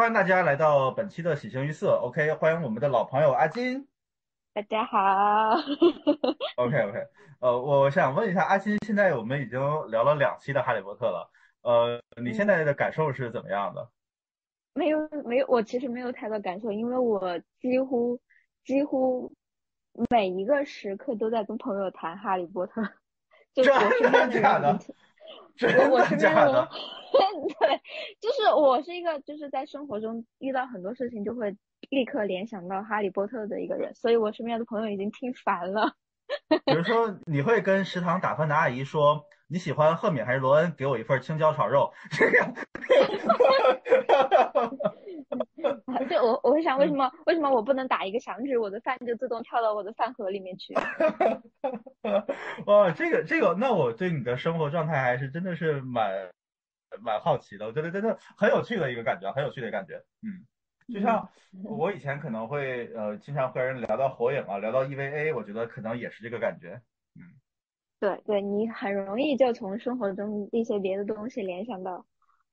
欢迎大家来到本期的喜形于色。OK，欢迎我们的老朋友阿金。大家好。OK OK，呃，我想问一下阿金，现在我们已经聊了两期的哈利波特了，呃，你现在的感受是怎么样的？没有没有，我其实没有太多感受，因为我几乎几乎每一个时刻都在跟朋友谈哈利波特，就是我身边的人。我我身边的人，对，就是我是一个就是在生活中遇到很多事情就会立刻联想到哈利波特的一个人，所以我身边的朋友已经听烦了。比如说，你会跟食堂打饭的阿姨说你喜欢赫敏还是罗恩？给我一份青椒炒肉，这样。对，我我会想为什么为什么我不能打一个响指，我的饭就自动跳到我的饭盒里面去？哇，这个这个，那我对你的生活状态还是真的是蛮蛮好奇的。我觉得真的很有趣的一个感觉，很有趣的感觉。嗯，就像我以前可能会呃经常和人聊到火影啊，聊到 EVA，我觉得可能也是这个感觉。嗯，对对，你很容易就从生活中一些别的东西联想到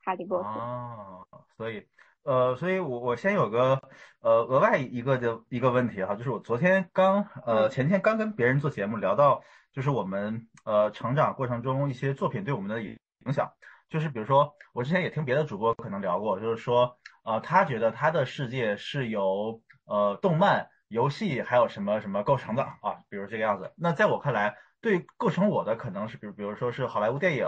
哈利波特。哦，所以。呃，所以，我我先有个呃额外一个的一个问题哈，就是我昨天刚呃前天刚跟别人做节目聊到，就是我们呃成长过程中一些作品对我们的影响，就是比如说我之前也听别的主播可能聊过，就是说呃他觉得他的世界是由呃动漫、游戏还有什么什么构成的啊，比如这个样子。那在我看来，对构成我的可能是比如比如说是好莱坞电影。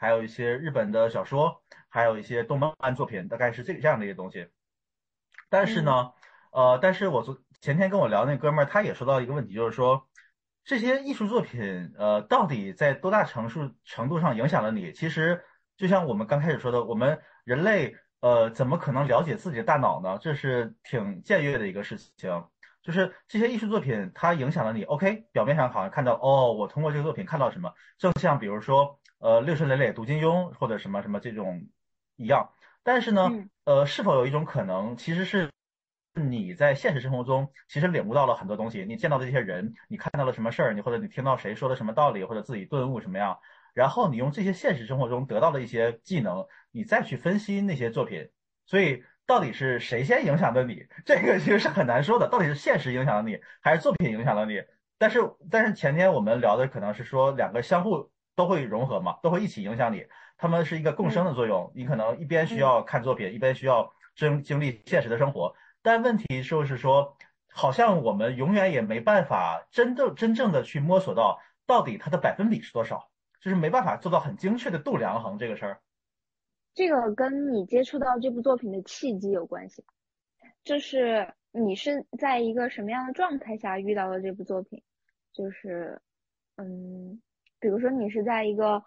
还有一些日本的小说，还有一些动漫作品，大概是这这样的一些东西。但是呢，呃，但是我昨前天跟我聊那哥们儿，他也说到一个问题，就是说这些艺术作品，呃，到底在多大程度程度上影响了你？其实就像我们刚开始说的，我们人类，呃，怎么可能了解自己的大脑呢？这是挺僭越的一个事情。就是这些艺术作品，它影响了你。OK，表面上好像看到，哦，我通过这个作品看到什么，正像比如说。呃，六十磊磊、读金庸或者什么什么这种一样，但是呢，呃，是否有一种可能，其实是你在现实生活中其实领悟到了很多东西，你见到的这些人，你看到了什么事儿，你或者你听到谁说的什么道理，或者自己顿悟什么样，然后你用这些现实生活中得到的一些技能，你再去分析那些作品，所以到底是谁先影响的你？这个其实是很难说的，到底是现实影响了你，还是作品影响了你？但是但是前天我们聊的可能是说两个相互。都会融合嘛，都会一起影响你，他们是一个共生的作用。你可能一边需要看作品，一边需要经经历现实的生活。但问题就是说，好像我们永远也没办法真正真正的去摸索到到底它的百分比是多少，就是没办法做到很精确的度量衡这个事儿。这个跟你接触到这部作品的契机有关系，就是你是在一个什么样的状态下遇到了这部作品，就是嗯。比如说你是在一个，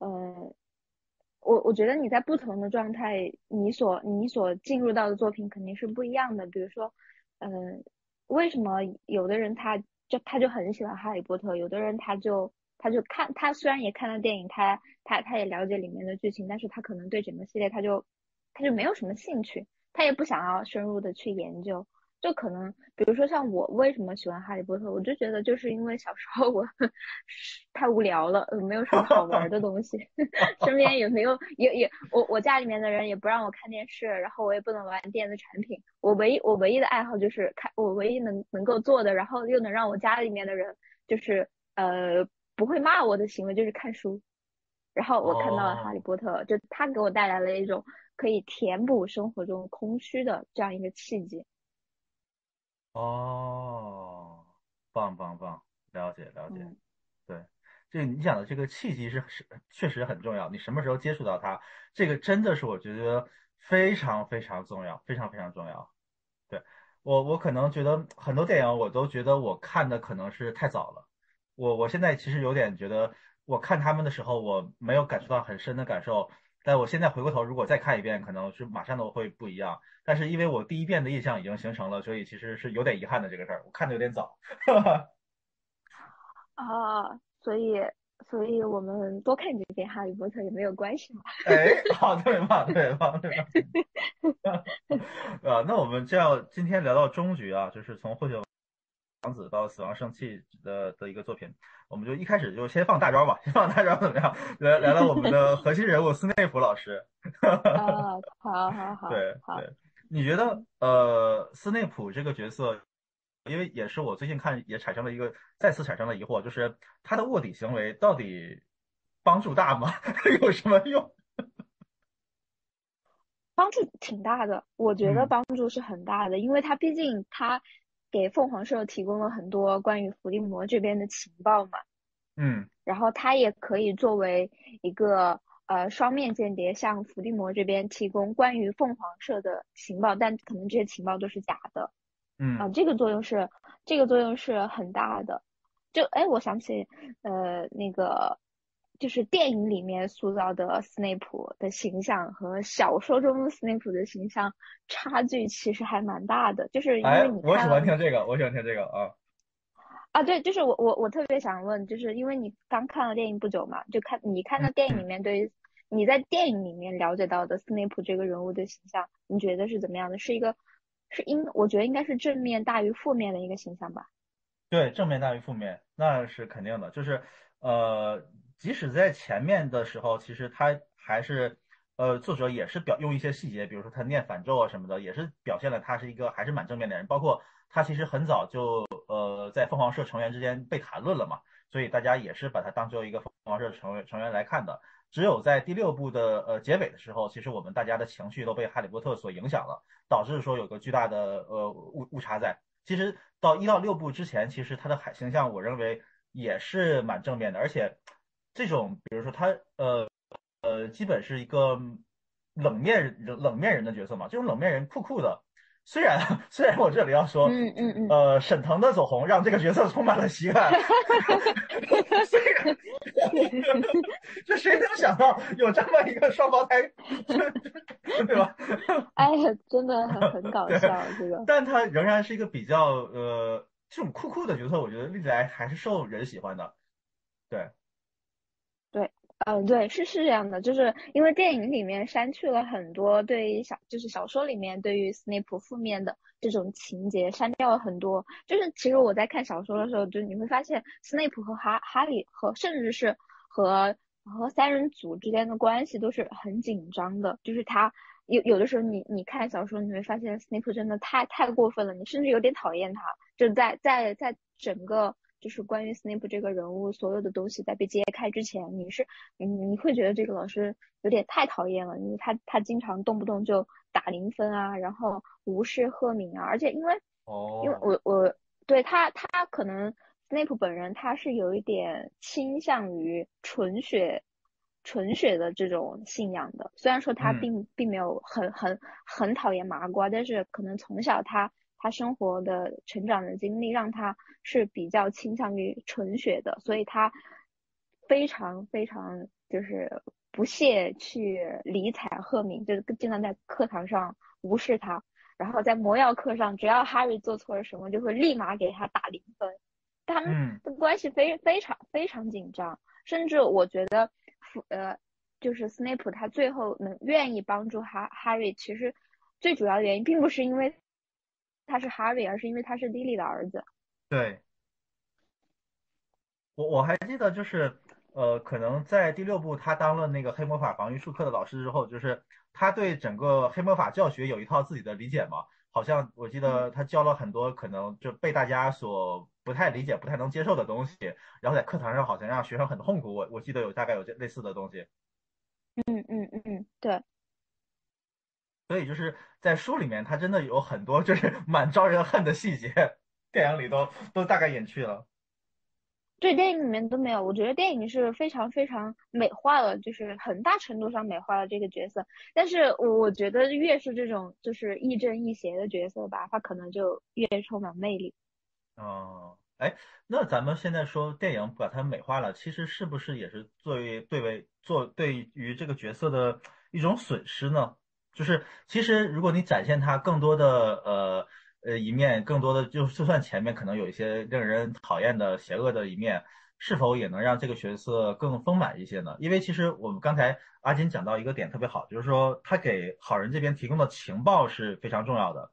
呃，我我觉得你在不同的状态，你所你所进入到的作品肯定是不一样的。比如说，呃，为什么有的人他就他就很喜欢哈利波特，有的人他就他就看他虽然也看了电影，他他他也了解里面的剧情，但是他可能对整个系列他就他就没有什么兴趣，他也不想要深入的去研究。就可能，比如说像我为什么喜欢哈利波特，我就觉得就是因为小时候我太无聊了，没有什么好玩的东西，身边也没有，也也我我家里面的人也不让我看电视，然后我也不能玩电子产品，我唯一我唯一的爱好就是看，我唯一能能够做的，然后又能让我家里面的人就是呃不会骂我的行为就是看书，然后我看到了哈利波特，就他给我带来了一种可以填补生活中空虚的这样一个契机。哦，棒棒棒，了解了解，对，这你讲的这个契机是是确实很重要。你什么时候接触到它，这个真的是我觉得非常非常重要，非常非常重要。对我我可能觉得很多电影我都觉得我看的可能是太早了。我我现在其实有点觉得，我看他们的时候我没有感受到很深的感受。但我现在回过头，如果再看一遍，可能是马上都会不一样。但是因为我第一遍的印象已经形成了，所以其实是有点遗憾的这个事儿。我看的有点早。啊，所以所以我们多看几遍《哈利波特》也没有关系嘛。哎，好，对嘛，对嘛，对嘛。啊，那我们这样今天聊到终局啊，就是从霍雪。王子到死亡圣器的的一个作品，我们就一开始就先放大招吧，先放大招怎么样？来来了我们的 核心人物斯内普老师。啊，好 好好。对对，你觉得呃，斯内普这个角色，因为也是我最近看也产生了一个再次产生了疑惑，就是他的卧底行为到底帮助大吗？有什么用？帮助挺大的，我觉得嗯帮助是很大的，因为他毕竟他给凤凰社提供了很多关于伏地魔这边的情报嘛，嗯。然后他也可以作为一个呃双面间谍，向伏地魔这边提供关于凤凰社的情报，但可能这些情报都是假的嗯。啊、嗯这个作用是这个作用是很大的。就哎，我想起呃那个就是电影里面塑造的斯内普的形象和小说中的斯内普的形象差距其实还蛮大的，就是因哎，为你我喜欢听这个，我喜欢听这个啊。啊，对，就是我我我特别想问，就是因为你刚看了电影不久嘛，就看你看到电影里面对于你在电影里面了解到的斯内普这个人物的形象，你觉得是怎么样的？是一个是应我觉得应该是正面大于负面的一个形象吧？对，正面大于负面，那是肯定的。就是呃，即使在前面的时候，其实他还是呃，作者也是表用一些细节，比如说他念反咒啊什么的，也是表现了他是一个还是蛮正面的人。包括他其实很早就呃在凤凰社成员之间被谈论了嘛，所以大家也是把他当做一个凤凰社成员成员来看的。只有在第六部的呃结尾的时候，其实我们大家的情绪都被哈利波特所影响了，导致说有个巨大的呃误误差在。其实到一到六部之前，其实他的海形象，我认为也是蛮正面的，而且这种比如说他呃呃，基本是一个冷面人冷面人的角色嘛，这种冷面人酷酷的。虽然 虽然我这里要说，嗯嗯嗯，呃，沈腾的走红让这个角色充满了喜感，虽然这谁能想到有这么一个双胞胎，对吧？哎呀，真的很很搞笑这个。但他仍然是一个比较呃这种酷酷的角色，我觉得历来还是受人喜欢的。对，嗯，对，是是这样的，就是因为电影里面删去了很多对于小，就是小说里面对于斯内普负面的这种情节，删掉了很多。就是其实我在看小说的时候，就你会发现斯内普和哈哈利和甚至是和和三人组之间的关系都是很紧张的。就是他有有的时候你你看小说，你会发现斯内普真的太太过分了，你甚至有点讨厌他。就在在在整个。就是关于斯内普这个人物，所有的东西在被揭开之前，你是你你会觉得这个老师有点太讨厌了，因为他他经常动不动就打零分啊，然后无视赫敏啊，而且因为哦，因为我我对他他可能斯内普本人他是有一点倾向于纯血纯血的这种信仰的，虽然说他嗯并并没有很很很讨厌麻瓜，但是可能从小他。他生活的成长的经历让他是比较倾向于纯血的，所以他非常非常就是不屑去理睬赫敏，就是经常在课堂上无视他，然后在魔药课上，只要 Harry 做错了什么，就会立马给他打零分。他们嗯的关系非非常非常紧张，甚至我觉得，呃，就是斯内普他最后能愿意帮助哈 Harry，其实最主要的原因并不是因为。他是 Harry，而是因为他是 Lily 的儿子。对，我我还记得就是呃，可能在第六部他当了那个黑魔法防御术课的老师之后，就是他对整个黑魔法教学有一套自己的理解嘛。好像我记得他教了很多可能就被大家所不太理解、不太能接受的东西，然后在课堂上好像让学生很痛苦。我我记得有大概有这类似的东西。嗯嗯嗯嗯，对。所以就是在书里面，他真的有很多就是 蛮招人恨的细节，电影里都都大概隐去了。对，电影里面都没有。我觉得电影是非常非常美化了，就是很大程度上美化了这个角色。但是我觉得越是这种就是亦正亦邪的角色吧，他可能就越充满魅力。哦，哎，那咱们现在说电影把它美化了，其实是不是也是作为对为做对于这个角色的一种损失呢？就是其实如果你展现他更多的呃呃一面，更多的就就算前面可能有一些令人讨厌的邪恶的一面，是否也能让这个角色更丰满一些呢？因为其实我们刚才阿金讲到一个点特别好，就是说他给好人这边提供的情报是非常重要的，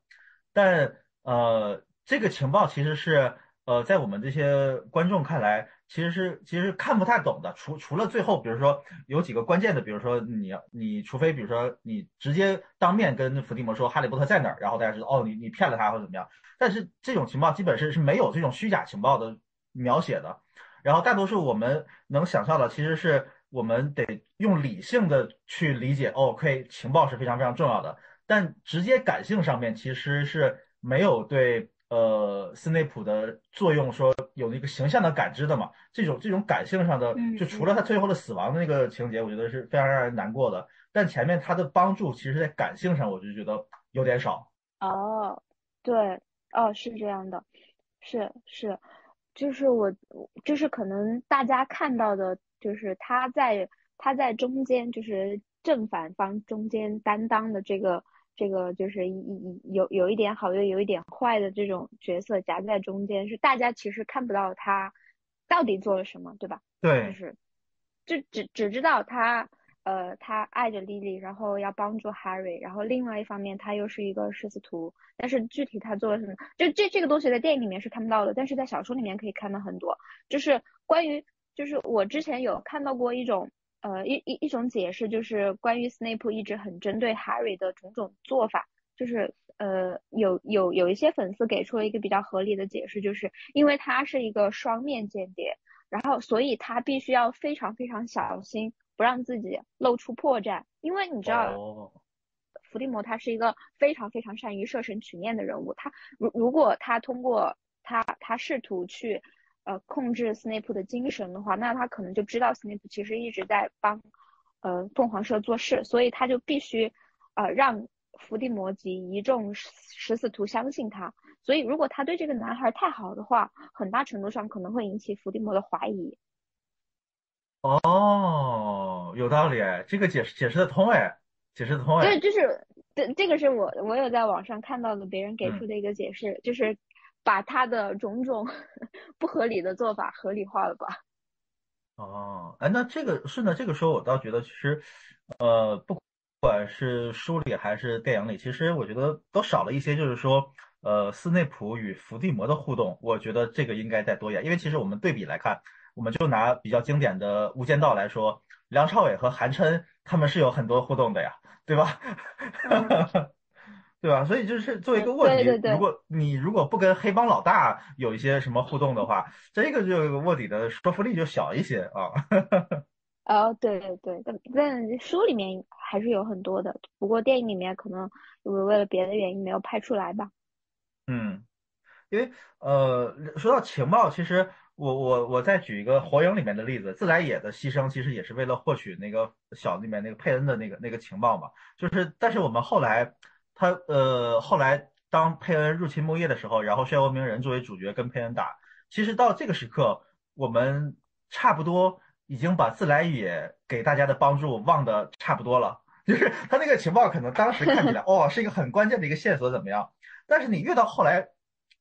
但呃这个情报其实是呃，在我们这些观众看来，其实是其实看不太懂的。除除了最后，比如说有几个关键的，比如说你你除非比如说你直接当面跟伏地魔说哈利波特在哪儿，然后大家知道哦，你你骗了他或怎么样。但是这种情报基本是是没有这种虚假情报的描写的。然后大多数我们能想象的，其实是我们得用理性的去理解。OK，情报是非常非常重要的，但直接感性上面其实是没有对呃斯内普的作用说有那个形象的感知的嘛。这种这种感性上的，就除了他最后的死亡的那个情节，我觉得是非常让人难过的。但前面他的帮助，其实在感性上，我就觉得有点少。哦，对，哦，是这样的，是是。就是我，就是可能大家看到的，就是他在他在中间，就是正反方中间担当的这个这个，就是一有有一点好又有一点坏的这种角色夹在中间，是大家其实看不到他到底做了什么，对吧？对，就是就只只知道他。呃，他爱着莉莉，然后要帮助 Harry，然后另外一方面他又是一个食死徒，但是具体他做了什么，就这这个东西在电影里面是看不到的，但是在小说里面可以看到很多，就是关于，就是我之前有看到过一种，呃，一一一种解释，就是关于 Snape 一直很针对 Harry 的种种做法，就是呃，有有有一些粉丝给出了一个比较合理的解释，就是因为他是一个双面间谍，然后所以他必须要非常非常小心。不让自己露出破绽，因为你知道，伏地魔他是一个非常非常善于设身处念的人物。他如如果他通过他他试图去呃控制斯内普的精神的话，那他可能就知道斯内普其实一直在帮呃凤凰社做事，所以他就必须呃让伏地魔及一众食死徒相信他。所以如果他对这个男孩太好的话，很大程度上可能会引起伏地魔的怀疑。哦，有道理哎，这个解释解释的通哎，解释的通哎。对，就是对，这个是我我有在网上看到的别人给出的一个解释，就是把他的种种不合理的做法合理化了吧。哦，哎，那这个是呢这个时候，我倒觉得其实，呃，不管是书里还是电影里，其实我觉得都少了一些，就是说，呃，斯内普与伏地魔的互动，我觉得这个应该再多一点，因为其实我们对比来看。我们就拿比较经典的《无间道》来说，梁朝伟和韩琛他们是有很多互动的呀，对吧？对吧？所以就是作为一个卧底，如果你如果不跟黑帮老大有一些什么互动的话，这个就卧底的说服力就小一些啊。哦，对对对，但但书里面还是有很多的，不过电影里面可能为了别的原因没有拍出来吧。嗯，因为呃，说到情报，其实。我我我再举一个火影里面的例子，自来也的牺牲其实也是为了获取那个小里面那个佩恩的那个那个情报嘛。就是，但是我们后来他呃后来当佩恩入侵木叶的时候，然后漩涡鸣人作为主角跟佩恩打，其实到这个时刻，我们差不多已经把自来也给大家的帮助忘得差不多了。就是他那个情报可能当时看起来 哦是一个很关键的一个线索怎么样，但是你越到后来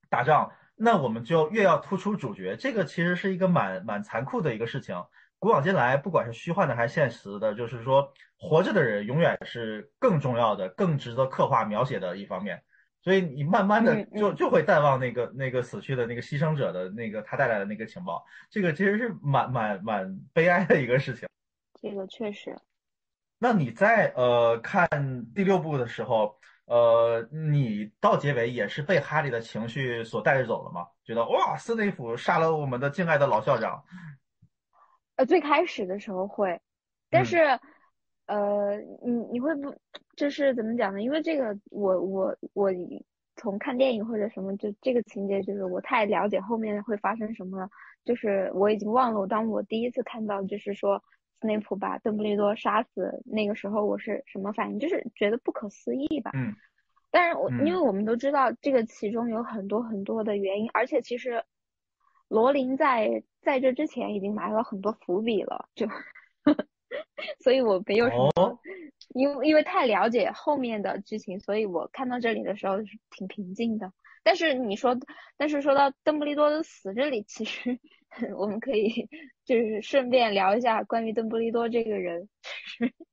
打仗。那我们就越要突出主角，这个其实是一个蛮蛮残酷的一个事情。古往今来，不管是虚幻的还是现实的，就是说活着的人永远是更重要的、更值得刻画描写的一方面。所以你慢慢的就就会淡忘那个那个死去的那个牺牲者的那个他带来的那个情报。这个其实是蛮蛮蛮悲哀的一个事情。这个确实。那你在呃看第六部的时候？呃，你到结尾也是被哈利的情绪所带着走了吗？觉得哇，斯内普杀了我们的敬爱的老校长。呃，最开始的时候会，但是，呃，你你会不，就是怎么讲呢？因为这个，我我我从看电影或者什么，就这个情节，就是我太了解后面会发生什么了，就是我已经忘了。当我第一次看到，就是说。斯内普把邓布利多杀死，那个时候我是什么反应？就是觉得不可思议吧。嗯。但是我因为我们都知道这个其中有很多很多的原因，而且其实罗琳在在这之前已经埋了很多伏笔了，就，所以我没有什么，因为因为太了解后面的剧情，所以我看到这里的时候是挺平静的。但是你说，但是说到邓布利多的死，这里其实 我们可以就是顺便聊一下关于邓布利多这个人。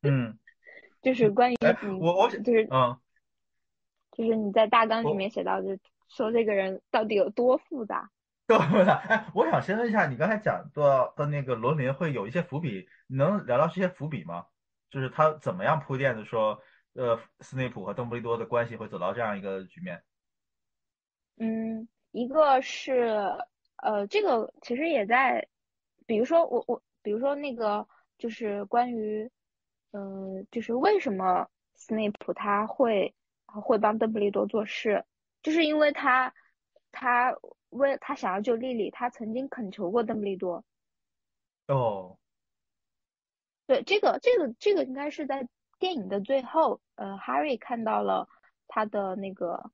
嗯，就是关于你我我就是嗯，就是你在大纲里面写到，就说这个人到底有多复杂。哎，我想先问一下，你刚才讲到的那个罗琳会有一些伏笔，你能聊聊这些伏笔吗？就是他怎么样铺垫的，说呃，斯内普和邓布利多的关系会走到这样一个局面？嗯，一个是呃，这个其实也在，比如说我我，比如说那个就是关于，嗯，就是为什么斯内普他会会帮邓布利多做事，就是因为他他为他想要救莉莉，他曾经恳求过邓布利多。哦，对，这个这个这个应该是在电影的最后，呃，Harry 看到了他的那个，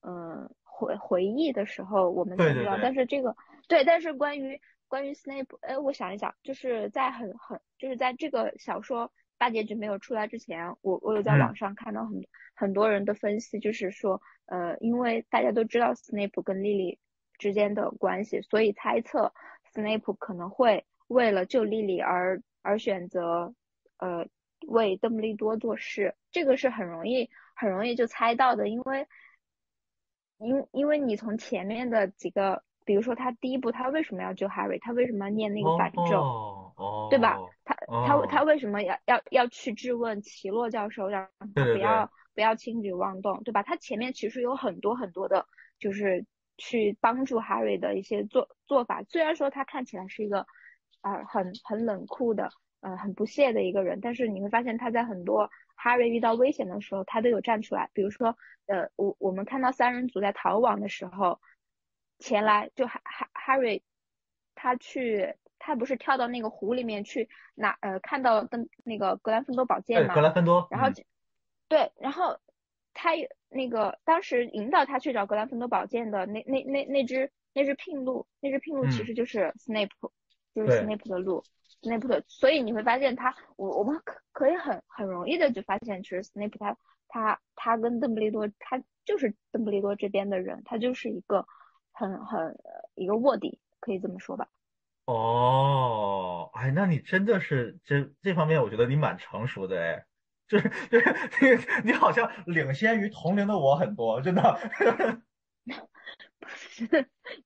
嗯。回回忆的时候，我们才知道。但是这个对，但是关于关于 Snape，哎，我想一想，就是在很很就是在这个小说大结局没有出来之前，我我有在网上看到很很多人的分析，就是说，呃，因为大家都知道 Snape 跟莉莉之间的关系，所以猜测 Snape 可能会为了救莉莉而而选择呃为邓布利多做事。这个是很容易很容易就猜到的，因为。因因为你从前面的几个，比如说他第一步他为什么要救 Harry，他为什么要念那个反咒，对吧？他他他为什么要要要去质问奇洛教授，让他不要不要轻举妄动，对吧？他前面其实有很多很多的，就是去帮助 Harry 的一些做做法。虽然说他看起来是一个啊很很冷酷的，呃很不屑的一个人，但是你会发现他在很多。Harry 遇到危险的时候，他都有站出来。比如说，呃，我我们看到三人组在逃亡的时候，前来就 Harry，他去，他不是跳到那个湖里面去拿，呃，看到的那个格兰芬多宝剑吗？格兰芬多。然后，对，然后他那个当时引导他去找格兰芬多宝剑的那那那那只那只聘鹿，那只聘鹿其实就是 Snape，就是 Snape 的鹿。Snape，的所以你会发现他，我我们可可以很很容易的就发现，其实 Snape 他他他跟邓布利多，他就是邓布利多这边的人，他就是一个很很一个卧底，可以这么说吧。哦，哎，那你真的是这这方面，我觉得你蛮成熟的哎，就是就是你 你好像领先于同龄的我很多，真的。不是，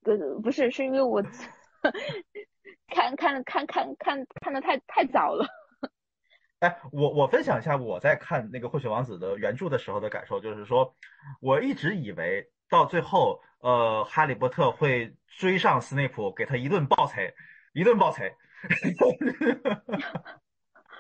不 不是，是因为我。看看看看看看的太太早了，哎，我我分享一下我在看那个《混血王子》的原著的时候的感受，就是说，我一直以为到最后，呃，哈利波特会追上斯内普，给他一顿暴踩，一顿暴踩。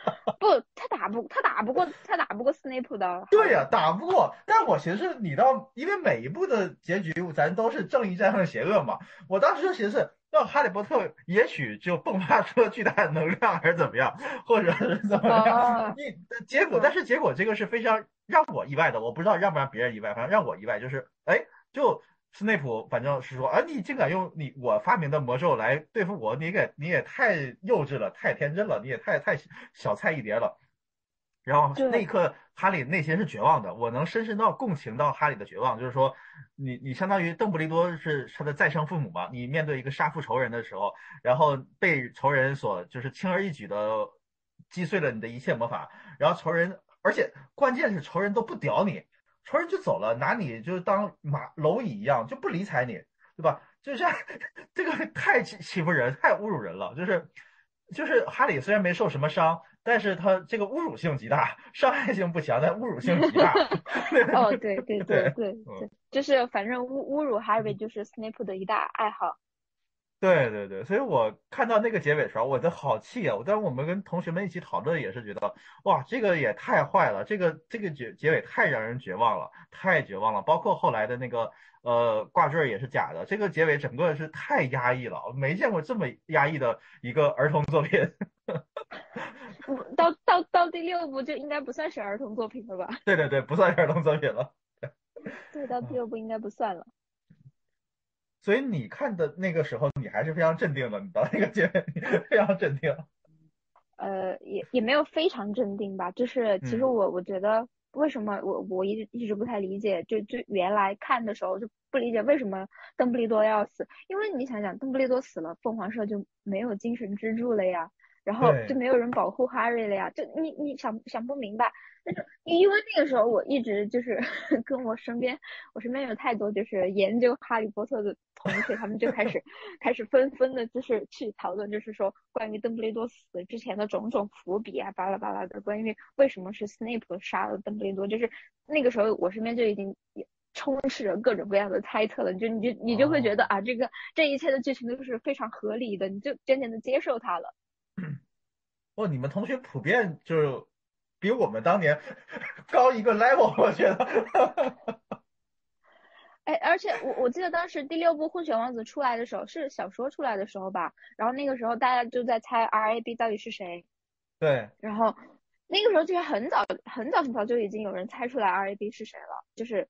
不，他打不，他打不过，他打不过斯内普的。对呀，打不过。但我寻思，你到，因为每一部的结局，咱都是正义战胜邪恶嘛。我当时就寻思。那哈利波特也许就迸发出了巨大的能量，还是怎么样，或者是怎么样？你结果，但是结果这个是非常让我意外的，我不知道让不让别人意外，反正让我意外，就是哎，就斯内普反正是说，啊，你竟敢用你我发明的魔咒来对付我，你给你也太幼稚了，太天真了，你也太太小菜一碟了。然后那一刻，哈利内心是绝望的。我能深深到共情到哈利的绝望，就是说，你你相当于邓布利多是他的再生父母嘛？你面对一个杀父仇人的时候，然后被仇人所就是轻而易举的击碎了你的一切魔法，然后仇人，而且关键是仇人都不屌你，仇人就走了，拿你就当马蝼蚁一样，就不理睬你，对吧？就像 这个太欺欺负人，太侮辱人了。就是就是哈里虽然没受什么伤。但是他这个侮辱性极大，伤害性不强，但侮辱性极大。哦，对对对对对，就是反正侮侮辱 Harry 就是 Snape 的一大爱好。对对对，所以我看到那个结尾的时候，我的好气啊！我当时我们跟同学们一起讨论，也是觉得哇，这个也太坏了，这个这个结结尾太让人绝望了，太绝望了。包括后来的那个呃挂坠也是假的，这个结尾整个是太压抑了，没见过这么压抑的一个儿童作品。到到到第六部就应该不算是儿童作品了吧？对对对，不算是儿童作品了。对，到第六部应该不算了。所以你看的那个时候，你还是非常镇定的。你到那个阶段，非常镇定。呃，也也没有非常镇定吧。就是其实我我觉得，为什么我我一直一直不太理解，就就原来看的时候就不理解为什么邓布利多要死。因为你想想，邓布利多死了，凤凰社就没有精神支柱了呀。然后就没有人保护 Harry 了呀，就你你想想不明白，但是因为那个时候我一直就是 跟我身边，我身边有太多就是研究哈利波特的同学，他们就开始开始纷纷的就是去讨论，就是说关于邓布利多死之前的种种伏笔啊，巴拉巴拉的，关于为什么是 Snape 杀了邓布利多，就是那个时候我身边就已经充斥着各种各样的猜测了，就你就你就会觉得啊，这个这一切的剧情都是非常合理的，你就渐渐的接受它了。哦，你们同学普遍就是比我们当年 高一个 level，我觉得。哎，而且我我记得当时第六部《混血王子》出来的时候，是小说出来的时候吧？然后那个时候大家就在猜 R A B 到底是谁。对。然后那个时候其实很早很早很早就已经有人猜出来 R A B 是谁了，就是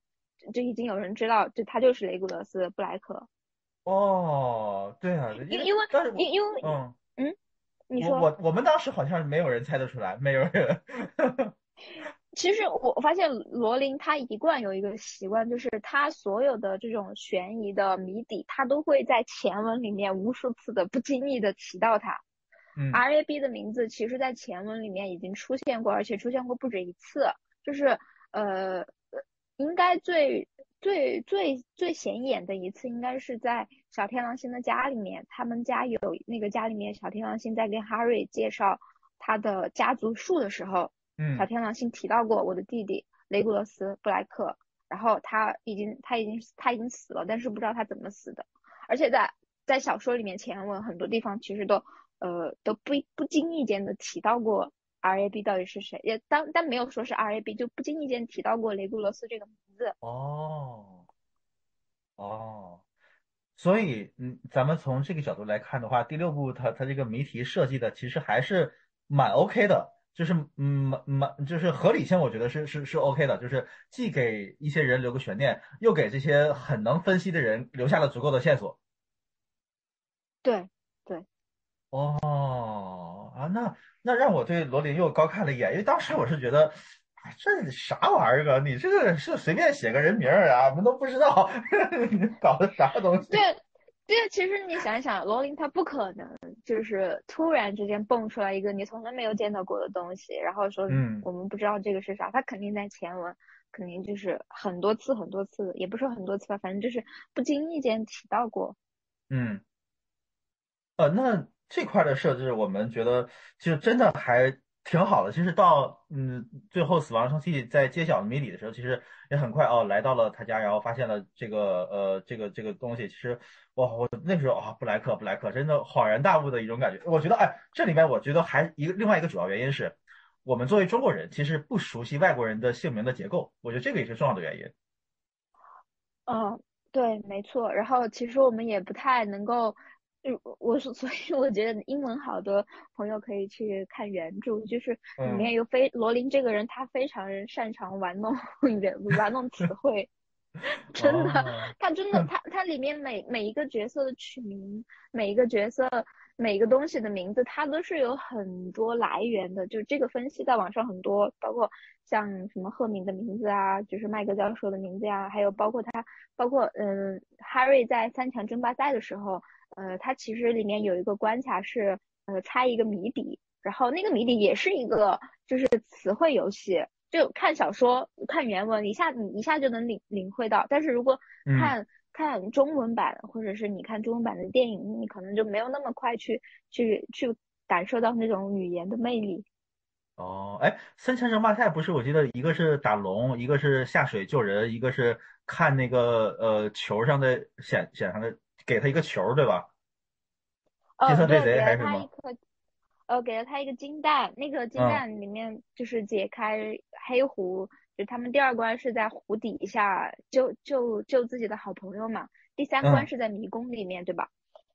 就已经有人知道，就他就是雷古德斯布莱克。哦，对啊，因因为因因为嗯嗯。你说我我们当时好像没有人猜得出来，没有人。其实我发现罗琳他一贯有一个习惯，就是他所有的这种悬疑的谜底，他都会在前文里面无数次的不经意的提到他。嗯，R A B 的名字其实在前文里面已经出现过，而且出现过不止一次。就是呃，应该最。最最最显眼的一次，应该是在小天狼星的家里面。他们家有那个家里面，小天狼星在跟哈瑞介绍他的家族树的时候，嗯，小天狼星提到过我的弟弟雷古罗斯布莱克，然后他已经他已经他已经死了，但是不知道他怎么死的。而且在在小说里面前文很多地方其实都呃都不不经意间的提到过 R A B 到底是谁，也当但没有说是 R A B，就不经意间提到过雷古罗斯这个名字。哦，哦，所以，嗯，咱们从这个角度来看的话，第六部它它这个谜题设计的其实还是蛮 OK 的，就是嗯蛮蛮就是合理性，我觉得是是是 OK 的，就是既给一些人留个悬念，又给这些很能分析的人留下了足够的线索。对对。哦，啊，那那让我对罗琳又高看了一眼，因为当时我是觉得。这啥玩意儿啊？你这个是随便写个人名儿啊？我们都不知道 你搞的啥东西。对，对，其实你想想，罗琳他不可能就是突然之间蹦出来一个你从来没有见到过的东西，然后说我们不知道这个是啥。他肯定在前文，肯定就是很多次很多次，也不是很多次吧，反正就是不经意间提到过。嗯，呃，那这块的设置，我们觉得其实真的还。挺好的，其实到嗯最后死亡圣器在揭晓谜底的时候，其实也很快哦来到了他家，然后发现了这个呃这个这个东西。其实哇，我那时候啊布莱克布莱克真的恍然大悟的一种感觉。我觉得哎这里面我觉得还一个另外一个主要原因是我们作为中国人其实不熟悉外国人的姓名的结构，我觉得这个也是重要的原因。嗯，对，没错。然后其实我们也不太能够。就我是，所以我觉得英文好的朋友可以去看原著，就是里面有非罗琳这个人，他非常擅长玩弄 人，玩弄词 汇，真的，他真的，他他里面每每一个角色的取名，每一个角色每一个东西的名字，他都是有很多来源的，就这个分析在网上很多，包括像什么赫敏的名字啊，就是麦格教授的名字呀，还有包括他，包括嗯，Harry 在三强争霸赛的时候。呃，它其实里面有一个关卡是，呃，猜一个谜底，然后那个谜底也是一个就是词汇游戏，就看小说看原文一下你一下就能领领会到，但是如果看看中文版或者是你看中文版的电影，你可能就没有那么快去去去感受到那种语言的魅力。哦，哎，三强争霸赛不是我记得一个是打龙，一个是下水救人，一个是看那个呃球上的显显上的。给他一个球，对吧？金色飞贼还是什么？呃，给了他一个金蛋，那个金蛋里面就是解开黑湖，就他们第二关是在湖底下救救救自己的好朋友嘛。第三关是在迷宫里面，对吧？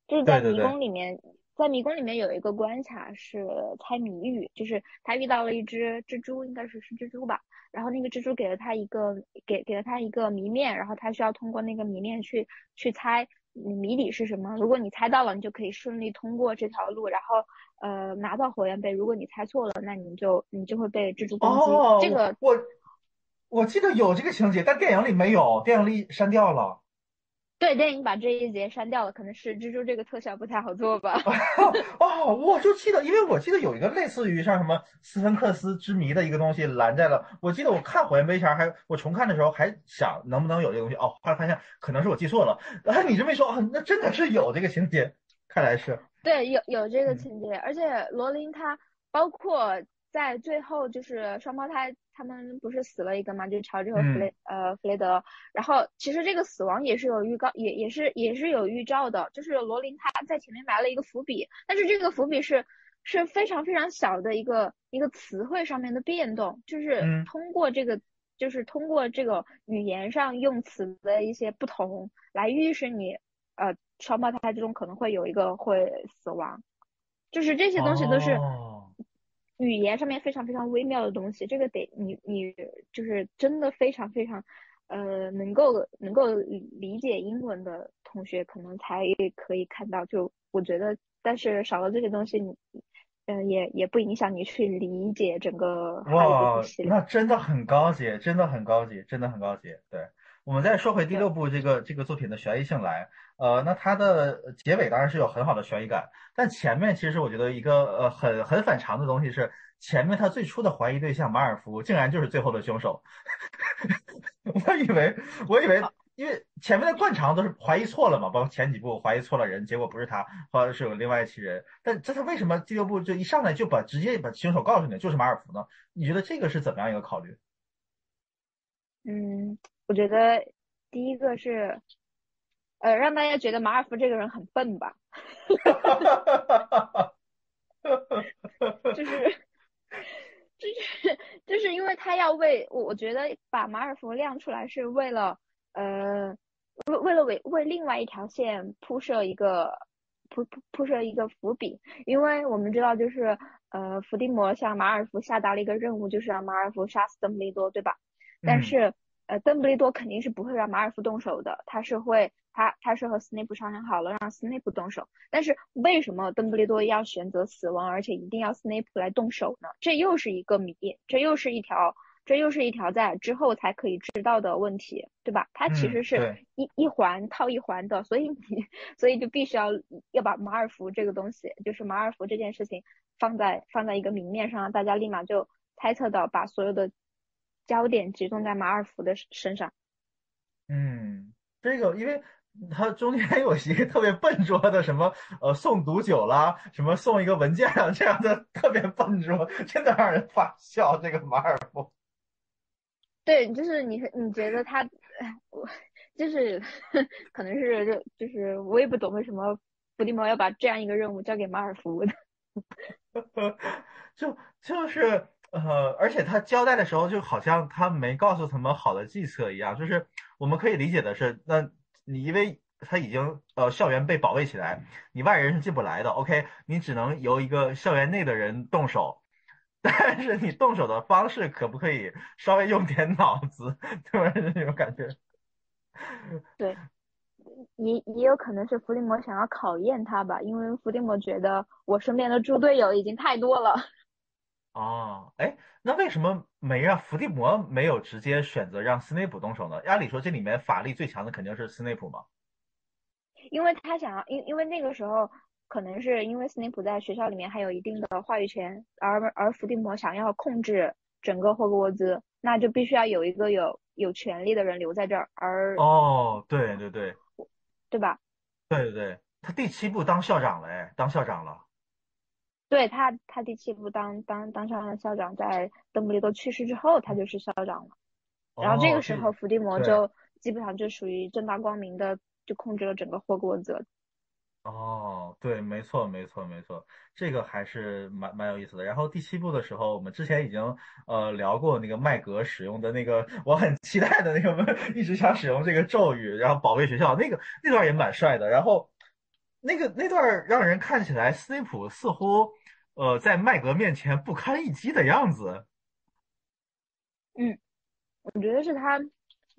就是在迷宫里面，在迷宫里面有一个关卡是猜谜语，就是他遇到了一只蜘蛛，应该是是蜘蛛吧。然后那个蜘蛛给了他一个给给了他一个谜面，然后他需要通过那个谜面去去猜。谜底是什么？如果你猜到了，你就可以顺利通过这条路，然后呃拿到火焰杯。如果你猜错了，那你就你就会被蜘蛛攻击。哦，这个我我记得有这个情节，但电影里没有，电影里删掉了。对，电影把这一节删掉了，可能是蜘蛛这个特效不太好做吧。哦，我就记得，因为我记得有一个类似于像什么斯芬克斯之谜的一个东西拦在了。我记得我看《火焰杯》前还我重看的时候还想能不能有这个东西。哦，后来发现可能是我记错了。啊，你这么一说，啊，那真的是有这个情节，看来是。对，有有这个情节，而且罗琳他包括。在最后，就是双胞胎他们不是死了一个嘛，就是乔治和弗雷呃弗雷德。然后其实这个死亡也是有预告，也也是也是有预兆的，就是罗琳他在前面埋了一个伏笔，但是这个伏笔是是非常非常小的一个一个词汇上面的变动，就是通过这个就是通过这个语言上用词的一些不同来预示你呃双胞胎之中可能会有一个会死亡，就是这些东西都是。语言上面非常非常微妙的东西，这个得你你就是真的非常非常，呃，能够能够理解英文的同学可能才可以看到。就我觉得，但是少了这些东西，你嗯也也不影响你去理解整个。哇，那真的很高级，真的很高级，真的很高级。对，我们再说回第六部这个这个作品的悬疑性来。呃，那它的结尾当然是有很好的悬疑感，但前面其实我觉得一个呃很很反常的东西是，前面他最初的怀疑对象马尔福竟然就是最后的凶手。我以为我以为，因为前面的惯常都是怀疑错了嘛，包括前几部怀疑错了人，结果不是他，或者是有另外一批人，但这他为什么第六部就一上来就把直接把凶手告诉你就是马尔福呢？你觉得这个是怎么样一个考虑？嗯，我觉得第一个是。呃，让大家觉得马尔福这个人很笨吧，就是，就是就是因为他要为我，我觉得把马尔福亮出来是为了，呃，为为了为为另外一条线铺设一个铺铺铺设一个伏笔，因为我们知道就是呃，伏地魔向马尔福下达了一个任务，就是让马尔福杀死邓布利多，对吧？但是呃，邓布利多肯定是不会让马尔福动手的，他是会。他他是和斯内普商量好了，让斯内普动手。但是为什么邓布利多要选择死亡，而且一定要斯内普来动手呢？这又是一个谜，这又是一条，这又是一条在之后才可以知道的问题，对吧？它其实是一一环套一环的，所以你所以就必须要要把马尔福这个东西，就是马尔福这件事情放在放在一个明面上，大家立马就猜测到，把所有的焦点集中在马尔福的身上。嗯，这个因为。他中间有一个特别笨拙的什么呃送毒酒啦，什么送一个文件啊，这样的特别笨拙，真的让人发笑。这个马尔福，对，就是你你觉得他，我就是可能是就就是我也不懂为什么伏地魔要把这样一个任务交给马尔福的，就就是呃，而且他交代的时候就好像他没告诉他们好的计策一样，就是我们可以理解的是那。你因为他已经呃校园被保卫起来，你外人是进不来的。OK，你只能由一个校园内的人动手，但是你动手的方式可不可以稍微用点脑子？突然是那种感觉。对，也也有可能是伏地魔想要考验他吧，因为伏地魔觉得我身边的猪队友已经太多了。哦，哎，那为什么没让伏地魔没有直接选择让斯内普动手呢？按理说这里面法力最强的肯定是斯内普嘛。因为他想要，因因为那个时候可能是因为斯内普在学校里面还有一定的话语权，而而伏地魔想要控制整个霍格沃兹，那就必须要有一个有有权力的人留在这儿。而哦，对对对，对吧？对对对，他第七部当校长了，哎，当校长了。对他，他第七部当当当上了校长，在邓布利多去世之后，他就是校长了。然后这个时候，伏地魔就基本上就属于正大光明的，就控制了整个霍格沃兹。哦，对，没错，没错，没错，这个还是蛮蛮有意思的。然后第七部的时候，我们之前已经呃聊过那个麦格使用的那个，我很期待的那个，一直想使用这个咒语，然后保卫学校，那个那段也蛮帅的。然后。那个那段让人看起来斯内普似乎，呃，在麦格面前不堪一击的样子。嗯，我觉得是他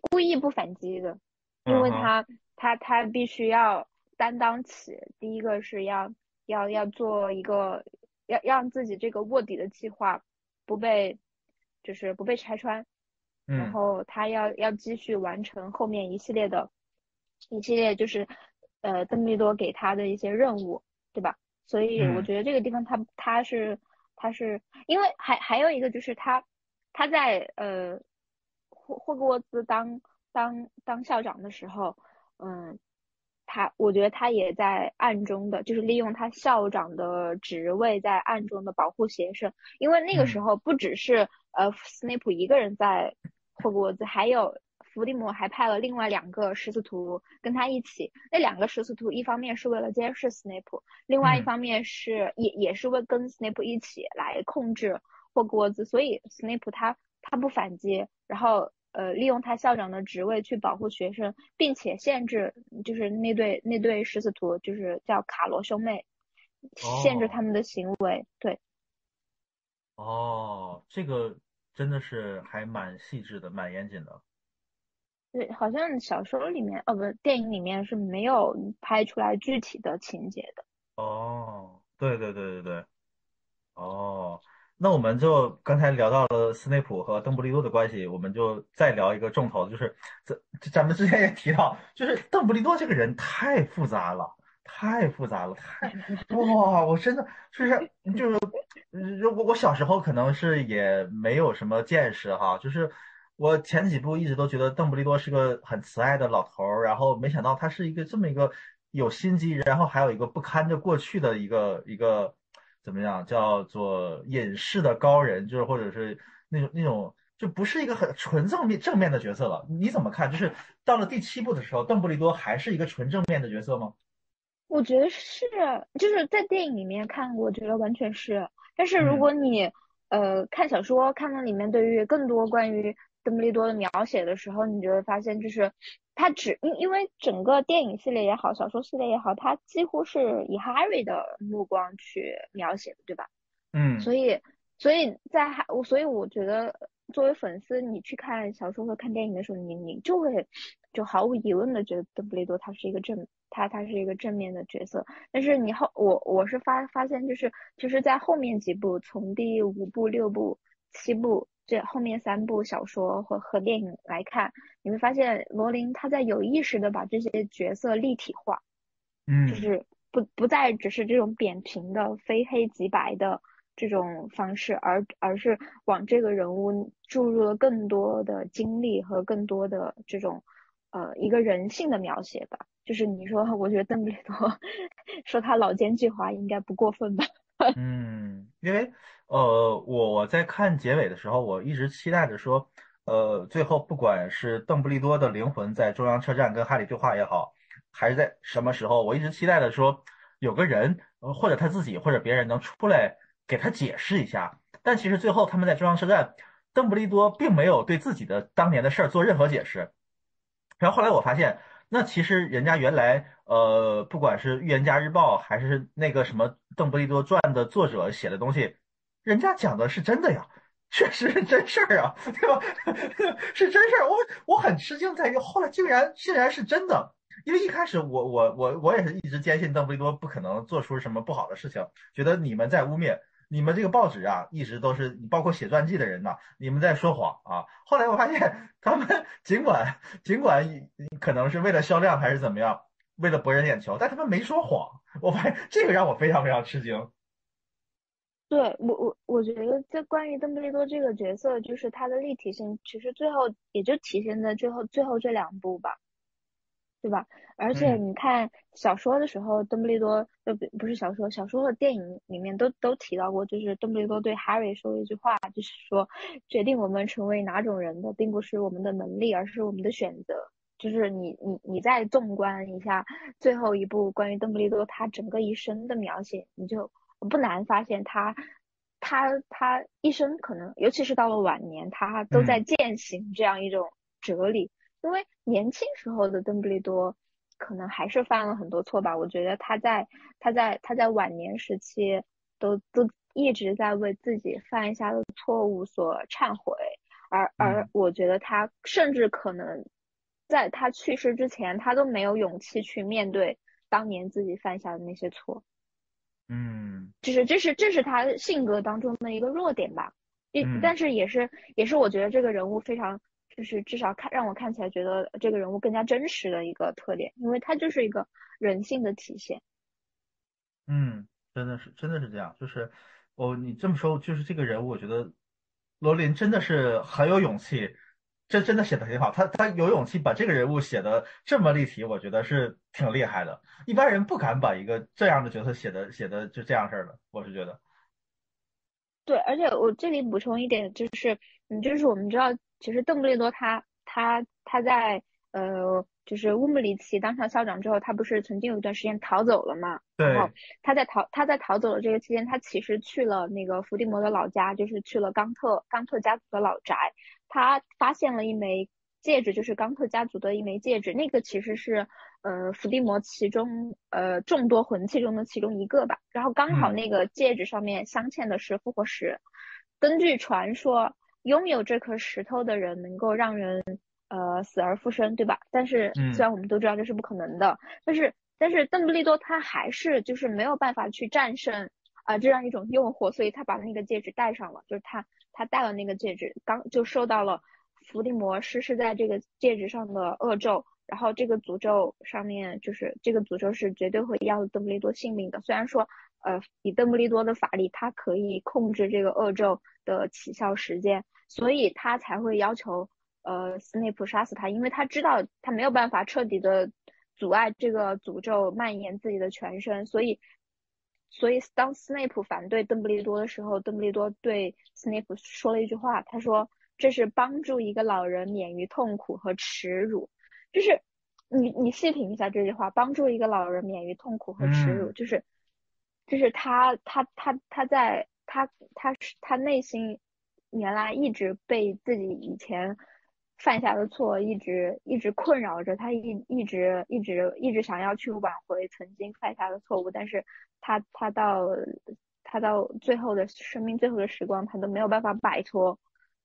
故意不反击的，因为他他他必须要担当起，第一个是要要要做一个要让自己这个卧底的计划不被就是不被拆穿，然后他要要继续完成后面一系列的一系列就是呃邓布利多给他的一些任务，对吧？所以我嗯。觉得这个地方他他是他是因为还还有一个就是他他在呃霍霍格沃兹当当当校长的时候，嗯，他我觉得他也在暗中的，就是利用他校长的职位在暗中的保护学生，因为那个时嗯。候不只是呃斯内普一个人在霍格沃兹，还有伏地魔还派了另外两个食死徒跟他一起。那两个食死徒一方面是为了监视斯内普，另外一嗯方面是也也是为跟斯内普一起来控制霍格沃兹，所以斯内普他他不反击，然后呃利用他校长的职位去保护学生，并且限制就是那对那对食死徒就是叫卡罗兄妹，限制哦他们的行为。对，哦，这个真的是还蛮细致的，蛮严谨的。对，好像小说里面，哦不，电影里面是没有拍出来具体的情节的。哦，对对对对对，哦，那我们就刚才聊到了斯内普和邓布利多的关系，我们就再聊一个重头，就是咱咱们之前也提到，就是邓布利多这个人太复杂了，太复杂了，太哇，我真的就是就是，嗯我我小时候可能是也没有什么见识哈，就是我前几部一直都觉得邓布利多是个很慈爱的老头儿，然后没想到他是一个这么一个有心机，然后还有一个不堪着过去的一个一个怎么样叫做隐士的高人，就是或者是那种那种就不是一个很纯正面正面的角色了。你怎么看？就是到了第七部的时候，邓布利多还是一个纯正面的角色吗？我觉得是，就是在电影里面看，我觉得完全是。但是如嗯果你呃看小说，看到里面对于更多关于邓布利多的描写的时候，你就会发现，就是他只因因为整个电影系列也好，小说系列也好，他几乎是以 Harry 的目光去描写的，对吧？嗯所以，所以在哈，我所以我觉得作为粉丝，你去看小说和看电影的时候，你你就会就毫无疑问的觉得邓布利多他是一个正，他他是一个正面的角色。但是你后我我是发发现就是就是，在后面几部，从第五部、六部、七部这后面三部小说和和电影来看，你会发现罗琳她在有意识的把这些角色立体化。嗯就是不不再只是这种扁平的非黑即白的这种方式，而而是往这个人物注入了更多的精力和更多的这种呃一个人性的描写吧。就是你说，我觉得邓布利多 说他老奸巨猾应该不过分吧？嗯，因为呃，我我在看结尾的时候，我一直期待着说，呃，最后不管是邓布利多的灵魂在中央车站跟哈利对话也好，还是在什么时候，我一直期待着说，有个人，或者他自己或者别人能出来给他解释一下。但其实最后他们在中央车站，邓布利多并没有对自己的当年的事儿做任何解释。然后后来我发现，那其实人家原来呃，不管是《预言家日报》还是那个什么《邓布利多传》的作者写的东西，人家讲的是真的呀，确实是真事儿啊，对吧？是真事儿。我我很吃惊在于后来竟然竟然是真的，因为一开始我我我我也是一直坚信邓布利多不可能做出什么不好的事情，觉得你们在污蔑。你们这个报纸啊，一直都是包括写传记的人呐、你们在说谎啊。后来我发现，他们 尽管尽管可能是为了销量还是怎么样，为了博人眼球，但他们没说谎。我发现这个让我非常非常吃惊。对我我我觉得这关于邓布利多这个角色，就是他的立体性，其实最后也就体现在最后最后这两部吧。对吧？而且嗯你看小说的时候，邓布利多呃不不是小说，小说和电影里面都都提到过，就是邓布利多对 Harry 说了一句话，就是说决定我们成为哪种人的，并不是我们的能力，而是我们的选择。就是你你你再纵观一下最后一部关于邓布利多他整个一生的描写，你就不难发现他他他一生可能，尤其是到了晚年，他都在嗯践行这样一种哲理。因为年轻时候的邓布利多可能还是犯了很多错吧，我觉得他在他在他在晚年时期都都一直在为自己犯下的错误所忏悔，而而嗯。我觉得他甚至可能在他去世之前，他都没有勇气去面对当年自己犯下的那些错，嗯。就是这是这是他性格当中的一个弱点吧，也嗯。但是也是也是我觉得这个人物非常就是至少看让我看起来觉得这个人物更加真实的一个特点，因为他就是一个人性的体现。嗯，真的是真的是这样，就是哦，你这么说，就是这个人物，我觉得罗琳真的是很有勇气，这真的写的挺好，他他有勇气把这个人物写的这么立体，我觉得是挺厉害的，一般人不敢把一个这样的角色写的写的就这样式儿的，我是觉得。对，而且我这里补充一点，就是，嗯，就是我们知道，其实邓布利多他他他在呃，就是乌姆里奇当上校长之后，他不是曾经有一段时间逃走了嘛？对。然后他在逃他在逃走的这个期间，他其实去了那个伏地魔的老家，就是去了冈特冈特家族的老宅，他发现了一枚。戒指就是冈特家族的一枚戒指，那个其实是呃伏地魔其中呃众多魂器中的其中一个吧。然后刚好那个戒指上面镶嵌的是复活石。根据传说，拥有这颗石头的人能够让人呃死而复生，对吧？但是虽然我们都知道这是不可能的，但是但是邓布利多他还是就是没有办法去战胜啊这样一种诱惑，所以他把那个戒指戴上了，就是他他戴了那个戒指，刚就受到了。伏地魔施施在这个戒指上的恶咒，然后这个诅咒上面就是这个诅咒是绝对会要邓布利多性命的。虽然说，呃，以邓布利多的法力，他可以控制这个恶咒的起效时间，所以他才会要求呃斯内普杀死他，因为他知道他没有办法彻底的阻碍这个诅咒蔓延自己的全身。所以，所以当斯内普反对邓布利多的时候，邓布利多对斯内普说了一句话，他说。这是帮助一个老人免于痛苦和耻辱，就是你你细品一下这句话，帮助一个老人免于痛苦和耻辱，就是就是他他他他在他他是他内心原来一直被自己以前犯下的错一直一直困扰着，他一一直一直一直想要去挽回曾经犯下的错误，但是他他到他到最后的生命最后的时光，他都没有办法摆脱。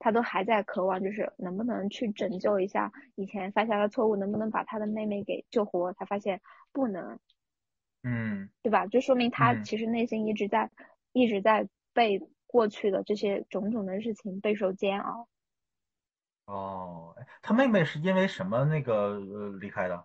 他都还在渴望，就是能不能去拯救一下以前犯下的错误，能不能把他的妹妹给救活？他发现不能，嗯，对吧？就说明他其实内心一直在一直在被过去的这些种种的事情备受煎熬。哦，他妹妹是因为什么那个呃离开的？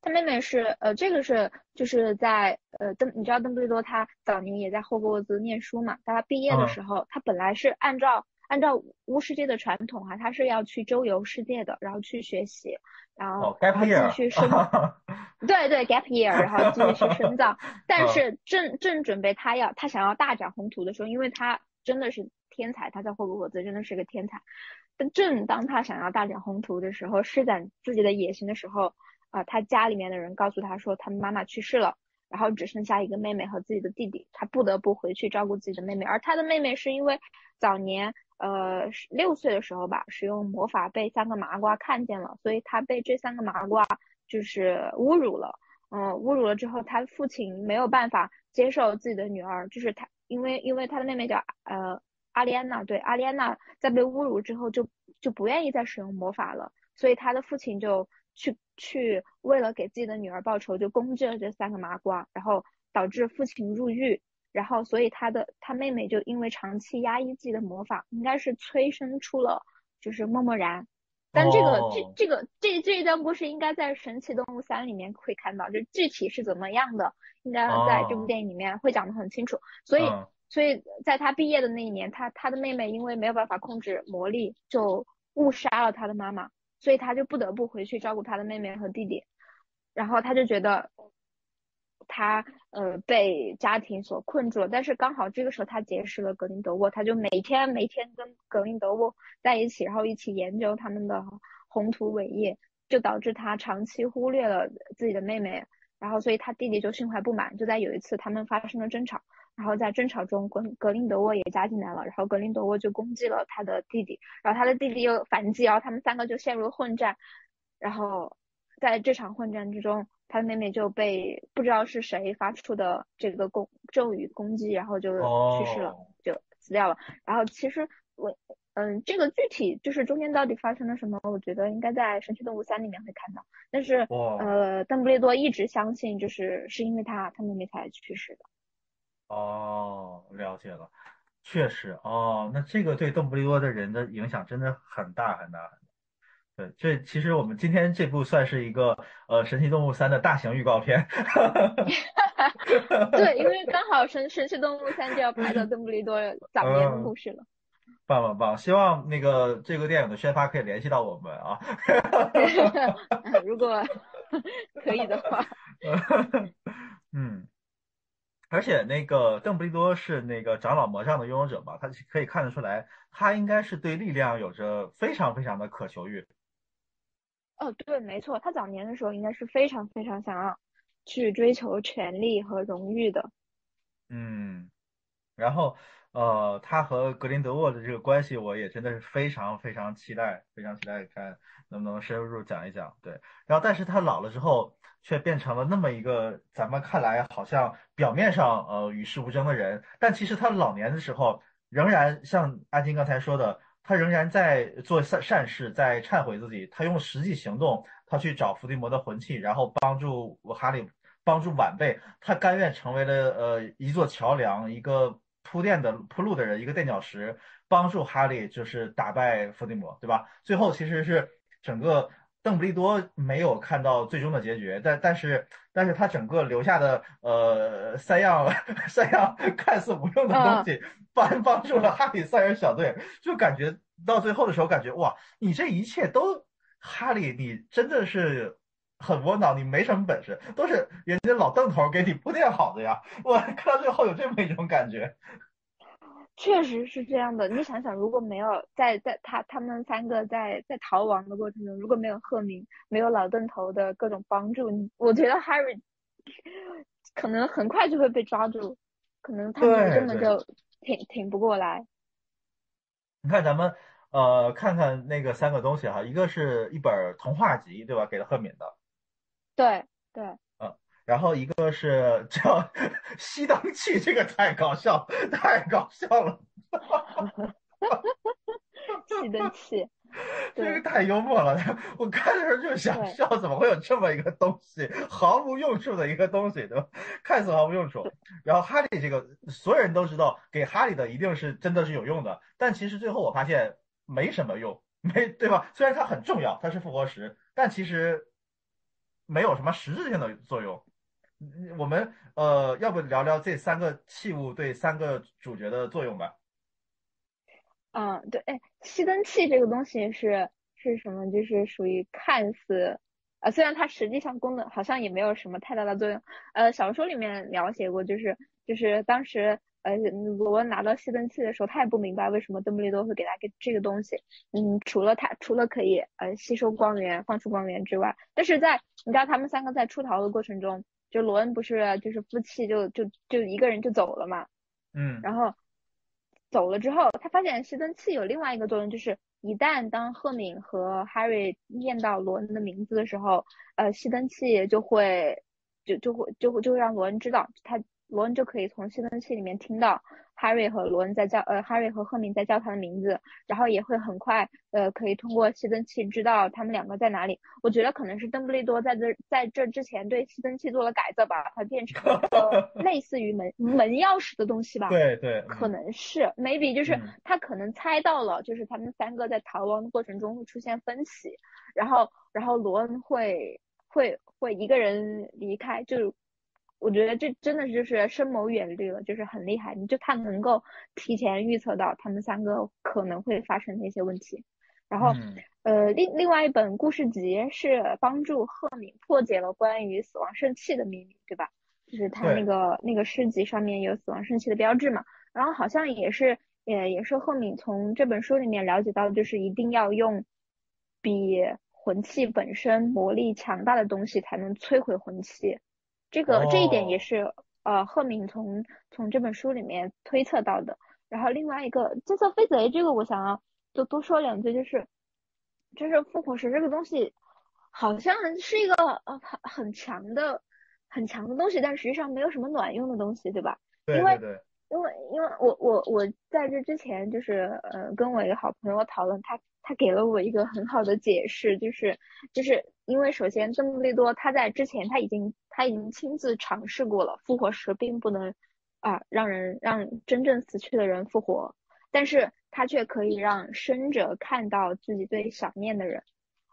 他妹妹是呃，这个是就是在呃邓，你知道邓布利多他早年也在霍格沃兹念书嘛？他毕业的时候，他本来是按照按照巫世界的传统哈，他是要去周游世界的，然后去学习，然后继续 深，对对 gap year，然后继续去深 造。但是正正准备他要他想要大展宏图的时候，因为他真的是天才，他在霍格沃兹真的是个天才。但正当他想要大展宏图的时候，施展自己的野心的时候。啊，他家里面的人告诉他说，他妈妈去世了，然后只剩下一个妹妹和自己的弟弟，他不得不回去照顾自己的妹妹。而他的妹妹是因为早年呃六岁的时候吧，使用魔法被三个麻瓜看见了，所以他被这三个麻瓜就是侮辱了。嗯，侮辱了之后，他父亲没有办法接受自己的女儿，就是他，因为因为他的妹妹叫呃阿丽安娜，对，阿丽安娜在被侮辱之后就就不愿意再使用魔法了，所以他的父亲就。去去，为了给自己的女儿报仇，就攻击了这三个麻瓜，然后导致父亲入狱，然后所以他的他妹妹就因为长期压抑自己的魔法，应该是催生出了就是默默然。但这个这这个这这一段故事应该在《神奇动物三》里面会看到，就具体是怎么样的，应该在这部电影里面会讲得很清楚。所以所以在他毕业的那一年，他他的妹妹因为没有办法控制魔力，就误杀了他的妈妈。所以他就不得不回去照顾他的妹妹和弟弟，然后他就觉得他呃被家庭所困住了，但是刚好这个时候他结识了格林德沃，他就每天每天跟格林德沃在一起，然后一起研究他们的宏图伟业，就导致他长期忽略了自己的妹妹，然后所以他弟弟就心怀不满，就在有一次他们发生了争吵。然后在争吵中，格格林德沃也加进来了，然后格林德沃就攻击了他的弟弟，然后他的弟弟又反击，然后他们三个就陷入了混战，然后在这场混战之中，他的妹妹就被不知道是谁发出的这个攻咒语攻击，然后就去世了，就死掉了。然后其实我嗯，这个具体就是中间到底发生了什么，我觉得应该在《神奇动物三》里面会看到。但是呃，邓布利多一直相信，就是是因为他他妹妹才去世的。哦，了解了。确实哦，那这个对邓布利多的人的影响真的很大很大很大。对，这其实我们今天这部算是一个呃《神奇动物三》的大型预告片。对，因为刚好《神神奇动物三》就要拍到邓布利多早年的故事了。棒棒棒！希望那个这个电影的宣发可以联系到我们啊。如果可以的话。嗯。而且那个邓布利多是那个长老魔杖的拥有者嘛，他可以看得出来，他应该是对力量有着非常非常的渴求欲。哦，对，没错，他早年的时候应该是非常非常想要去追求权力和荣誉的。嗯，然后呃，他和格林德沃的这个关系，我也真的是非常非常期待，非常期待看能不能深入讲一讲。对，然后但是他老了之后。却变成了那么一个咱们看来好像表面上呃与世无争的人，但其实他老年的时候仍然像阿金刚才说的，他仍然在做善善事，在忏悔自己，他用实际行动，他去找伏地魔的魂器，然后帮助哈利，帮助晚辈，他甘愿成为了呃一座桥梁，一个铺垫的铺路的人，一个垫脚石，帮助哈利就是打败伏地魔，对吧？最后其实是整个。邓布利多没有看到最终的结局，但但是但是他整个留下的呃三样 三样 看似无用的东西，帮帮助了哈利三人小队，就感觉到最后的时候，感觉哇，你这一切都哈利，你真的是很窝囊，你没什么本事，都是人家老邓头给你铺垫好的呀，我看到最后有这么一种感觉。确实是这样的，你想想，如果没有在在他他们三个在在逃亡的过程中，如果没有赫敏，没有老邓头的各种帮助，我觉得 Harry 可能很快就会被抓住，可能他们根本就挺挺不过来。你看咱们呃，看看那个三个东西哈，一个是一本童话集，对吧？给了赫敏的。对对。然后一个是叫熄灯器，这个太搞笑，太搞笑了。吸灯器，这个太幽默了。我看的时候就想笑，怎么会有这么一个东西，毫无用处的一个东西，对吧？看似毫无用处。然后哈利这个，所有人都知道，给哈利的一定是真的是有用的，但其实最后我发现没什么用，没对吧？虽然它很重要，它是复活石，但其实没有什么实质性的作用。我们呃，要不聊聊这三个器物对三个主角的作用吧？嗯，对，哎，熄灯器这个东西是是什么？就是属于看似，呃，虽然它实际上功能好像也没有什么太大的作用。呃，小说里面描写过，就是就是当时呃罗恩拿到熄灯器的时候，他也不明白为什么邓布利多会给他给这个东西。嗯，除了他除了可以呃吸收光源、放出光源之外，但是在你知道他们三个在出逃的过程中。就罗恩不是就是夫妻就就就一个人就走了嘛，嗯，然后走了之后，他发现吸灯器有另外一个作用，就是一旦当赫敏和 Harry 念到罗恩的名字的时候，呃，吸灯器就会就就会就会就会让罗恩知道，他罗恩就可以从吸尘器里面听到。Harry 和罗恩在叫，呃，Harry 和赫敏在叫他的名字，然后也会很快，呃，可以通过吸尘器知道他们两个在哪里。我觉得可能是邓布利多在这在这之前对吸尘器做了改造，把它变成 类似于门门钥匙的东西吧。对对，可能是，maybe 就是他可能猜到了，就是他们三个在逃亡的过程中会出现分歧，然后然后罗恩会会会一个人离开，就。我觉得这真的就是深谋远虑了，就是很厉害。你就他能够提前预测到他们三个可能会发生的一些问题。然后，呃，另另外一本故事集是帮助赫敏破解了关于死亡圣器的秘密，对吧？就是他那个那个诗集上面有死亡圣器的标志嘛。然后好像也是，也也是赫敏从这本书里面了解到，就是一定要用比魂器本身魔力强大的东西才能摧毁魂器。这个这一点也是呃赫敏从从这本书里面推测到的。然后另外一个金色飞贼，这个我想要多多说两句，就是就是复活石这个东西好像是一个呃很很强的很强的东西，但实际上没有什么卵用的东西，对吧？对对对。因为因为我我我在这之前就是呃跟我一个好朋友讨论，他他给了我一个很好的解释，就是就是因为首先邓布利多他在之前他已经他已经亲自尝试过了，复活石并不能啊，让人让真正死去的人复活，但是他却可以让生者看到自己最想念的人。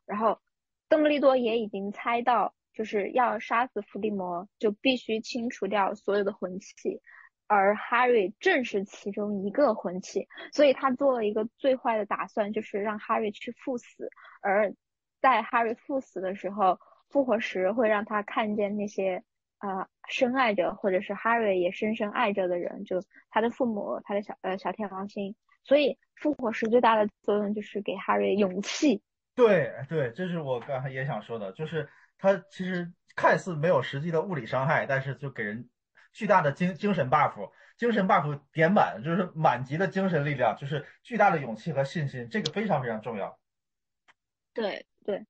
然后，邓布利多也已经猜到，就是要杀死伏地魔，就必须清除掉所有的魂器，而 Harry 正是其中一个魂器，所以他做了一个最坏的打算，就是让 Harry 去赴死。而在 Harry 赴死的时候，复活石会让他看见那些。啊，深爱着或者是 Harry 也深深爱着的人，就他的父母，他的小呃小天王星，所以复活石最大的作用就是给 Harry 勇气。对对，这是我刚才也想说的，就是他其实看似没有实际的物理伤害，但是就给人巨大的精精神 buff，精神 buff 点满，就是满级的精神力量，就是巨大的勇气和信心，这个非常非常重要。对对。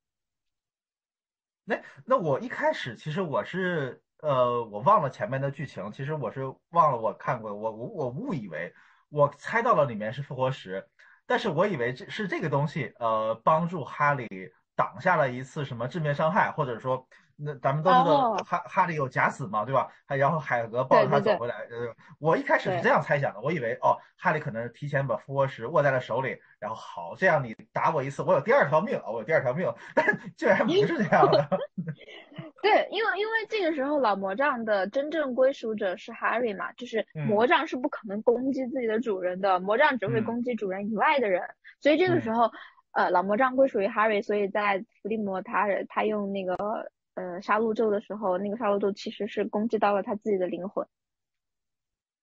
那那我一开始其实我是。呃，我忘了前面的剧情，其实我是忘了我看过，我我我误以为我猜到了里面是复活石，但是我以为这是这个东西，呃，帮助哈利挡下了一次什么致命伤害，或者说。那咱们都知道哈哈利有假死嘛，对吧？还然后海格抱着他走回来。呃，我一开始是这样猜想的，我以为哦，哈利可能提前把复活石握在了手里，然后好，这样你打我一次，我有第二条命啊，我有第二条命。但竟然不是这样的。对，因为因为这个时候老魔杖的真正归属者是哈利嘛，就是魔杖是不可能攻击自己的主人的，魔杖只会攻击主人以外的人。所以这个时候，呃，老魔杖归属于哈利，所以在伏地魔他他用那个。呃，杀戮咒的时候，那个杀戮咒其实是攻击到了他自己的灵魂。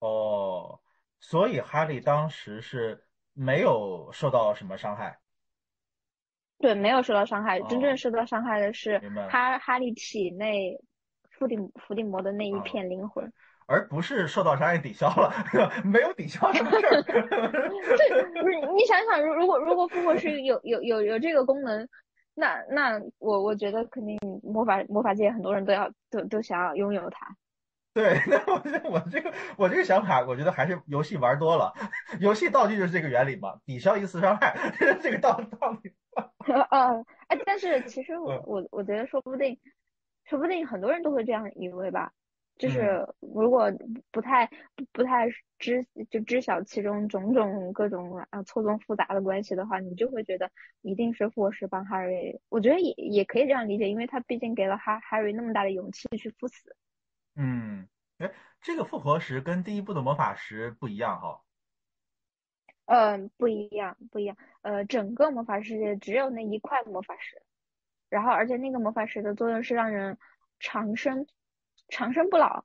哦，所以哈利当时是没有受到什么伤害。对，没有受到伤害，真正受到伤害的是哈哈利体内伏地伏地魔的那一片灵魂，而不是受到伤害抵消了，没有抵消什么事儿。对，不是你想想，如如果如果复活是有有有有这个功能。那那我我觉得肯定魔法魔法界很多人都要都都想要拥有它。对，那我我这个我这个想法，我觉得还是游戏玩多了，游戏道具就是这个原理嘛，抵消一次伤害，这个道道理。啊，哎，但是其实我我我觉得说不定，说不定很多人都会这样以为吧。就是如果不太不太知就知晓其中种种各种啊错综复杂的关系的话，你就会觉得一定是霍士帮 Harry。我觉得也也可以这样理解，因为他毕竟给了哈 Harry 那么大的勇气去赴死。嗯，哎，这个复活石跟第一部的魔法石不一样哈。嗯，不一样，不一样。呃，整个魔法世界只有那一块魔法石，然后而且那个魔法石的作用是让人长生。长生不老，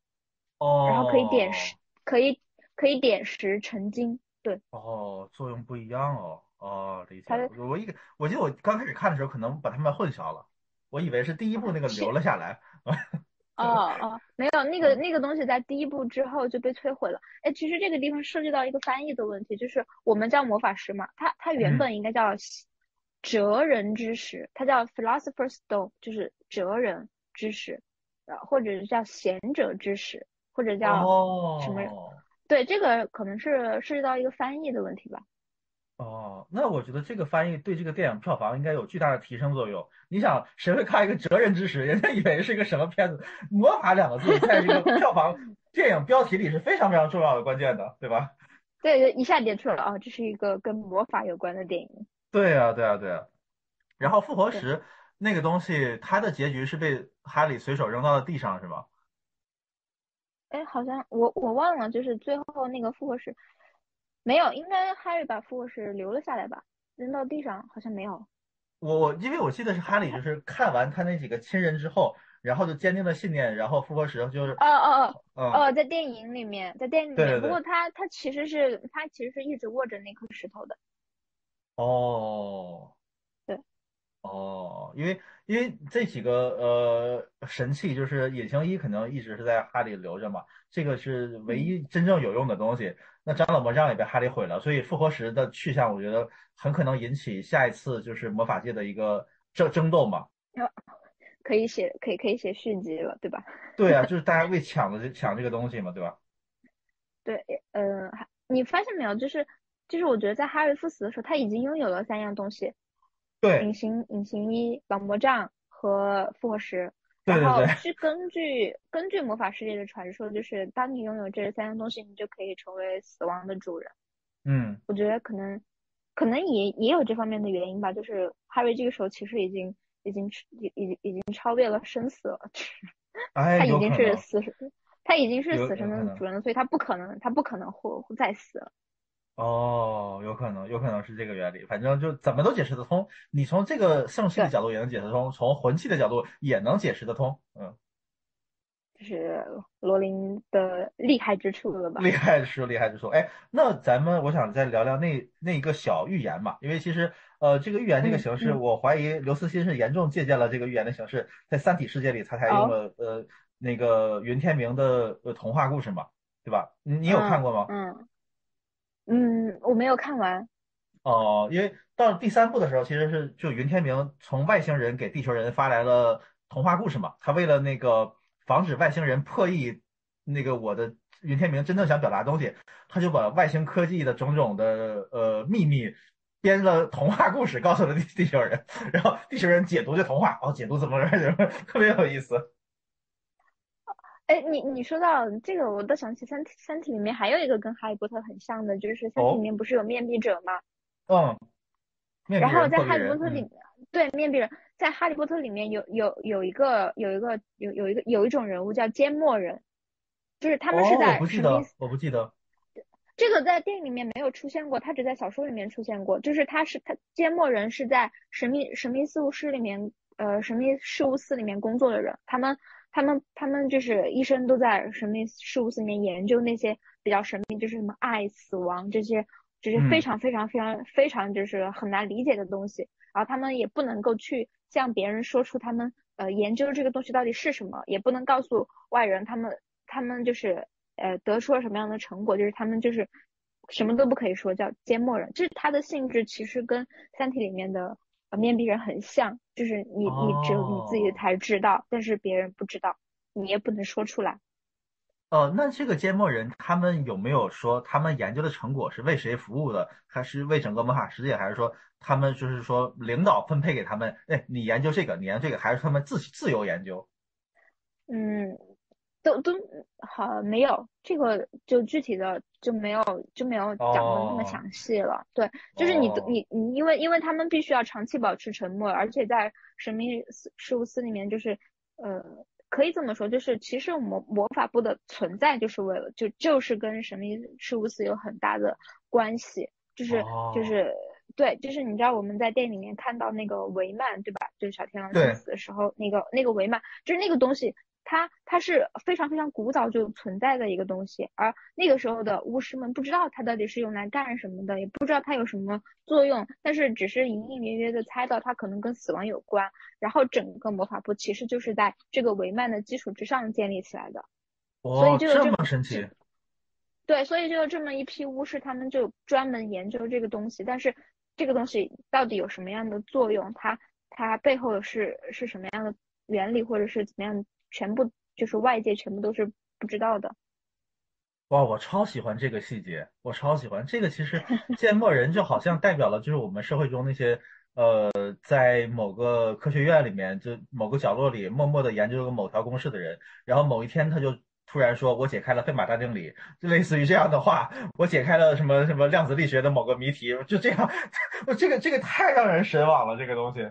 哦，然后可以点石，可以可以点石成金，对，哦，作用不一样哦，哦，理解。我一个，我记得我刚开始看的时候，可能把他们混淆了，我以为是第一部那个留了下来。哦哦，没有，那个那个东西在第一部之后就被摧毁了。哎，其实这个地方涉及到一个翻译的问题，就是我们叫魔法师嘛，它它原本应该叫哲人之石，它叫 philosopher's stone，就是哲人之石。或者叫贤者之石，或者叫什么？对，这个可能是涉及到一个翻译的问题吧。哦，那我觉得这个翻译对这个电影票房应该有巨大的提升作用。你想，谁会看一个哲人之石？人家以为是一个什么片子？魔法两个字在这个票房电影标题里是非常非常重要的关键的，对吧？对，一下点出了啊，这是一个跟魔法有关的电影。对啊，对啊，对啊。然后复活石。那个东西，它的结局是被哈利随手扔到了地上，是吗？哎，好像我我忘了，就是最后那个复活石没有，应该哈利把复活石留了下来吧？扔到地上好像没有。我我因为我记得是哈利，就是看完他那几个亲人之后，然后就坚定了信念，然后复活石就是哦哦哦哦，在电影里面，在电影里面，不过他他其实是他其实是一直握着那颗石头的。哦。对哦，因为因为这几个呃神器，就是隐形衣，可能一直是在哈利留着嘛。这个是唯一真正有用的东西。那长老魔杖也被哈利毁了，所以复活石的去向，我觉得很可能引起下一次就是魔法界的一个争争斗嘛。可以写，可以可以写续集了，对吧？对啊，就是大家为抢的抢这个东西嘛，对吧？对，嗯，你发现没有？就是就是，我觉得在哈利赴死的时候，他已经拥有了三样东西。对，隐形隐形衣、老魔杖和复活石，然后是根据根据魔法世界的传说，就是当你拥有这三样东西，你就可以成为死亡的主人。嗯，我觉得可能可能也也有这方面的原因吧，就是哈瑞这个时候其实已经已经已已已经超越了生死了，哎，他已经是死神，他已经是死神的主人了，所以他不可能他不可能会会再死了。哦，有可能，有可能是这个原理，反正就怎么都解释得通。你从这个圣器的角度也能解释通，从魂器的角度也能解释得通。嗯，就是罗琳的厉害之处了吧？厉害之处，厉害之处。哎，那咱们我想再聊聊那那一个小预言嘛，因为其实呃，这个预言这个嗯形式，嗯我怀疑刘慈欣是严重借鉴了这个预言的形式，在《三体》世界里，他才用了呃那个云天明的呃童话故事嘛，对吧？你你有看过吗？嗯嗯，嗯我没有看完。哦，因为到第三部的时候，其实是就云天明从外星人给地球人发来了童话故事嘛。他为了那个防止外星人破译那个我的云天明真正想表达的东西，他就把外星科技的种种的呃秘密编了童话故事，告诉了地地球人，然后地球人解读这童话，哦，解读怎么回事，特别有意思。哎，你你说到这个，我倒想起三体《三体》里面还有一个跟《哈利波特》很像的，就是《三体》哦里面不是有面壁者吗？嗯，然后在《哈利波特》，里，嗯对面壁人，在《哈利波特》里面有有有一个有一个有有一个有一种人物叫缄默人，就是他们是哦，我在不记得我不记得。这个在电影里面没有出现过，他只在小说里面出现过。就是他是他缄默人是在神秘神秘事务室里面，呃，神秘事务司里面工作的人。他们他们他们就是医生都在神秘事务司里面研究那些比较神秘，就是什么爱、死亡这些，就是非嗯常非常非常非常就是很难理解的东西。然后他们也不能够去向别人说出他们呃研究这个东西到底是什么，也不能告诉外人他们他们就是呃得出了什么样的成果，就是他们就是什么都不可以说，叫缄默人。这是它的性质其实跟《三体》里面的呃面壁人很像，就是你你只有你自己哦才知道，但是别人不知道，你也不能说出来。呃，那这个缄默人他们有没有说他们研究的成果是为谁服务的，还是为整个魔法世界，还是说他们就是说领导分配给他们，哎，你研究这个，你研究这个，还是他们自自由研究？嗯，都都好没有这个就具体的就没有就没有讲的那么哦详细了。对，就是你哦你你因为因为他们必须要长期保持沉默，而且在神秘事事务司里面就是呃可以这么说，就是其实魔魔法部的存在就是为了就就是跟神秘事务司有很大的关系，就是哦就是。对，就是你知道我们在电影里面看到那个维曼，对吧？就是小天狼对星死的时候，那个那个维曼，就是那个东西，它它是非常非常古早就存在的一个东西，而那个时候的巫师们不知道它到底是用来干什么的，也不知道它有什么作用，但是只是隐隐约约的猜到它可能跟死亡有关。然后整个魔法部其实就是在这个维曼的基础之上建立起来的。所哦，这以就有这么神奇。对，所以就有这么一批巫师，他们就专门研究这个东西，但是这个东西到底有什么样的作用，它它背后是是什么样的原理，或者是怎么样，全部就是外界全部都是不知道的。哇，我超喜欢这个细节，我超喜欢这个。其实缄默人就好像代表了，就是我们社会中那些呃，在某个科学院里面，就某个角落里默默的研究个某条公式的人，然后某一天他就突然说，我解开了费马大定理，就类似于这样的话，我解开了什么什么量子力学的某个谜题，就这样，我 这个这个太让人神往了，这个东西。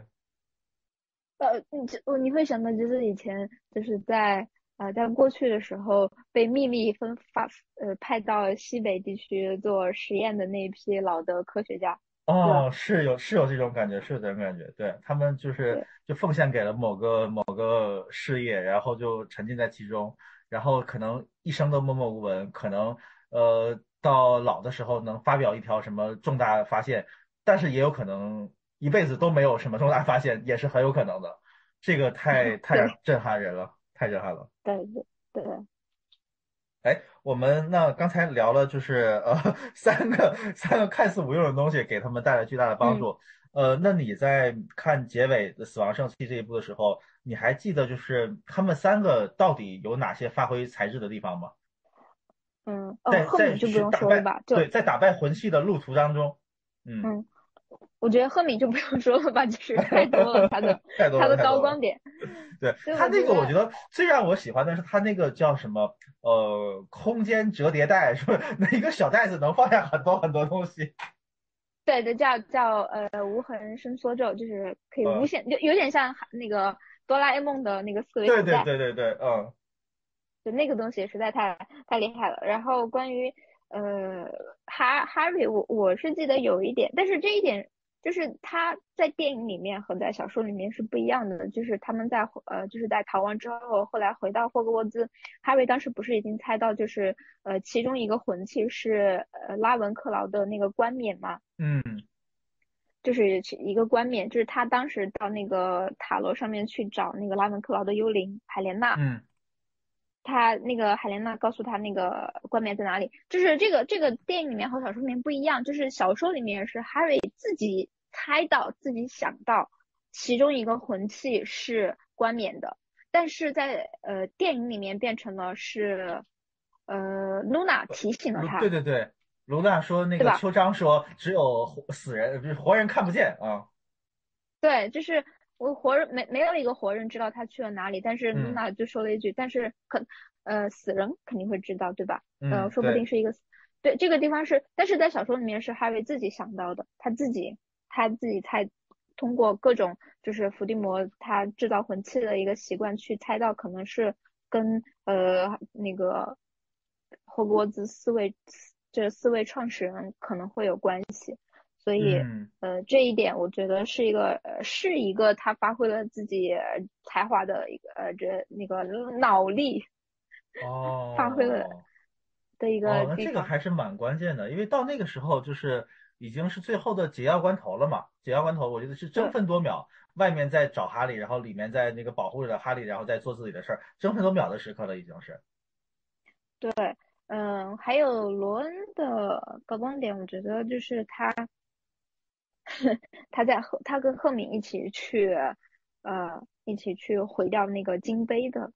呃，你这你会想到就是以前就是在呃在过去的时候被秘密分发呃派到西北地区做实验的那一批老的科学家。哦，是有是有这种感觉，是有这种感觉，对他们就是就奉献给了某个某个事业，然后就沉浸在其中，然后可能一生都默默无闻，可能呃到老的时候能发表一条什么重大发现，但是也有可能一辈子都没有什么重大发现，也是很有可能的。这个太太震撼人了，太震撼了。对对对，哎，我们那刚才聊了，就是呃三个三个看似无用的东西给他们带来巨大的帮助。呃，那你在看结尾的《死亡圣器》这一部的时候，你还记得就是他们三个到底有哪些发挥才智的地方吗？嗯，哦，在在后面就不用打败说了吧，对，在打败魂器的路途当中，嗯嗯我觉得赫敏就不用说了吧，就是太多了 他的太多了他的高光点。对对他那个，我我觉得最让我喜欢的是他那个叫什么呃空间折叠袋，是不是？那一个小袋子能放下很多很多东西。对的，叫叫呃无痕伸缩咒，就是可以嗯无限，就有点像那个哆啦 A 梦的那个思维对对。对对对，嗯就那个东西实在太太厉害了。然后关于呃哈 Harry，我我是记得有一点，但是这一点就是他在电影里面和在小说里面是不一样的。就是他们在呃就是在逃亡之后，后来回到霍格沃兹，Harry 当时不是已经猜到就是呃其中一个魂器是呃拉文克劳的那个冠冕嘛？嗯就是一个冠冕，就是他当时到那个塔楼上面去找那个拉文克劳的幽灵海莲娜，嗯他那个海莲娜告诉他那个冠冕在哪里，就是这个这个电影里面和小说里面不一样，就是小说里面是 Harry 自己猜到自己想到其中一个魂器是冠冕的，但是在呃电影里面变成了是呃 Luna 提醒了他，对对对，卢娜说那个秋张说只有活死人，不是活人看不见啊。对，就是我活人没没有一个活人知道他去了哪里，但是嗯 Luna 就说了一句，但是可呃死人肯定会知道，对吧？呃，嗯，说不定是一个死，对，这个地方是，但是在小说里面是 Harry 自己想到的，他自己他自己猜，通过各种就是伏地魔他制造魂器的一个习惯去猜到，可能是跟呃那个霍格沃兹四位这四位创始人可能会有关系，所以。嗯呃，这一点我觉得是一个，呃，是一个他发挥了自己呃才华的一个，呃，这那个脑力哦，发挥了的一哦，那这个。还是蛮关键的，因为到那个时候就是已经是最后的解药关头了嘛。解药关头，我觉得是争分夺秒，外面在找哈利，然后里面在那个保护着哈利，然后在做自己的事儿，争分夺秒的时刻了，已经是。对，嗯，还有罗恩的高光点，我觉得就是他，他在赫，他跟赫敏一起去，呃，一起去毁掉那个金杯的，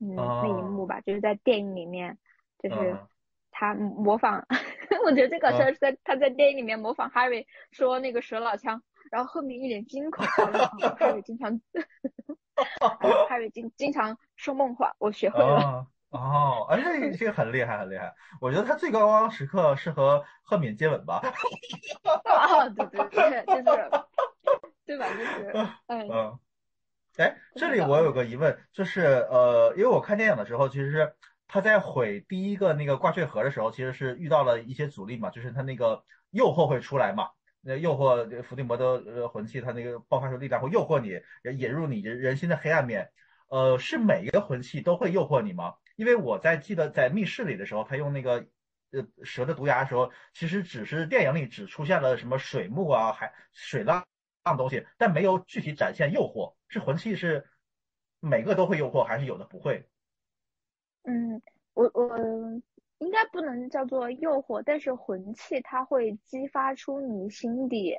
嗯，那一哦。幕吧，就是在电影里面，就是嗯。他模仿，我觉得最搞笑的是在他在电影里面模仿 Harry 说那个蛇老枪，然后赫敏一脸惊恐，然后 Harry 经常，Harry 经经常说梦话，我学会了。哦哦，哎，这个这个很厉害，很厉害。我觉得他最高光时刻是和赫敏接吻吧。啊，对对对，就是，对吧？就是，嗯，嗯，哎，这里我有个疑问，就是呃，因为我看电影的时候，其实是他在毁第一个那个挂坠盒的时候，其实是遇到了一些阻力嘛，就是他那个诱惑会出来嘛，那诱惑这个伏地魔的呃魂器，他那个爆发出力量会诱惑你，引入你人人心的黑暗面。呃，是每一个魂器都会诱惑你吗？因为我在记得在密室里的时候，他用那个呃蛇的毒牙的时候，其实只是电影里只出现了什么水幕啊，还水浪浪东西，但没有具体展现诱惑。是魂器是每个都会诱惑，还是有的不会？嗯，我我应该不能叫做诱惑，但是魂器它会激发出你心底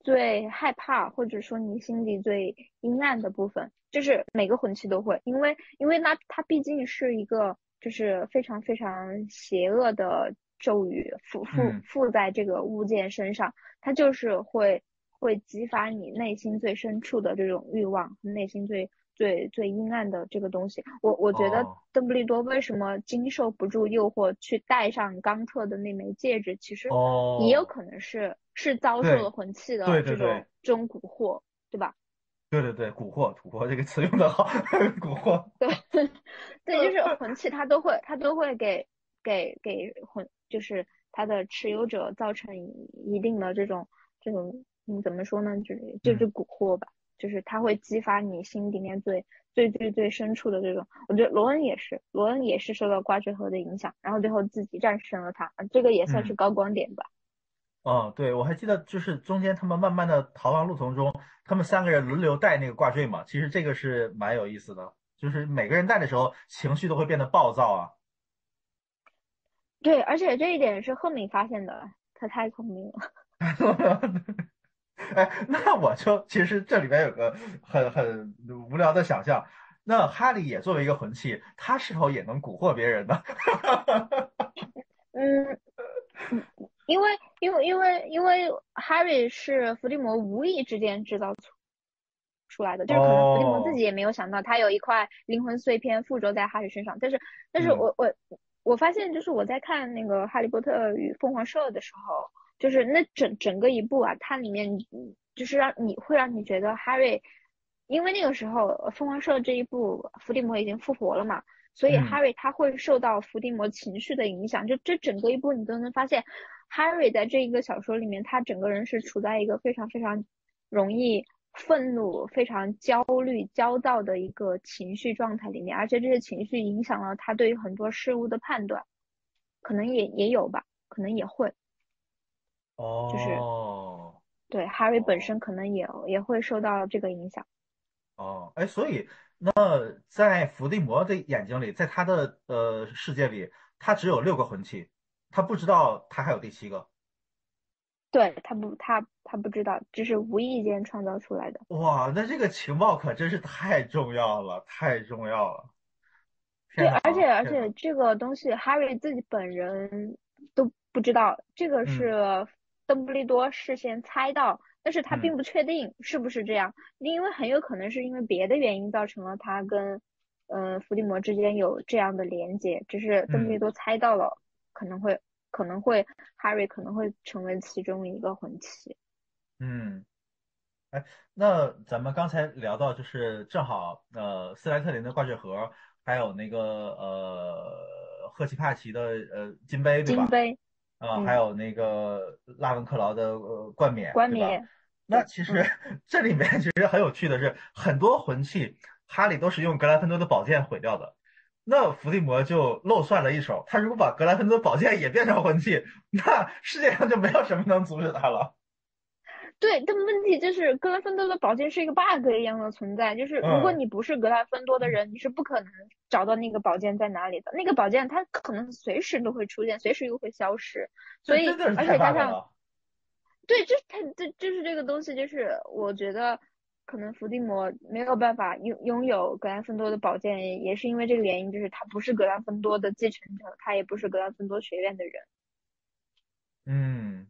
最害怕，或者说你心底最阴暗的部分，就是每个魂器都会，因为因为那它毕竟是一个就是非常非常邪恶的咒语附附嗯。附在这个物件身上，它就是会会激发你内心最深处的这种欲望，内心最最最阴暗的这个东西。我我觉得哦。邓布利多为什么经受不住诱惑去戴上冈特的那枚戒指，其实哦。也有可能是是遭受了魂器的这种这种蛊惑，对吧？对对对，蛊惑，蛊惑这个词用的好，蛊惑。对，对就是 魂器它都会它都会给给给魂，就是它的持有者造成一定的这种这种嗯怎么说呢，就是就是蛊惑吧，就是它会激发你心里面最最最最深处的这种。我觉得罗恩也是，罗恩也是受到挂坠盒的影响，然后最后自己战胜了它，这个也算是嗯高光点吧。嗯，对，我还记得，就是中间他们慢慢的逃亡路途中，他们三个人轮流戴那个挂坠嘛，其实这个是蛮有意思的，就是每个人戴的时候情绪都会变得暴躁啊。对，而且这一点是赫敏发现的，他太聪明了。哎，那我就其实这里边有个很很无聊的想象，那哈利也作为一个魂器，他是否也能蛊惑别人呢？嗯，因为因为因为因为 Harry 是伏地魔无意之间制造出出来的，就是可能伏地魔自己也没有想到他有一块灵魂碎片附着在哈利身上。但是但是我我我发现就是我在看那个《哈利波特与凤凰社》的时候，就是那整整个一部啊，它里面就是让你会让你觉得 Harry，因为那个时候凤凰社这一部伏地魔已经复活了嘛。所以 Harry 他会受到伏地魔情绪的影响，就这整个一部你都能发现，Harry 在这一个小说里面，他整个人是处在一个非常非常容易愤怒、非常焦虑、焦躁的一个情绪状态里面，而且这些情绪影响了他对于很多事物的判断，可能也也有吧，可能也会，哦，就是对 Harry 本身可能也也会受到这个影响。哦，哎，所以。那在伏地魔的眼睛里，在他的呃世界里，他只有六个魂器，他不知道他还有第七个。对他不，他他不知道，这是无意间创造出来的。哇，那这个情报可真是太重要了，太重要了。对，而且而且这个东西，Harry 自己本人都不知道，这个是邓布利多事先猜到。但是他并不确定是不是这样，因为很有可能是因为别的原因造成了他跟，嗯，伏地魔之间有这样的连接，只是邓布利多猜到了，可能会可能会 Harry 可能会成为其中一个魂器。嗯，哎，那咱们刚才聊到就是正好，呃，斯莱特林的挂坠盒，还有那个呃赫奇帕奇的呃金杯，对吧？金杯。啊，还有那个拉文克劳的呃冠冕，冠冕。那其实 这里面其实很有趣的是，很多魂器哈利都是用格兰芬多的宝剑毁掉的。那伏地魔就漏算了一手，他如果把格兰芬多宝剑也变成魂器，那世界上就没有什么能阻止他了。对，但问题就是格兰芬多的宝剑是一个 bug 一样的存在，就是如果你不是格兰芬多的人，你是不可能找到那个宝剑在哪里的。那个宝剑它可能随时都会出现，随时又会消失。所以，而且加上，对，就它这就是这个东西，就是我觉得可能伏地魔没有办法拥拥有格兰芬多的宝剑，也是因为这个原因，就是他不是格兰芬多的继承者，他也不是格兰芬多学院的人。嗯，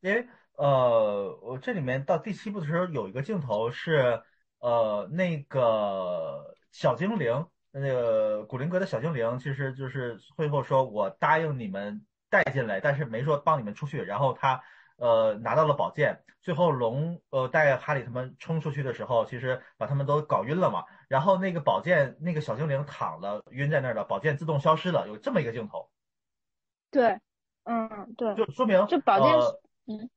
因为。呃，我这里面到第七部的时候有一个镜头是，呃，那个小精灵，那个古灵阁的小精灵，其实就是最后说我答应你们带进来，但是没说帮你们出去。然后他呃拿到了宝剑，最后龙呃带哈利他们冲出去的时候，其实把他们都搞晕了嘛。然后那个宝剑，那个小精灵躺了晕在那儿了，宝剑自动消失了，有这么一个镜头。对，嗯，对，就说明这宝剑，嗯。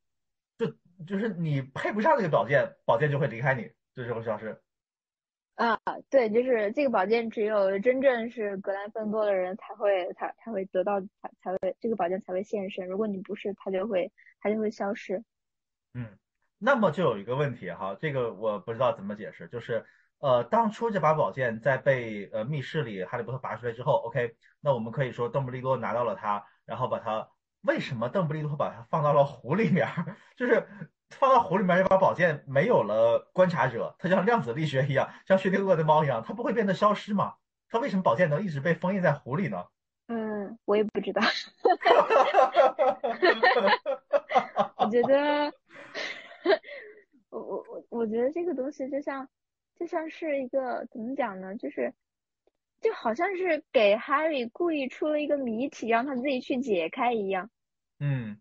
就就是你配不上这个宝剑，宝剑就会离开你，就会消失。啊，对，就是这个宝剑只有真正是格兰芬多的人才会，才才会得到，才才会这个宝剑才会现身。如果你不是，它就会它就会消失。嗯，那么就有一个问题哈，这个我不知道怎么解释，就是呃，当初这把宝剑在被呃密室里哈利波特拔出来之后，OK，那我们可以说邓布利多拿到了它，然后把它。为什么邓布利多把它放到了湖里面？就是放到湖里面这把宝剑没有了观察者，它像量子力学一样，像薛定谔的猫一样，它不会变得消失吗？它为什么宝剑能一直被封印在湖里呢？嗯，我也不知道。我觉得，我我我我觉得这个东西就像就像是一个怎么讲呢？就是就好像是给 Harry 故意出了一个谜题，让他自己去解开一样。嗯，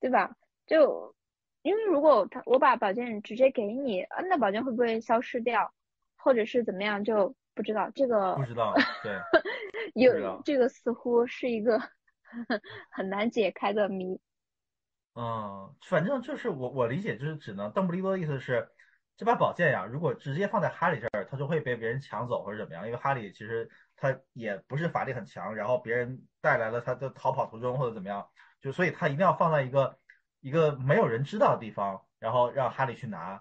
对吧？就因为如果他我把宝剑直接给你，那宝剑会不会消失掉，或者是怎么样？就不知道这个不知道，对，有这个似乎是一个 很难解开的谜。嗯，反正就是我我理解就是只能邓布利多的意思是这把宝剑呀，如果直接放在哈利这儿，他就会被别人抢走或者怎么样，因为哈利其实。他也不是法力很强，然后别人带来了他的逃跑途中或者怎么样，就所以他一定要放在一个一个没有人知道的地方，然后让哈利去拿，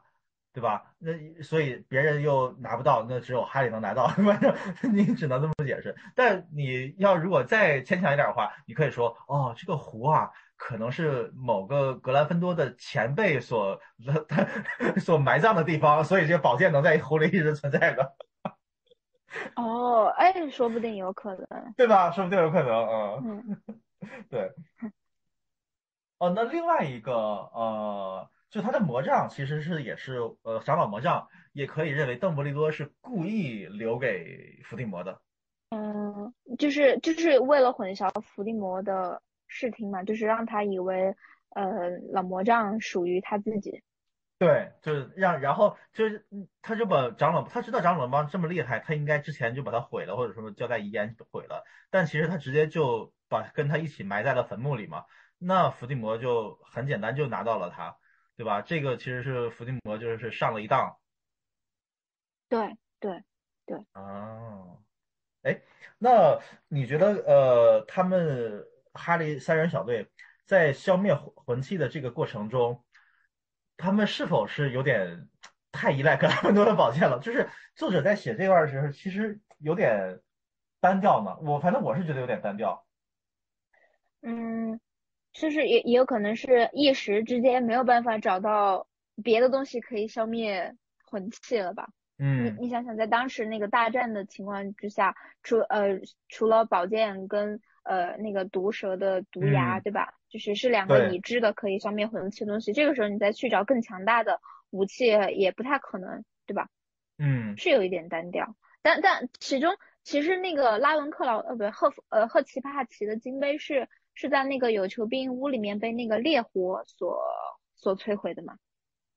对吧？那所以别人又拿不到，那只有哈利能拿到，反正 你只能这么解释。但你要如果再牵强一点的话，你可以说哦，这个湖啊，可能是某个格兰芬多的前辈所 所埋葬的地方，所以这个宝剑能在湖里一直存在的。哦，哎，说不定有可能，对吧？说不定有可能，嗯，对。哦，那另外一个呃，就他的魔杖其实是也是呃长老魔杖，也可以认为邓布利多是故意留给伏地魔的。嗯，就是就是为了混淆伏地魔的视听嘛，就是让他以为呃老魔杖属于他自己。对，就是让，然后就是他就把长老，他知道长老帮这么厉害，他应该之前就把他毁了，或者说交代遗言毁了，但其实他直接就把跟他一起埋在了坟墓里嘛。那伏地魔就很简单就拿到了他，对吧？这个其实是伏地魔就是上了一当。对对对。哦，哎，那你觉得呃，他们哈利三人小队在消灭魂器的这个过程中？他们是否是有点太依赖格兰芬多的宝剑了？就是作者在写这段的时候，其实有点单调呢。我反正我是觉得有点单调。嗯，就是也也有可能是一时之间没有办法找到别的东西可以消灭魂器了吧？嗯，你你想想，在当时那个大战的情况之下，除呃除了宝剑跟呃那个毒蛇的毒牙，对吧？就是是两个已知的可以消灭魂器的东西，这个时候你再去找更强大的武器也不太可能，对吧？嗯，是有一点单调，但但其中其实那个拉文克劳呃不是赫呃赫奇帕奇的金杯是是在那个有求必应屋里面被那个烈火所所摧毁的吗？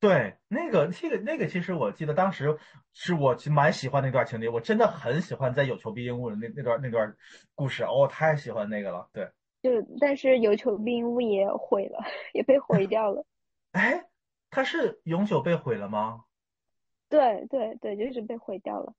对，那个那个那个其实我记得当时是我蛮喜欢那段情节，我真的很喜欢在有求必应屋的那那段那段故事，哦，太喜欢那个了，对。就但是有求必应屋也毁了，也被毁掉了。哎，它是永久被毁了吗？对对对，就是被毁掉了。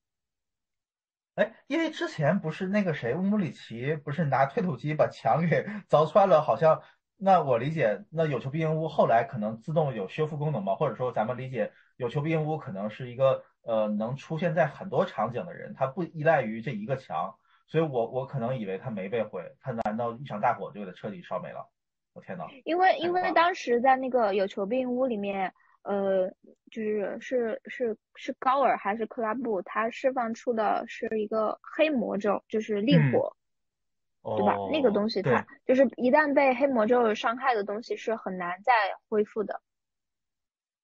哎，因为之前不是那个谁乌姆里奇不是拿推土机把墙给 凿穿了，好像那我理解那有求必应屋后来可能自动有修复功能嘛，或者说咱们理解有求必应屋可能是一个呃能出现在很多场景的人，他不依赖于这一个墙。所以，我我可能以为他没被毁，他难道一场大火就给他彻底烧没了？我天呐！因为因为当时在那个有求必应屋里面，呃，就是是是是高尔还是克拉布，他释放出的是一个黑魔咒，就是烈火，对吧？那个东西它就是一旦被黑魔咒伤害的东西是很难再恢复的。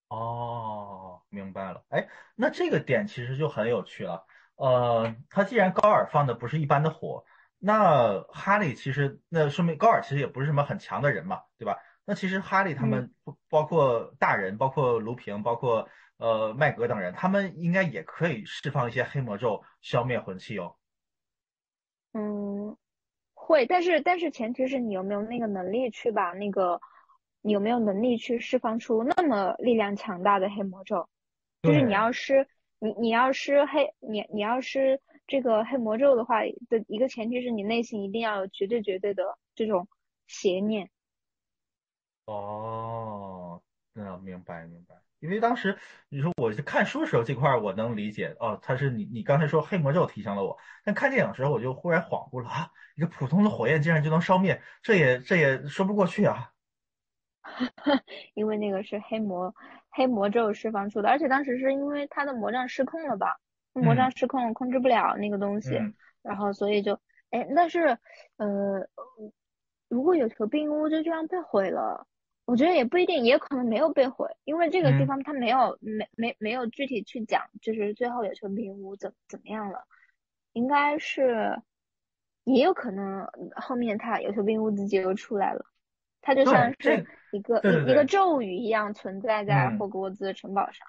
哦，明白了。哎，那这个点其实就很有趣了。呃，他既然高尔放的不是一般的火，那哈利其实那说明高尔其实也不是什么很强的人嘛，对吧？那其实哈利他们包括大人，包括卢平，包括呃麦格等人，他们应该也可以释放一些黑魔咒消灭魂器哦。嗯，会，但是但是前提是你有没有那个能力去把那个，你有没有能力去释放出那么力量强大的黑魔咒？就是你要施。你你要施黑你你要施这个黑魔咒的话的一个前提是你内心一定要有绝对绝对的这种邪念。哦，那，明白明白。因为当时你说我看书的时候这块我能理解哦，他是你你刚才说黑魔咒提醒了我，但看电影的时候我就忽然恍惚了啊，一个普通的火焰竟然就能烧灭，这也这也说不过去啊。因为那个是黑魔。黑魔咒释放出的，而且当时是因为他的魔杖失控了吧？魔杖失控，控制不了那个东西，然后所以就，哎，但是，呃，如果有求必应屋就这样被毁了，我觉得也不一定，也可能没有被毁，因为这个地方他没有没没没有具体去讲，就是最后有求必应屋怎怎么样了，应该是，也有可能后面他有求必应屋自己又出来了。他就像是一个一个咒语一样存在在霍格沃兹城堡上。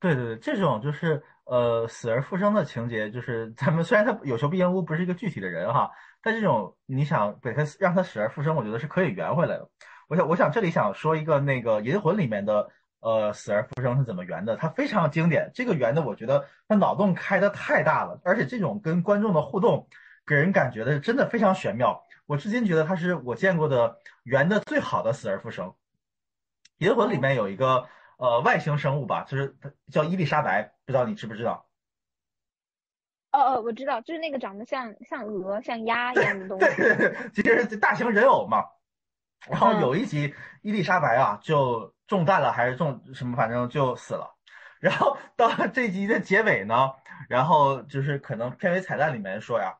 对对对，这种就是呃死而复生的情节，就是咱们虽然他有求必应屋不是一个具体的人哈，但这种你想给他让他死而复生，我觉得是可以圆回来的。我想我想这里想说一个那个银魂里面的呃死而复生是怎么圆的，它非常经典。这个圆的我觉得它脑洞开的太大了，而且这种跟观众的互动给人感觉的真的非常玄妙。我至今觉得它是我见过的圆的最好的死而复生。银魂里面有一个呃外星生物吧，就是叫伊丽莎白，不知道你知不知道？哦哦，我知道，就是那个长得像像鹅、像鸭一样的东西。其实是大型人偶嘛。然后有一集伊丽莎白啊就中弹了，还是中什么，反正就死了。然后到这集的结尾呢，然后就是可能片尾彩蛋里面说呀，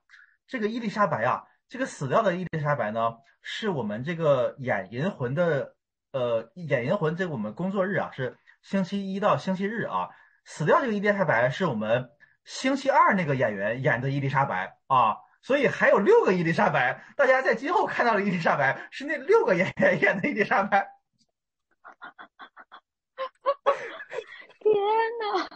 这个伊丽莎白啊。这个死掉的伊丽莎白呢，是我们这个演银魂的呃，演银魂这个我们工作日啊是星期一到星期日啊，死掉这个伊丽莎白是我们星期二那个演员演的伊丽莎白啊，所以还有六个伊丽莎白，大家在今后看到的伊丽莎白是那六个演员演的伊丽莎白。天呐，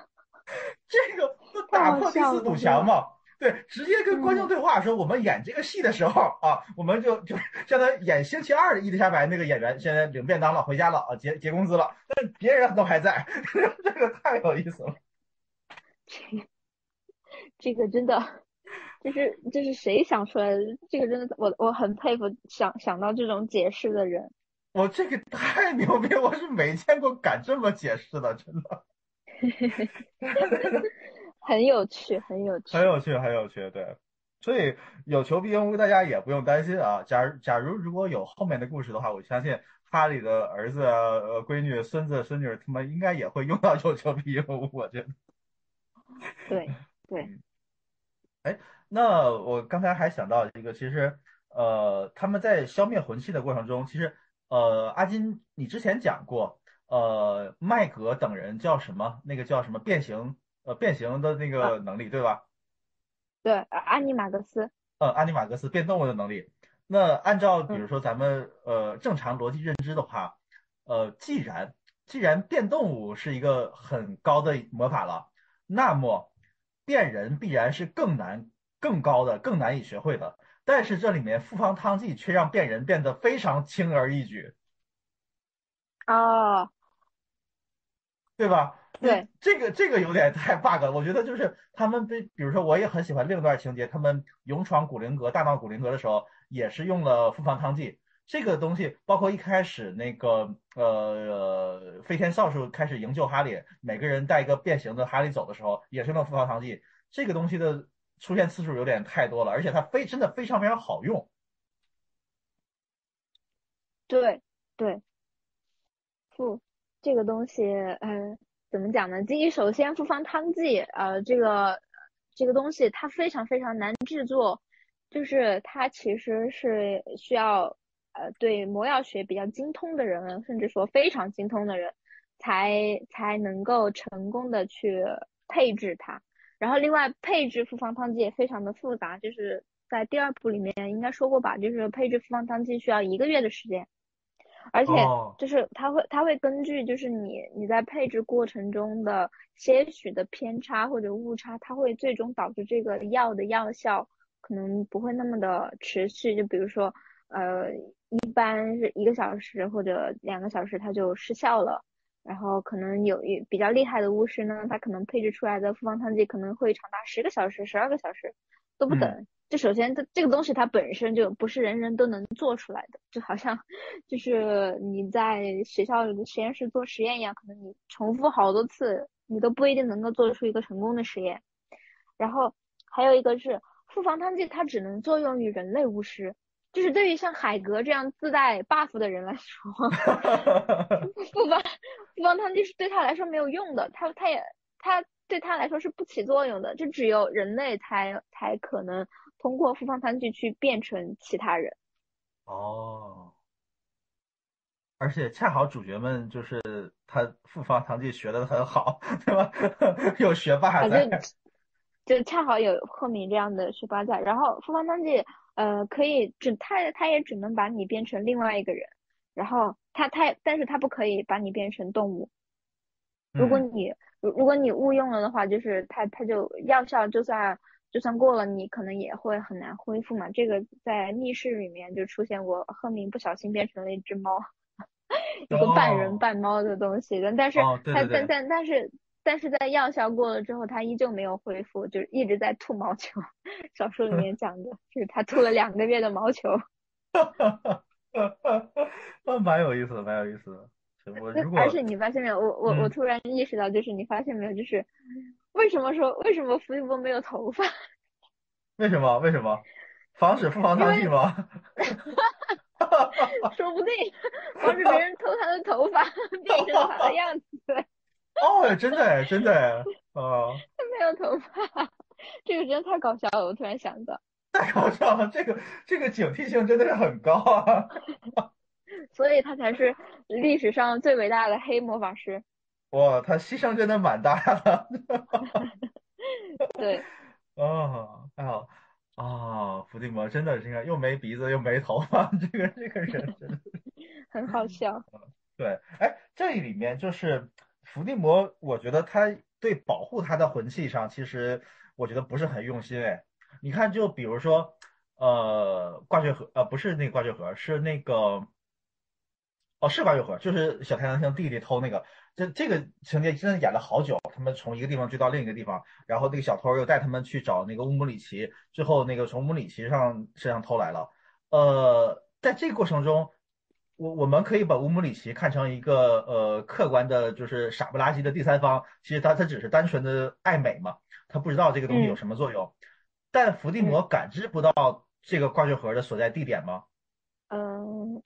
这个不打破第四堵墙嘛？对，直接跟观众对话说，我们演这个戏的时候啊，我们就就相当于演星期二的伊丽莎白那个演员，现在领便当了，回家了啊，结结工资了，但是别人都还在，这个太有意思了。这个这个真的，就是就是谁想出来的？这个真的，我我很佩服想想到这种解释的人。我这个太牛逼，我是没见过敢这么解释的，真的。很有趣，很有趣，很有趣，很有趣。对，所以有求必应，大家也不用担心啊。假如假如如果有后面的故事的话，我相信哈利的儿子、呃闺女、孙子、孙女他们应该也会用到有求必应。我觉得。对对。哎，那我刚才还想到一个，其实呃，他们在消灭魂器的过程中，其实呃，阿金，你之前讲过，呃，麦格等人叫什么？那个叫什么变形？呃，变形的那个能力，对吧？对，阿尼马格斯。呃，阿尼马格斯变动物的能力。那按照比如说咱们呃正常逻辑认知的话，呃，既然既然变动物是一个很高的魔法了，那么变人必然是更难、更高的、更难以学会的。但是这里面复方汤剂却让变人变得非常轻而易举。哦。对吧？对，这个这个有点太 bug 了。我觉得就是他们被，比如说我也很喜欢另一段情节，他们勇闯古灵阁、大闹古灵阁的时候，也是用了复方汤剂。这个东西包括一开始那个呃飞天扫帚开始营救哈利，每个人带一个变形的哈利走的时候，也是用复方汤剂。这个东西的出现次数有点太多了，而且它非真的非常非常好用。对对，复。这个东西，呃，怎么讲呢？第一，首先复方汤剂，呃，这个这个东西它非常非常难制作，就是它其实是需要呃对魔药学比较精通的人，甚至说非常精通的人，才才能够成功的去配置它。然后另外配置复方汤剂也非常的复杂，就是在第二部里面应该说过吧，就是配置复方汤剂需要一个月的时间。而且就是它会，它会根据就是你你在配置过程中的些许的偏差或者误差，它会最终导致这个药的药效可能不会那么的持续。就比如说，呃，一般是一个小时或者两个小时它就失效了。然后可能有一比较厉害的巫师呢，他可能配置出来的复方汤剂可能会长达十个小时、十二个小时都不等。就首先，这这个东西它本身就不是人人都能做出来的，就好像就是你在学校实验室做实验一样，可能你重复好多次，你都不一定能够做出一个成功的实验。然后还有一个是复方汤剂，它只能作用于人类巫师，就是对于像海格这样自带 buff 的人来说，复方复方汤剂是对他来说没有用的，他他也他对他来说是不起作用的，就只有人类才才可能。通过复方汤剂去变成其他人，哦，而且恰好主角们就是他复方汤剂学的很好，对吧？有学霸在，就恰好有赫敏这样的学霸在。然后复方汤剂，呃，可以只他他也只能把你变成另外一个人，然后他他但是他不可以把你变成动物。如果你如如果你误用了的话，就是他他就药效就算。就算过了，你可能也会很难恢复嘛。这个在密室里面就出现过，赫敏不小心变成了一只猫，一个半人半猫的东西。但但是他但但但是但是在药效过了之后，他依旧没有恢复，就是一直在吐毛球。小说里面讲的就是他吐了两个月的毛球。哈哈哈哈哈，蛮有意思的，蛮有意思的。我如果而且你发现没有，我我我突然意识到，就是你发现没有，就是。为什么说为什么伏地魔没有头发？为什么？为什么？防止复方汤剂吗？说不定防止别人偷他的头发，变成他的样子。哦，真的，真的，哦。他 没有头发，这个真的太搞笑了！我突然想到，太搞笑了，这个这个警惕性真的是很高啊。所以他才是历史上最伟大的黑魔法师。哇，他牺牲真的蛮大的。对。哦，太好啊，伏地魔真的是个又没鼻子又没头发，这个这个人真的很好笑。对，哎，这里面就是伏地魔，我觉得他对保护他的魂器上，其实我觉得不是很用心。哎，你看，就比如说，呃，挂坠盒，呃，不是那个挂坠盒，是那个，哦，是挂坠盒，就是小太阳向弟弟偷那个。这这个情节真的演了好久，他们从一个地方追到另一个地方，然后那个小偷又带他们去找那个乌姆里奇，最后那个从乌姆里奇上身上偷来了。呃，在这个过程中，我我们可以把乌姆里奇看成一个呃客观的，就是傻不拉几的第三方，其实他他只是单纯的爱美嘛，他不知道这个东西有什么作用。但伏地魔感知不到这个挂坠盒的所在地点吗？嗯。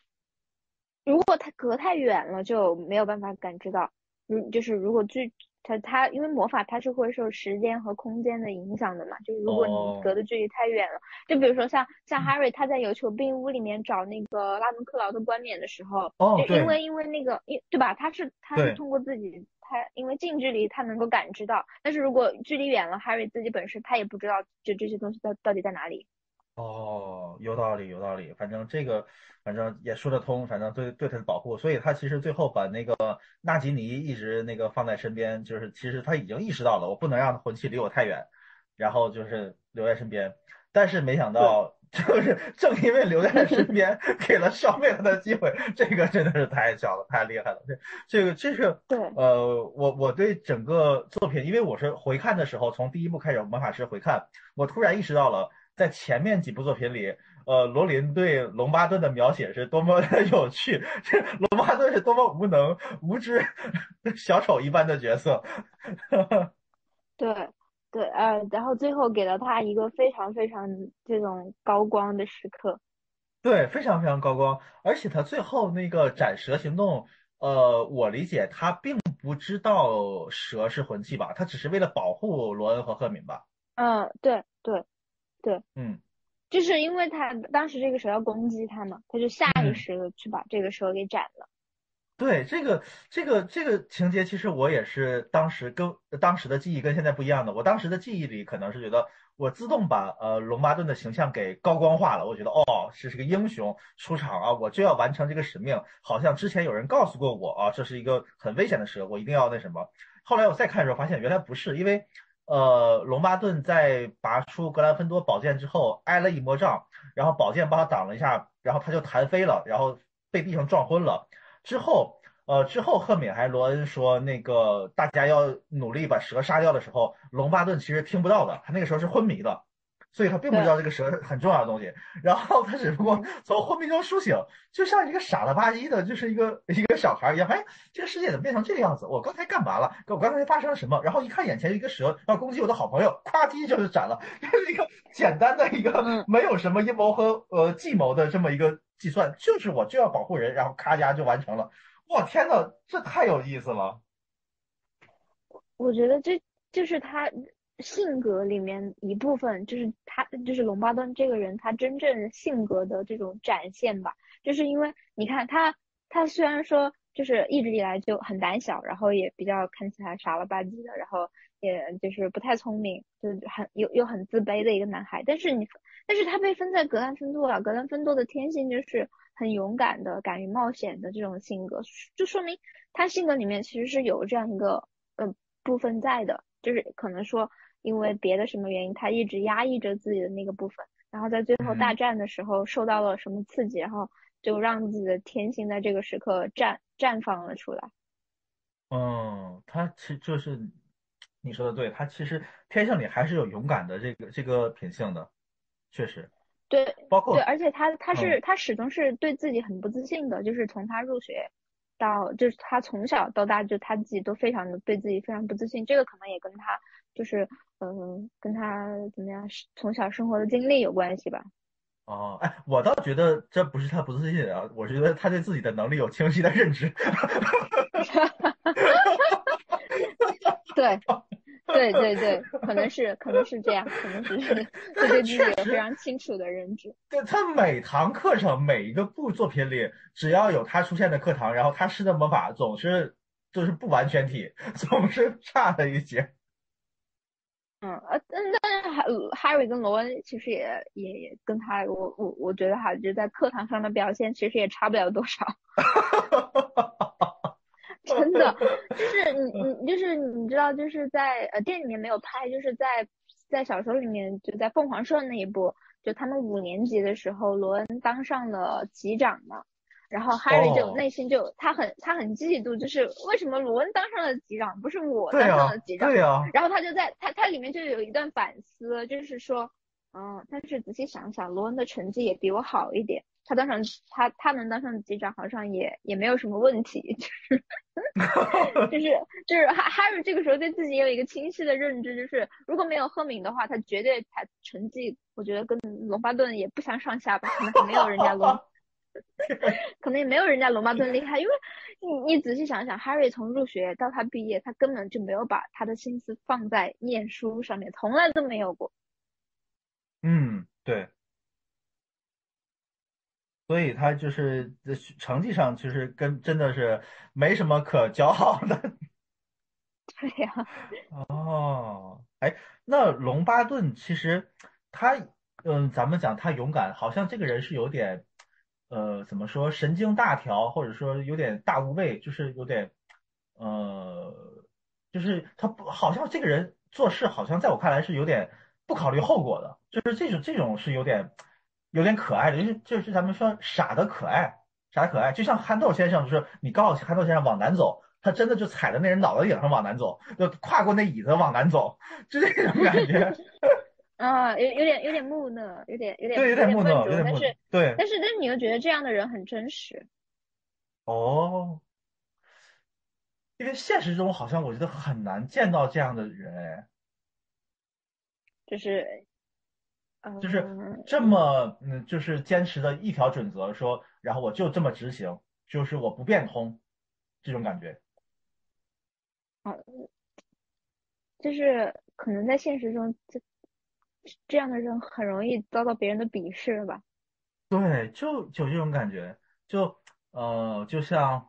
如果它隔太远了，就没有办法感知到。如就是如果距它它因为魔法它是会受时间和空间的影响的嘛，就是如果你隔的距离太远了，就比如说像像 Harry 他在有求必应屋里面找那个拉文克劳的冠冕的时候，就因为因为那个因对吧？他是他是通过自己他因为近距离他能够感知到，但是如果距离远了，Harry 自己本身他也不知道就这些东西到到底在哪里。哦，有道理，有道理。反正这个，反正也说得通。反正对对他的保护，所以他其实最后把那个纳吉尼一直那个放在身边，就是其实他已经意识到了，我不能让魂器离我太远，然后就是留在身边。但是没想到，就是正因为留在他身边，给了消灭他的机会。这个真的是太巧了，太厉害了。这这个这是对，呃，我我对整个作品，因为我是回看的时候，从第一部开始魔法师回看，我突然意识到了。在前面几部作品里，呃，罗琳对龙巴顿的描写是多么的有趣，这龙巴顿是多么无能、无知、小丑一般的角色。对对，呃，然后最后给了他一个非常非常这种高光的时刻。对，非常非常高光，而且他最后那个斩蛇行动，呃，我理解他并不知道蛇是魂器吧？他只是为了保护罗恩和赫敏吧？嗯，对对。对，嗯，就是因为他当时这个蛇要攻击他嘛，他就下意识的去把这个蛇给斩了。对，这个这个这个情节，其实我也是当时跟当时的记忆跟现在不一样的。我当时的记忆里可能是觉得我自动把呃龙巴顿的形象给高光化了，我觉得哦，这是个英雄出场啊，我就要完成这个使命。好像之前有人告诉过我啊，这是一个很危险的蛇，我一定要那什么。后来我再看的时候发现原来不是，因为。呃，龙巴顿在拔出格兰芬多宝剑之后挨了一魔杖，然后宝剑帮他挡了一下，然后他就弹飞了，然后被地上撞昏了。之后，呃，之后赫敏还罗恩说那个大家要努力把蛇杀掉的时候，龙巴顿其实听不到的，他那个时候是昏迷的。所以他并不知道这个蛇很重要的东西，然后他只不过从昏迷中苏醒，就像一个傻了吧唧的，就是一个一个小孩一样。哎，这个世界怎么变成这个样子？我刚才干嘛了？我刚才发生了什么？然后一看眼前一个蛇要攻击我的好朋友，咵叽就是斩了，就 是一个简单的一个没有什么阴谋和呃计谋的这么一个计算，就是我就要保护人，然后咔家就完成了。我，天呐，这太有意思了！我觉得这就是他。性格里面一部分就是他，就是龙巴顿这个人，他真正性格的这种展现吧。就是因为你看他，他虽然说就是一直以来就很胆小，然后也比较看起来傻了吧唧的，然后也就是不太聪明，就很又又很自卑的一个男孩。但是你，但是他被分在格兰芬多了，格兰芬多的天性就是很勇敢的、敢于冒险的这种性格，就说明他性格里面其实是有这样一个呃部分在的，就是可能说。因为别的什么原因，他一直压抑着自己的那个部分，然后在最后大战的时候受到了什么刺激，然后就让自己的天性在这个时刻绽绽放了出来。嗯，他其实就是你说的对，他其实天性里还是有勇敢的这个这个品性的，确实。对，包括对，而且他他是他始终是对自己很不自信的，就是从他入学到就是他从小到大就他自己都非常的对自己非常不自信，这个可能也跟他就是。嗯，跟他怎么样，从小生活的经历有关系吧？哦，哎，我倒觉得这不是他不自信啊，我觉得他对自己的能力有清晰的认知。对，对对对，可能是可能是这样，可能只是 对自己有非常清楚的认知。对他每堂课程每一个部作品里，只要有他出现的课堂，然后他施的魔法总是就是不完全体，总是差了一些。嗯呃，但但是哈 Harry 跟罗恩其实也也也跟他，我我我觉得哈，就在课堂上的表现其实也差不了多少。真的，就是你你就是你知道，就是在呃店里面没有拍，就是在在小说里面，就在凤凰社那一部，就他们五年级的时候，罗恩当上了级长嘛。然后 Harry 就内心就他很他很嫉妒，就是为什么罗恩当上了级长，不是我当上了级长？对呀。然后他就在他他里面就有一段反思，就是说，嗯，但是仔细想想，罗恩的成绩也比我好一点，他当上他他能当上级长，好像也也没有什么问题，就是 就是就是 Harry 这个时候对自己有一个清晰的认知，就是如果没有赫敏的话，他绝对他成绩，我觉得跟龙巴顿也不相上下吧，可能还没有人家龙。可能也没有人家龙巴顿厉害，因为你你仔细想想，Harry 从入学到他毕业，他根本就没有把他的心思放在念书上面，从来都没有过。嗯，对。所以他就是成绩上其实跟真的是没什么可骄傲的。对呀。哦，哎，那龙巴顿其实他，嗯，咱们讲他勇敢，好像这个人是有点。呃，怎么说神经大条，或者说有点大无畏，就是有点，呃，就是他不好像这个人做事，好像在我看来是有点不考虑后果的，就是这种这种是有点有点可爱的，就是就是咱们说傻的可爱，傻可爱，就像憨豆先生，就是你告诉憨豆先生往南走，他真的就踩在那人脑袋顶上往南走，就跨过那椅子往南走，就这种感觉。啊，有有点有点木讷，有点有点对，有点木讷，有点但是对，但是但是你又觉得这样的人很真实。哦，因为现实中好像我觉得很难见到这样的人，就是，就是这么嗯，就是坚持的一条准则，说然后我就这么执行，就是我不变通，这种感觉。啊，就是可能在现实中这。这样的人很容易遭到别人的鄙视吧？对，就就这种感觉，就呃，就像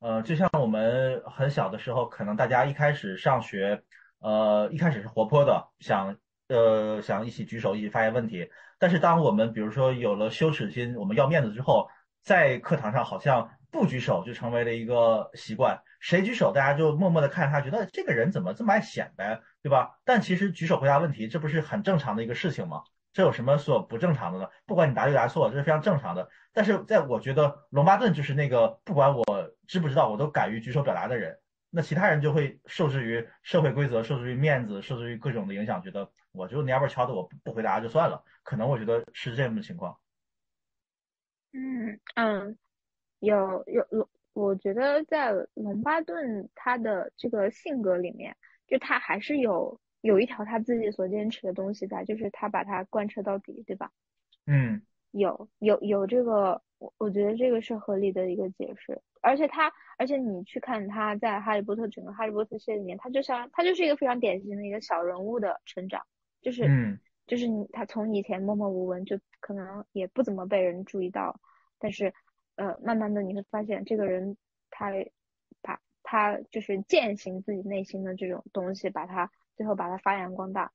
呃，就像我们很小的时候，可能大家一开始上学，呃，一开始是活泼的，想呃想一起举手，一起发言问题。但是当我们比如说有了羞耻心，我们要面子之后，在课堂上好像不举手就成为了一个习惯。谁举手，大家就默默的看着他，觉得这个人怎么这么爱显摆，对吧？但其实举手回答问题，这不是很正常的一个事情吗？这有什么所不正常的呢？不管你答对答错，这是非常正常的。但是在我觉得，龙巴顿就是那个不管我知不知道，我都敢于举手表达的人。那其他人就会受制于社会规则，受制于面子，受制于各种的影响，觉得我就蔫不敲的，我不回答就算了。可能我觉得是这样的情况。嗯嗯，有有有。我觉得在龙巴顿他的这个性格里面，就他还是有有一条他自己所坚持的东西在，就是他把它贯彻到底，对吧？嗯，有有有这个，我我觉得这个是合理的一个解释。而且他，而且你去看他在哈利波特整个哈利波特系列里面，他就像他就是一个非常典型的一个小人物的成长，就是就是你他从以前默默无闻，就可能也不怎么被人注意到，但是。呃，慢慢的你会发现，这个人他把他就是践行自己内心的这种东西，把它最后把它发扬光大，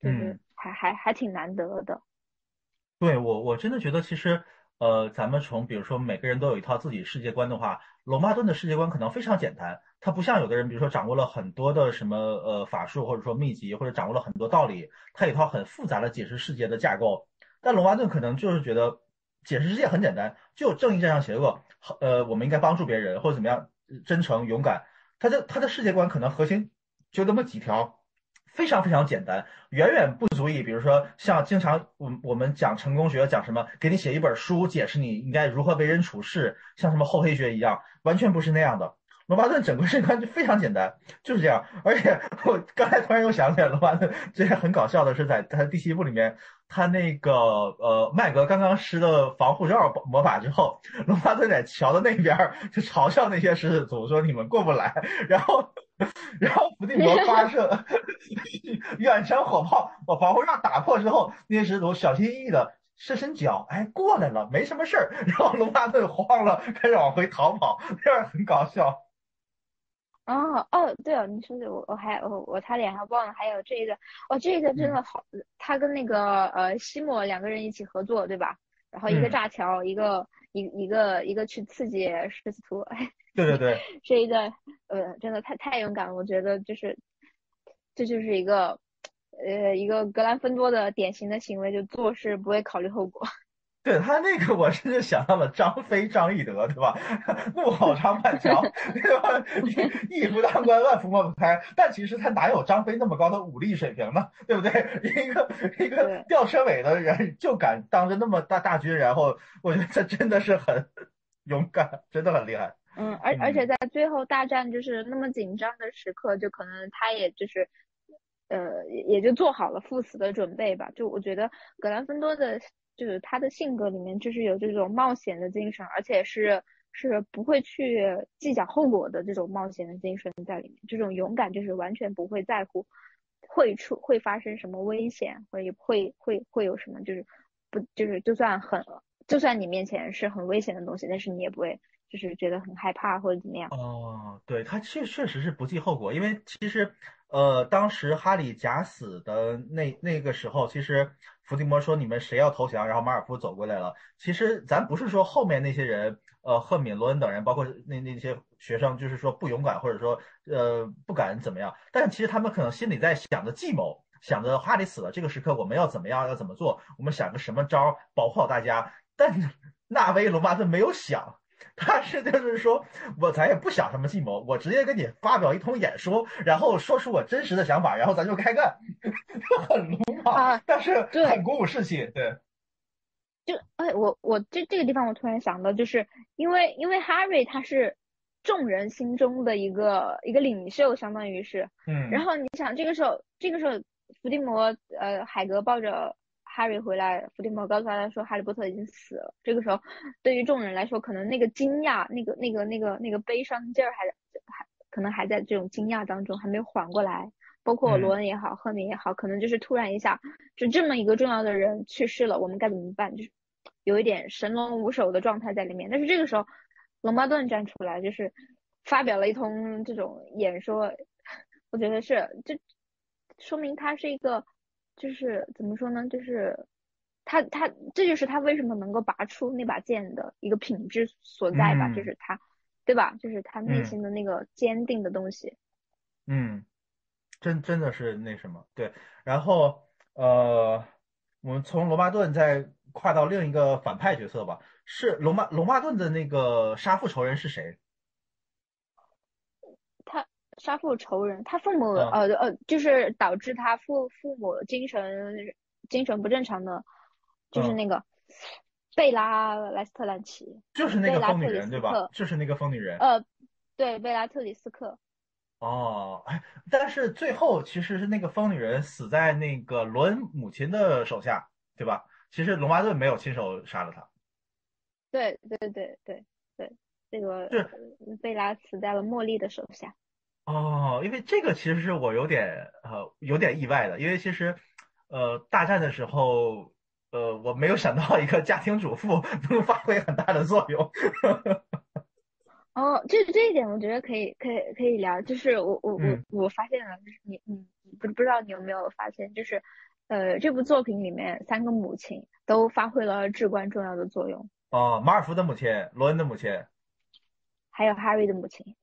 就是还还还挺难得的。对我我真的觉得，其实呃，咱们从比如说每个人都有一套自己世界观的话，龙巴顿的世界观可能非常简单，他不像有的人，比如说掌握了很多的什么呃法术，或者说秘籍，或者掌握了很多道理，他有一套很复杂的解释世界的架构。但龙巴顿可能就是觉得。解释世界很简单，就正义战胜邪恶，呃，我们应该帮助别人或者怎么样，真诚勇敢。他的他的世界观可能核心就那么几条，非常非常简单，远远不足以，比如说像经常我我们讲成功学讲什么，给你写一本书解释你应该如何为人处事，像什么厚黑学一样，完全不是那样的。罗巴顿整个世界观就非常简单，就是这样。而且我刚才突然又想起来，罗巴顿之前很搞笑的是在他第七部里面。他那个呃，麦格刚刚施了防护罩魔法之后，罗巴顿在桥的那边就嘲笑那些狮子族说：“你们过不来。”然后然后伏地魔 发射远程火炮，把防护罩打破之后，那些使徒小心翼翼的伸伸脚，哎，过来了，没什么事儿。然后龙巴顿慌了，开始往回逃跑，这样很搞笑。哦哦，对哦，你说的我我还我我差点还忘了，还有这个。哦，这个真的好，他跟那个呃西莫两个人一起合作，对吧？然后一个炸桥，一个一一个一个去刺激狮子图，哎，对对对，这一个呃真的太太勇敢了，我觉得就是这就是一个呃一个格兰芬多的典型的行为，就做事不会考虑后果。对他那个，我甚至想到了张飞、张翼德，对吧？怒吼长板桥，对吧？一夫当关，万夫莫开。但其实他哪有张飞那么高的武力水平呢？对不对？一个一个吊车尾的人就敢当着那么大大军，然后我觉得他真的是很 勇敢，真的很厉害。嗯，而而且在最后大战就是那么紧张的时刻，就可能他也就是呃也就做好了赴死的准备吧。就我觉得格兰芬多的。就是他的性格里面就是有这种冒险的精神，而且是是不会去计较后果的这种冒险的精神在里面。这种勇敢就是完全不会在乎会出会发生什么危险，或者会会会有什么，就是不就是就算很就算你面前是很危险的东西，但是你也不会就是觉得很害怕或者怎么样。哦，对他确确实是不计后果，因为其实呃当时哈利假死的那那个时候，其实。伏地魔说：“你们谁要投降？”然后马尔夫走过来了。其实咱不是说后面那些人，呃，赫敏、罗恩等人，包括那那些学生，就是说不勇敢，或者说呃不敢怎么样。但其实他们可能心里在想着计谋，想着哈利死了这个时刻我们要怎么样，要怎么做？我们想个什么招保护好大家？但 纳威·罗巴特没有想。他是就是说，我咱也不想什么计谋，我直接跟你发表一通演说，然后说出我真实的想法，然后咱就开干，很鲁莽，但是很鼓舞士气。对，就哎，我我这这个地方我突然想到，就是因为因为 Harry 他是众人心中的一个一个领袖，相当于是，嗯，然后你想这个时候这个时候伏地魔呃海格抱着。哈利回来，伏地魔告诉他说哈利波特已经死了。这个时候，对于众人来说，可能那个惊讶、那个、那个、那个、那个悲伤劲儿还还可能还在这种惊讶当中，还没有缓过来。包括罗恩也好，赫敏也好，可能就是突然一下，就这么一个重要的人去世了，我们该怎么办？就是有一点神龙无首的状态在里面。但是这个时候，龙巴顿站出来，就是发表了一通这种演说，我觉得是这说明他是一个。就是怎么说呢？就是他他这就是他为什么能够拔出那把剑的一个品质所在吧？就是他，对吧？就是他内心的那个坚定的东西。嗯，真真的是那什么对。然后呃，我们从罗巴顿再跨到另一个反派角色吧。是罗巴罗巴顿的那个杀父仇人是谁？杀父仇人，他父母呃呃，就是导致他父父母精神精神不正常的，就是那个贝拉莱斯特兰奇，就是那个疯女人对吧？就是那个疯女人。呃，对，贝拉特里斯克。哦，哎，但是最后其实是那个疯女人死在那个罗恩母亲的手下，对吧？其实龙巴顿没有亲手杀了他。对对对对对，这个贝拉死在了茉莉的手下。哦，因为这个其实是我有点呃有点意外的，因为其实，呃，大战的时候，呃，我没有想到一个家庭主妇能发挥很大的作用。哦，这这一点我觉得可以可以可以聊，就是我我我我发现了，就是你你不不知道你有没有发现，就是呃这部作品里面三个母亲都发挥了至关重要的作用。哦，马尔福的母亲，罗恩的母亲，还有哈瑞的母亲。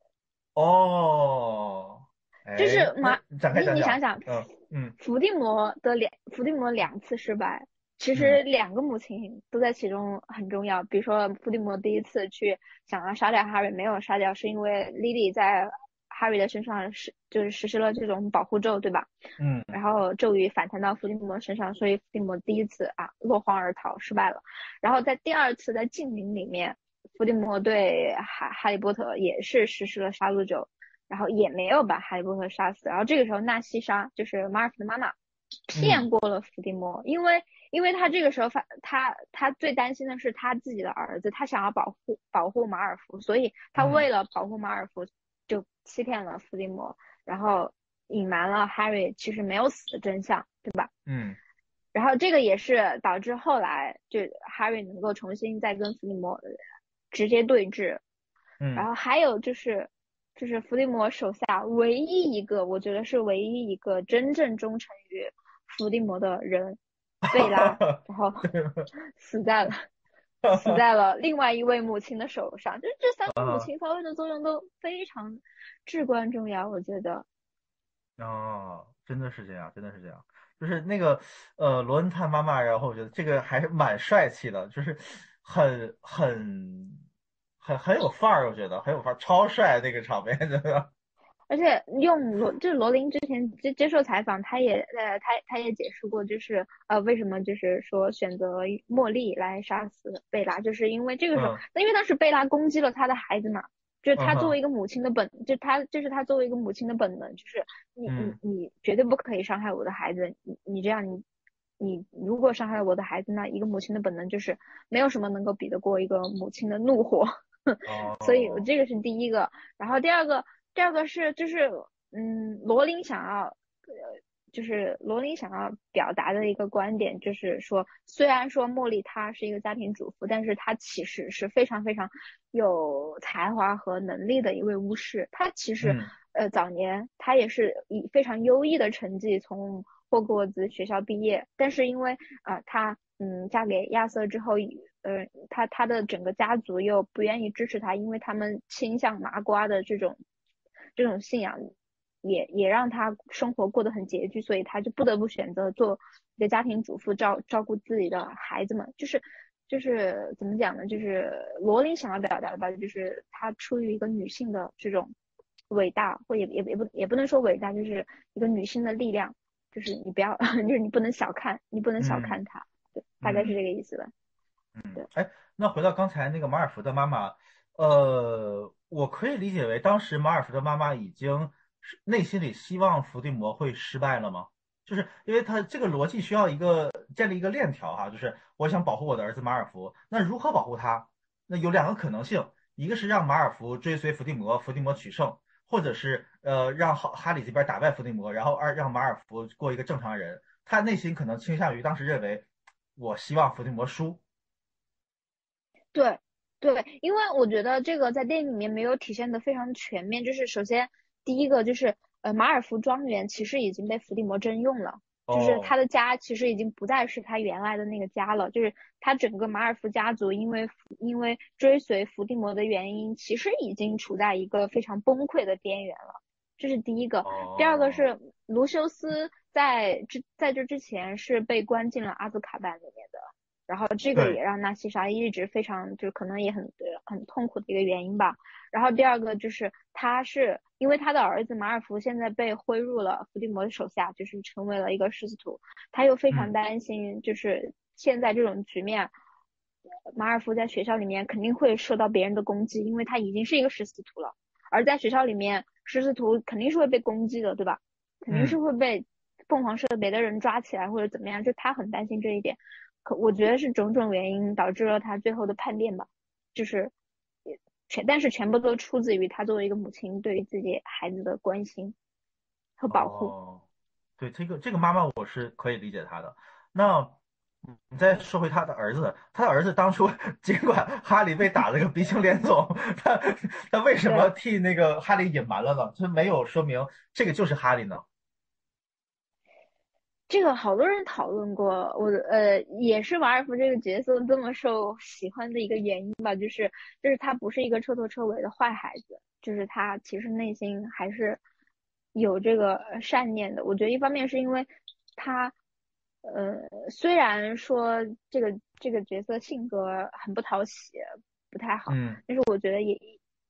哦，就是马，你你想想，嗯嗯，伏地魔的两伏地魔两次失败，其实两个母亲都在其中很重要。比如说伏地魔第一次去想要杀掉哈瑞，没有杀掉，是因为莉莉在哈瑞的身上是就是实施了这种保护咒，对吧？嗯，然后咒语反弹到伏地魔身上，所以伏地魔第一次啊落荒而逃失败了。然后在第二次在禁灵里面。伏地魔对哈哈利波特也是实施了杀戮咒，然后也没有把哈利波特杀死。然后这个时候纳西莎就是马尔福的妈妈骗过了伏地魔，因为因为他这个时候发他他最担心的是他自己的儿子，他想要保护保护马尔福，所以他为了保护马尔福，就欺骗了伏地魔，然后隐瞒了 Harry 其实没有死的真相，对吧？嗯。然后这个也是导致后来就 Harry 能够重新再跟伏地魔直接对峙。嗯。然后还有就是，就是伏地魔手下唯一一个，我觉得是唯一一个真正忠诚于伏地魔的人，贝拉，然后 死在了。死在了另外一位母亲的手上，就是这三个母亲发挥的作用都非常至关重要，我觉得。哦，真的是这样，真的是这样。就是那个呃，罗恩他妈妈，然后我觉得这个还是蛮帅气的，就是很很很很有范儿，我觉得很有范儿，超帅那个场面，真的。而且用罗就是罗琳之前接接受采访，他也呃他他也解释过，就是呃为什么就是说选择茉莉来杀死贝拉，就是因为这个时候，那因为当时贝拉攻击了他的孩子嘛，就是他作为一个母亲的本，就他就是他作为一个母亲的本能，就是你你你绝对不可以伤害我的孩子，你你这样你你如果伤害了我的孩子，那一个母亲的本能就是没有什么能够比得过一个母亲的怒火，所以这个是第一个，然后第二个。第二个是，就是，嗯，罗琳想要，呃，就是罗琳想要表达的一个观点，就是说，虽然说茉莉她是一个家庭主妇，但是她其实是非常非常有才华和能力的一位巫师。她其实，呃，早年她也是以非常优异的成绩从霍格沃兹学校毕业，但是因为啊，她，嗯，嫁给亚瑟之后，呃，他他的整个家族又不愿意支持他，因为他们倾向麻瓜的这种。这种信仰也也让他生活过得很拮据，所以他就不得不选择做一个家庭主妇，照照顾自己的孩子们。就是就是怎么讲呢？就是罗琳想要表达的吧，就是她出于一个女性的这种伟大，或也也也不也不能说伟大，就是一个女性的力量。就是你不要，就是你不能小看，你不能小看她，对，大概是这个意思吧。嗯，对。哎，那回到刚才那个马尔福的妈妈。呃，我可以理解为当时马尔福的妈妈已经内心里希望伏地魔会失败了吗？就是因为他这个逻辑需要一个建立一个链条哈，就是我想保护我的儿子马尔福，那如何保护他？那有两个可能性，一个是让马尔福追随伏地魔，伏地魔取胜，或者是呃让哈哈里这边打败伏地魔，然后二让马尔福过一个正常人。他内心可能倾向于当时认为，我希望伏地魔输。对。对，因为我觉得这个在电影里面没有体现的非常全面。就是首先第一个就是，呃，马尔福庄园其实已经被伏地魔征用了，就是他的家其实已经不再是他原来的那个家了。就是他整个马尔福家族因为因为追随伏地魔的原因，其实已经处在一个非常崩溃的边缘了。这是第一个。第二个是卢修斯在之在这之前是被关进了阿兹卡班里面的。然后这个也让纳西莎一直非常，就是可能也很很痛苦的一个原因吧。然后第二个就是他是因为他的儿子马尔福现在被挥入了伏地魔的手下，就是成为了一个食死徒，他又非常担心，就是现在这种局面，马尔福在学校里面肯定会受到别人的攻击，因为他已经是一个食死徒了。而在学校里面，食死徒肯定是会被攻击的，对吧？肯定是会被凤凰社别的人抓起来或者怎么样，就他很担心这一点。可我觉得是种种原因导致了他最后的叛变吧，就是全，但是全部都出自于他作为一个母亲对于自己孩子的关心和保护。哦，对这个这个妈妈我是可以理解她的。那你再说回他的儿子，他的儿子当初 尽管哈利被打了个鼻青脸肿，他他为什么替那个哈利隐瞒了呢？就没有说明这个就是哈利呢？这个好多人讨论过，我呃也是瓦尔夫这个角色这么受喜欢的一个原因吧，就是就是他不是一个彻头彻尾的坏孩子，就是他其实内心还是有这个善念的。我觉得一方面是因为他呃虽然说这个这个角色性格很不讨喜，不太好，嗯，但是我觉得也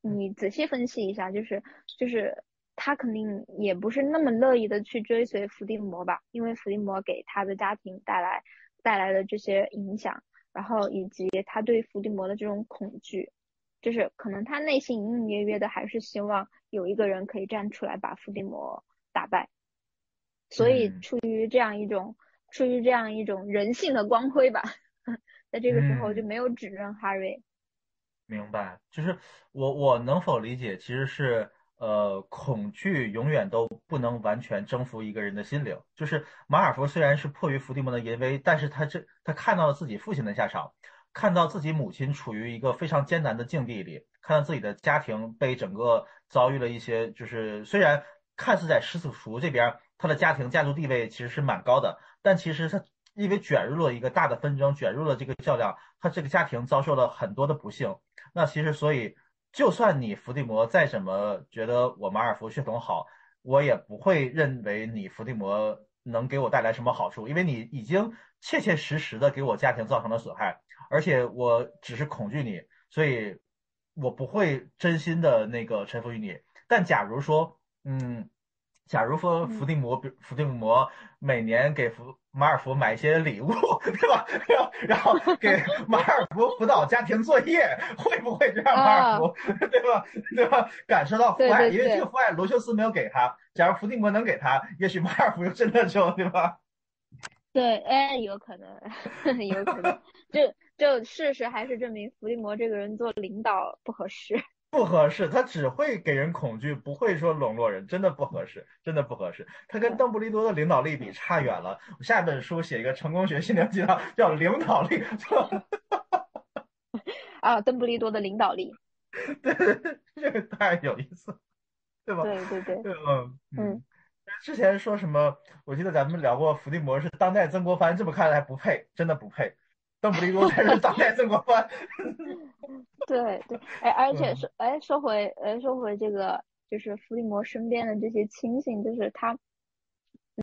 你仔细分析一下，就是就是。他肯定也不是那么乐意的去追随伏地魔吧，因为伏地魔给他的家庭带来带来的这些影响，然后以及他对伏地魔的这种恐惧，就是可能他内心隐隐约约的还是希望有一个人可以站出来把伏地魔打败，所以出于这样一种出于这样一种人性的光辉吧，在这个时候就没有指认哈瑞。明白，就是我我能否理解其实是。呃，恐惧永远都不能完全征服一个人的心灵。就是马尔福虽然是迫于伏地魔的淫威，但是他这他看到了自己父亲的下场，看到自己母亲处于一个非常艰难的境地里，看到自己的家庭被整个遭遇了一些，就是虽然看似在十四厨这边，他的家庭家族地位其实是蛮高的，但其实他因为卷入了一个大的纷争，卷入了这个较量，他这个家庭遭受了很多的不幸。那其实所以。就算你伏地魔再怎么觉得我马尔福血统好，我也不会认为你伏地魔能给我带来什么好处，因为你已经切切实实的给我家庭造成了损害，而且我只是恐惧你，所以我不会真心的那个臣服于你。但假如说，嗯。假如说伏地魔，伏地魔每年给伏马尔福买一些礼物，对吧？然后给马尔福辅导家庭作业，会不会让马尔福，对吧？对吧？感受到父爱，因为这个父爱罗修斯没有给他。假如伏地魔能给他，也许马尔福就真的就，对吧？对，哎，有可能，有可能。就就事实还是证明，伏地魔这个人做领导不合适。不合适，他只会给人恐惧，不会说笼络人，真的不合适，真的不合适。他跟邓布利多的领导力比差远了。我下一本书写一个成功学心灵鸡汤，叫领导力。啊，邓布利多的领导力。对，这个太有意思，对吧？对对对。嗯嗯。之前说什么？我记得咱们聊过伏地魔是当代曾国藩，这么看来不配，真的不配。邓布利多才是当代曾国藩。对对，哎，而且说，哎，说回，哎，说回这个，就是伏地魔身边的这些亲信，就是他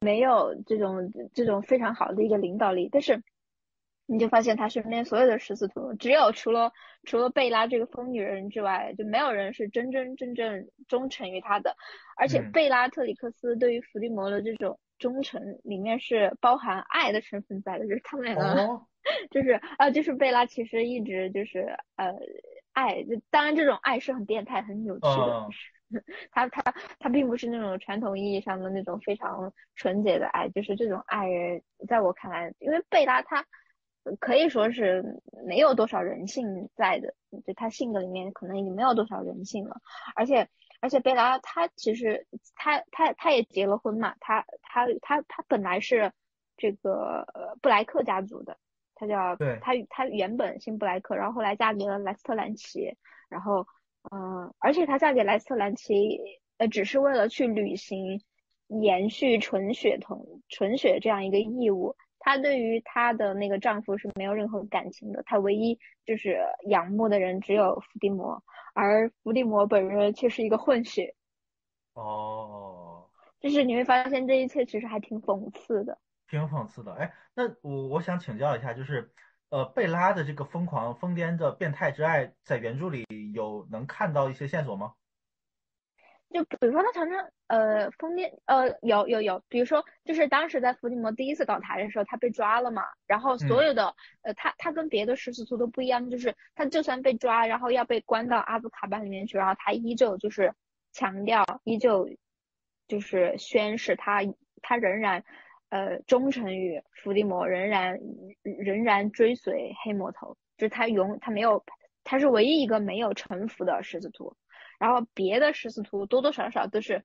没有这种这种非常好的一个领导力，但是你就发现他身边所有的十字徒，只有除了除了贝拉这个疯女人之外，就没有人是真真正正忠诚于他的，而且贝拉特里克斯对于伏地魔的这种忠诚，里面是包含爱的成分在的，就是他们两个。就是啊，就是贝拉其实一直就是呃爱，就当然这种爱是很变态、很扭曲的。他他他并不是那种传统意义上的那种非常纯洁的爱，就是这种爱，在我看来，因为贝拉他可以说是没有多少人性在的，就他性格里面可能已经没有多少人性了。而且而且贝拉她其实她她她也结了婚嘛，她她她她本来是这个布莱克家族的。她叫她，她原本姓布莱克，然后后来嫁给了莱斯特兰奇，然后，嗯，而且她嫁给莱斯特兰奇，呃，只是为了去履行延续纯血统、纯血这样一个义务。她对于她的那个丈夫是没有任何感情的，她唯一就是仰慕的人只有伏地魔，而伏地魔本人却是一个混血。哦，就是你会发现这一切其实还挺讽刺的。挺讽刺的，哎，那我我想请教一下，就是，呃，贝拉的这个疯狂疯癫的变态之爱，在原著里有能看到一些线索吗？就比如说他常常呃疯癫，呃有有有，比如说就是当时在伏地魔第一次倒台的时候，他被抓了嘛，然后所有的呃他他跟别的十字徒都不一样，就是他就算被抓，然后要被关到阿兹卡班里面去，然后他依旧就是强调，依旧就是宣誓他他仍然。呃，忠诚于伏地魔，仍然仍然追随黑魔头，就是他永他没有，他是唯一一个没有臣服的狮子徒。然后别的十字徒多多少少都是，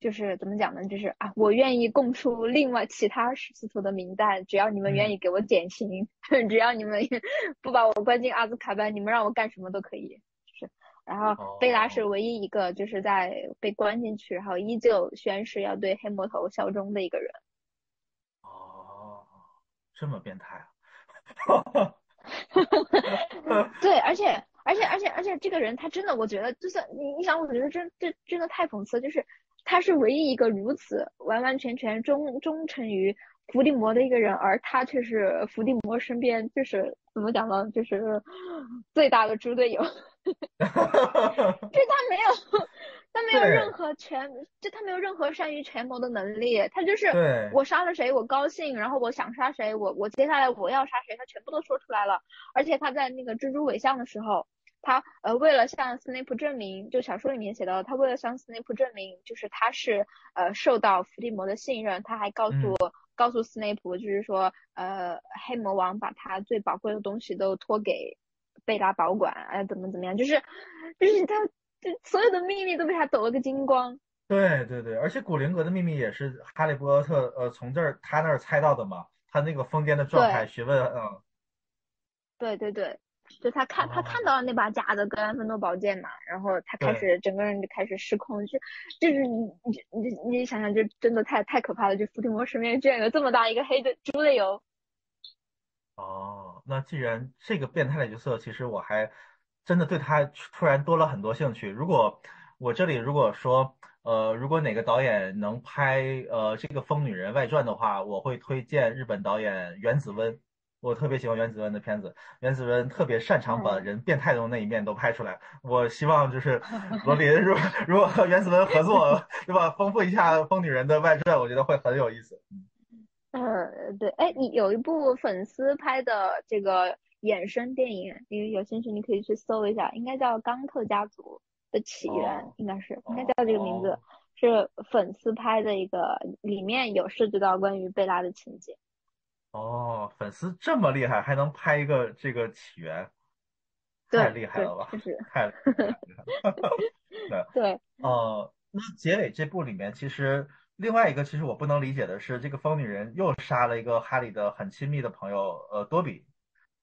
就是怎么讲呢？就是啊，我愿意供出另外其他十字徒的名单，只要你们愿意给我减刑，只要你们 不把我关进阿兹卡班，你们让我干什么都可以。就是，然后贝拉是唯一一个就是在被关进去，然后依旧宣誓要对黑魔头效忠的一个人。哦这么变态啊！对，而且而且而且而且这个人他真的，我觉得就是你你想，我觉得真这真的太讽刺，就是他是唯一一个如此完完全全忠忠诚于伏地魔的一个人，而他却是伏地魔身边就是怎么讲呢，就是 最大的猪队友。就他没有。他没有任何权，就他没有任何善于权谋的能力，他就是我杀了谁我高兴，然后我想杀谁我我接下来我要杀谁他全部都说出来了，而且他在那个蜘蛛尾巷的时候，他呃为了向斯内普证明，就小说里面写到，他为了向斯内普证明就是他是呃受到伏地魔的信任，他还告诉告诉斯内普就是说呃黑魔王把他最宝贵的东西都托给贝拉保管，哎怎么怎么样，就是就是他。就 所有的秘密都被他抖了个精光。对对对，而且古灵阁的秘密也是哈利波特呃从这儿他那儿猜到的嘛，他那个疯癫的状态询问嗯。对对对，就他看他看到了那把假的格兰芬多宝剑嘛，然后他开始整个人就开始失控，就就是你你你你想想，就真的太太可怕了，就伏地魔身边居然有这么大一个黑的猪队友。哦，那既然这个变态的角色，其实我还真的对他突然多了很多兴趣。如果我这里如果说，呃，如果哪个导演能拍呃这个疯女人外传的话，我会推荐日本导演原子温。我特别喜欢原子温的片子，原子温特别擅长把人变态的那一面都拍出来。我希望就是罗琳如果如果和原子温合作，对吧？丰富一下疯女人的外传，我觉得会很有意思。嗯，对，哎，你有一部粉丝拍的这个衍生电影，你有兴趣你可以去搜一下，应该叫《冈特家族的起源》，应该是应该叫这个名字，是粉丝拍的一个，里面有涉及到关于贝拉的情节。哦，粉丝这么厉害，还能拍一个这个起源，太厉害了吧？太厉害了。对对，呃，那结尾这部里面其实。另外一个，其实我不能理解的是，这个疯女人又杀了一个哈利的很亲密的朋友，呃，多比。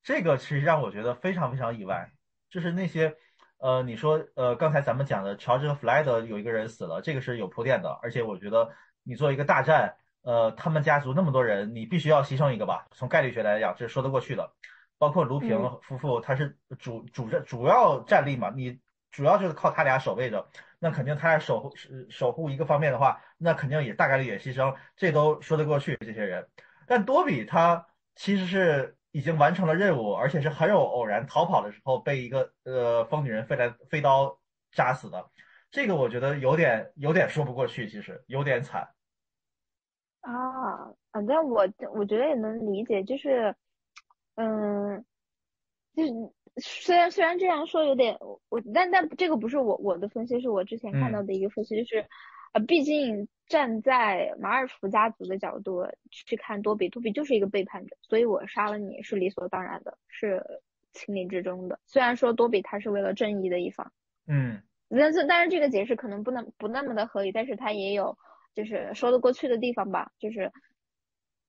这个其实让我觉得非常非常意外。就是那些，呃，你说，呃，刚才咱们讲的乔治和弗莱德有一个人死了，这个是有铺垫的。而且我觉得，你做一个大战，呃，他们家族那么多人，你必须要牺牲一个吧？从概率学来讲，这是说得过去的。包括卢平夫妇，他是主主战主要战力嘛，你主要就是靠他俩守卫着。那肯定他俩守护守护一个方面的话，那肯定也大概率也牺牲，这都说得过去。这些人，但多比他其实是已经完成了任务，而且是很有偶然逃跑的时候被一个呃疯女人飞来飞刀扎死的，这个我觉得有点有点说不过去，其实有点惨。啊，反正我我觉得也能理解，就是嗯，就是。虽然虽然这样说有点我，但但这个不是我我的分析，是我之前看到的一个分析，就是呃，毕竟站在马尔福家族的角度去看多比，多比就是一个背叛者，所以我杀了你是理所当然的，是情理之中的。虽然说多比他是为了正义的一方，嗯，但是但是这个解释可能不能不那么的合理，但是他也有就是说得过去的地方吧，就是。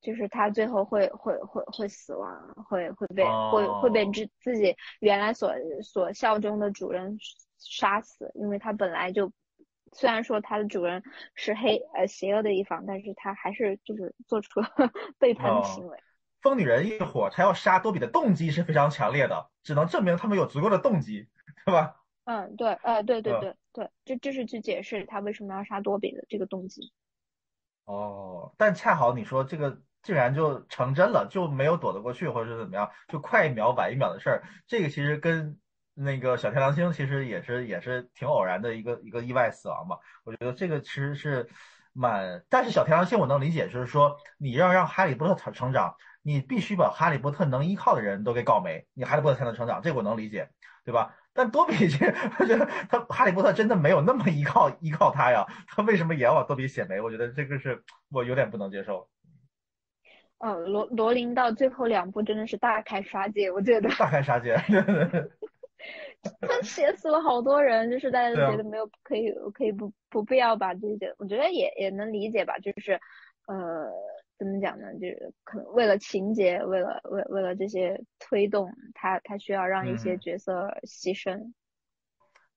就是他最后会会会会死亡，会会被会会被自自己原来所所效忠的主人杀死，因为他本来就虽然说它的主人是黑呃邪恶的一方，但是他还是就是做出了 背叛的行为。疯女人一伙，他要杀多比的动机是非常强烈的，只能证明他们有足够的动机，对吧？嗯，对，呃，对对对对，这这是去解释他为什么要杀多比的这个动机。哦，但恰好你说这个。竟然就成真了，就没有躲得过去，或者是怎么样，就快一秒晚一秒的事儿。这个其实跟那个小天狼星其实也是也是挺偶然的一个一个意外死亡吧。我觉得这个其实是蛮，但是小天狼星我能理解，就是说你要让哈利波特成成长，你必须把哈利波特能依靠的人都给搞没，你哈利波特才能成长，这我能理解，对吧？但多比这，我觉得他哈利波特真的没有那么依靠依靠他呀，他为什么也要往多比写没？我觉得这个是我有点不能接受。哦，罗罗琳到最后两部真的是大开杀戒，我觉得大开杀戒，他 写死了好多人，就是大家都觉得没有可以可以不不必要把这些，我觉得也也能理解吧，就是呃怎么讲呢，就是可能为了情节，为了为为了这些推动，他他需要让一些角色牺牲，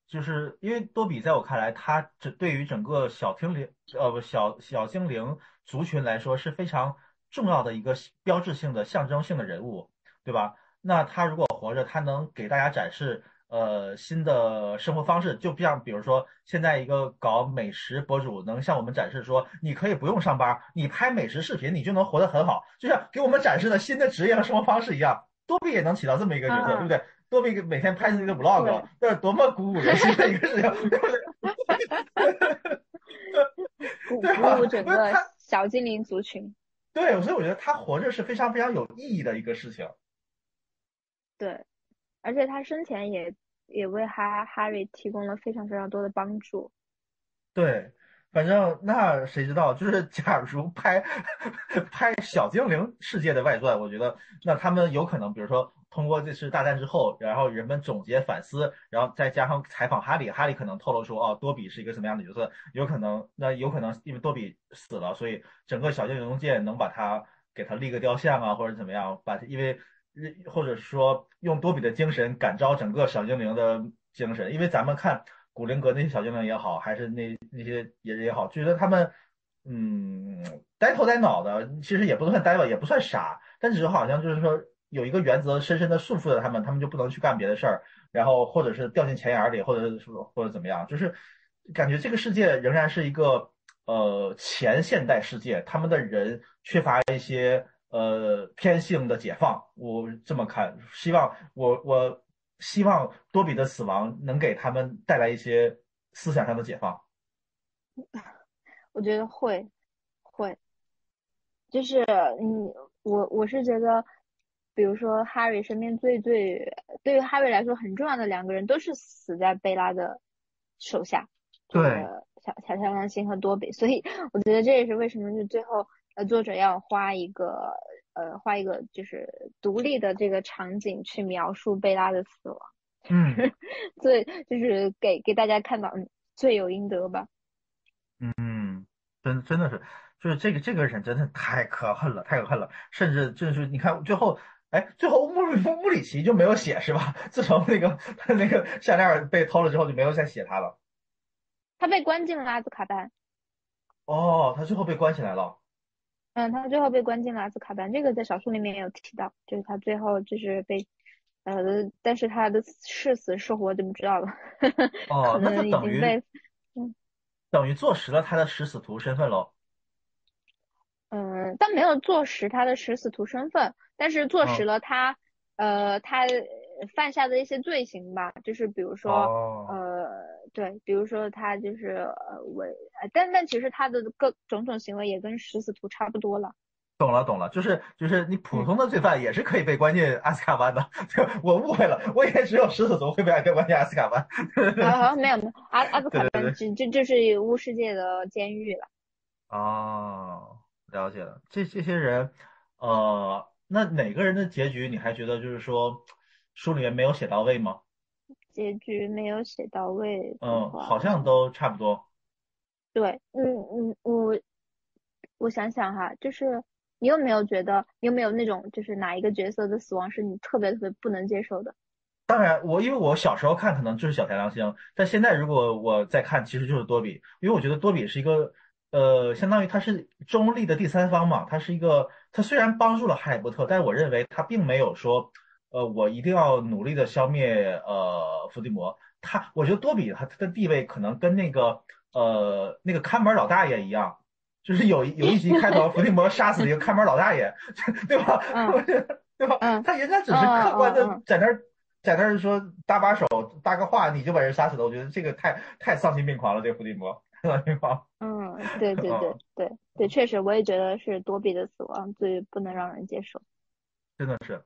就是因为多比在我看来，他这对于整个小精灵呃不小小精灵族群来说是非常。重要的一个标志性的象征性的人物，对吧？那他如果活着，他能给大家展示呃新的生活方式，就像比如说现在一个搞美食博主能向我们展示说，你可以不用上班，你拍美食视频，你就能活得很好，就像给我们展示的新的职业和生活方式一样。多比也能起到这么一个角色，对不对？多比每天拍自己的 vlog，那是多么鼓舞人心的一个事情，对不对？鼓舞整个小精灵族群。对，所以我觉得他活着是非常非常有意义的一个事情。对，而且他生前也也为哈哈瑞提供了非常非常多的帮助。对，反正那谁知道，就是假如拍 拍小精灵世界的外传，我觉得那他们有可能，比如说通过这次大战之后，然后人们总结反思，然后再加上采访哈利，哈利可能透露出哦，多比是一个什么样的角色，有可能那有可能因为多比死了，所以整个小精灵界能把他给他立个雕像啊，或者怎么样，把因为或者说用多比的精神感召整个小精灵的精神，因为咱们看。古灵阁那些小精灵也好，还是那那些也也好，觉得他们，嗯，呆头呆脑的，其实也不算呆吧，也不算傻，但只是好像就是说有一个原则深深的束缚着他们，他们就不能去干别的事儿，然后或者是掉进钱眼里，或者是或者怎么样，就是感觉这个世界仍然是一个呃前现代世界，他们的人缺乏一些呃天性的解放，我这么看，希望我我。希望多比的死亡能给他们带来一些思想上的解放。我觉得会，会，就是嗯，我我是觉得，比如说 Harry 身边最最对于 Harry 来说很重要的两个人都是死在贝拉的手下，对，小小小狼星和多比，所以我觉得这也是为什么就最后呃作者要花一个。呃，画一个就是独立的这个场景去描述贝拉的死亡，嗯，最就是给给大家看到，嗯，罪有应得吧。嗯，真真的是，就是这个这个人真的太可恨了，太可恨了，甚至就是你看最后，哎，最后穆穆穆里奇就没有写是吧？自从那个他 那个项链被偷了之后，就没有再写他了。他被关进了阿兹卡班。哦，他最后被关起来了。嗯，他最后被关进了阿兹卡班，这个在小说里面也有提到，就是他最后就是被，呃，但是他的是死是活就不知道了。哦，那就等于，嗯，等于坐实了他的食死徒身份喽。嗯，但没有坐实他的食死徒身份，但是坐实了他，呃，他。犯下的一些罪行吧，就是比如说，呃，对，比如说他就是呃违，但但其实他的各种种行为也跟食死徒差不多了。懂了懂了，就是就是你普通的罪犯也是可以被关进阿斯卡班的，我误会了，我以为只有食死徒会被被关进阿斯卡班。啊，没有没有，阿 阿斯卡班就就就是巫世界的监狱了。哦，了解了，这这些人，呃，那哪个人的结局你还觉得就是说？书里面没有写到位吗？结局没有写到位。嗯，好像都差不多。对，嗯嗯，我我想想哈，就是你有没有觉得，你有没有那种，就是哪一个角色的死亡是你特别特别不能接受的？当然，我因为我小时候看可能就是小太阳星，但现在如果我再看，其实就是多比，因为我觉得多比是一个，呃，相当于他是中立的第三方嘛，他是一个，他虽然帮助了哈利波特，但是我认为他并没有说。呃，我一定要努力的消灭呃伏地魔。他，我觉得多比他他的地位可能跟那个呃那个看门老大爷一样，就是有有一集开头伏地魔杀死一个看门老大爷，对吧？对吧？他人家只是客观的在那儿在那儿说搭把手搭个话，你就把人杀死了。我觉得这个太太丧心病狂了，这个伏地魔丧心病狂。嗯，对对对对对，确实我也觉得是多比的死亡最不能让人接受。真的是。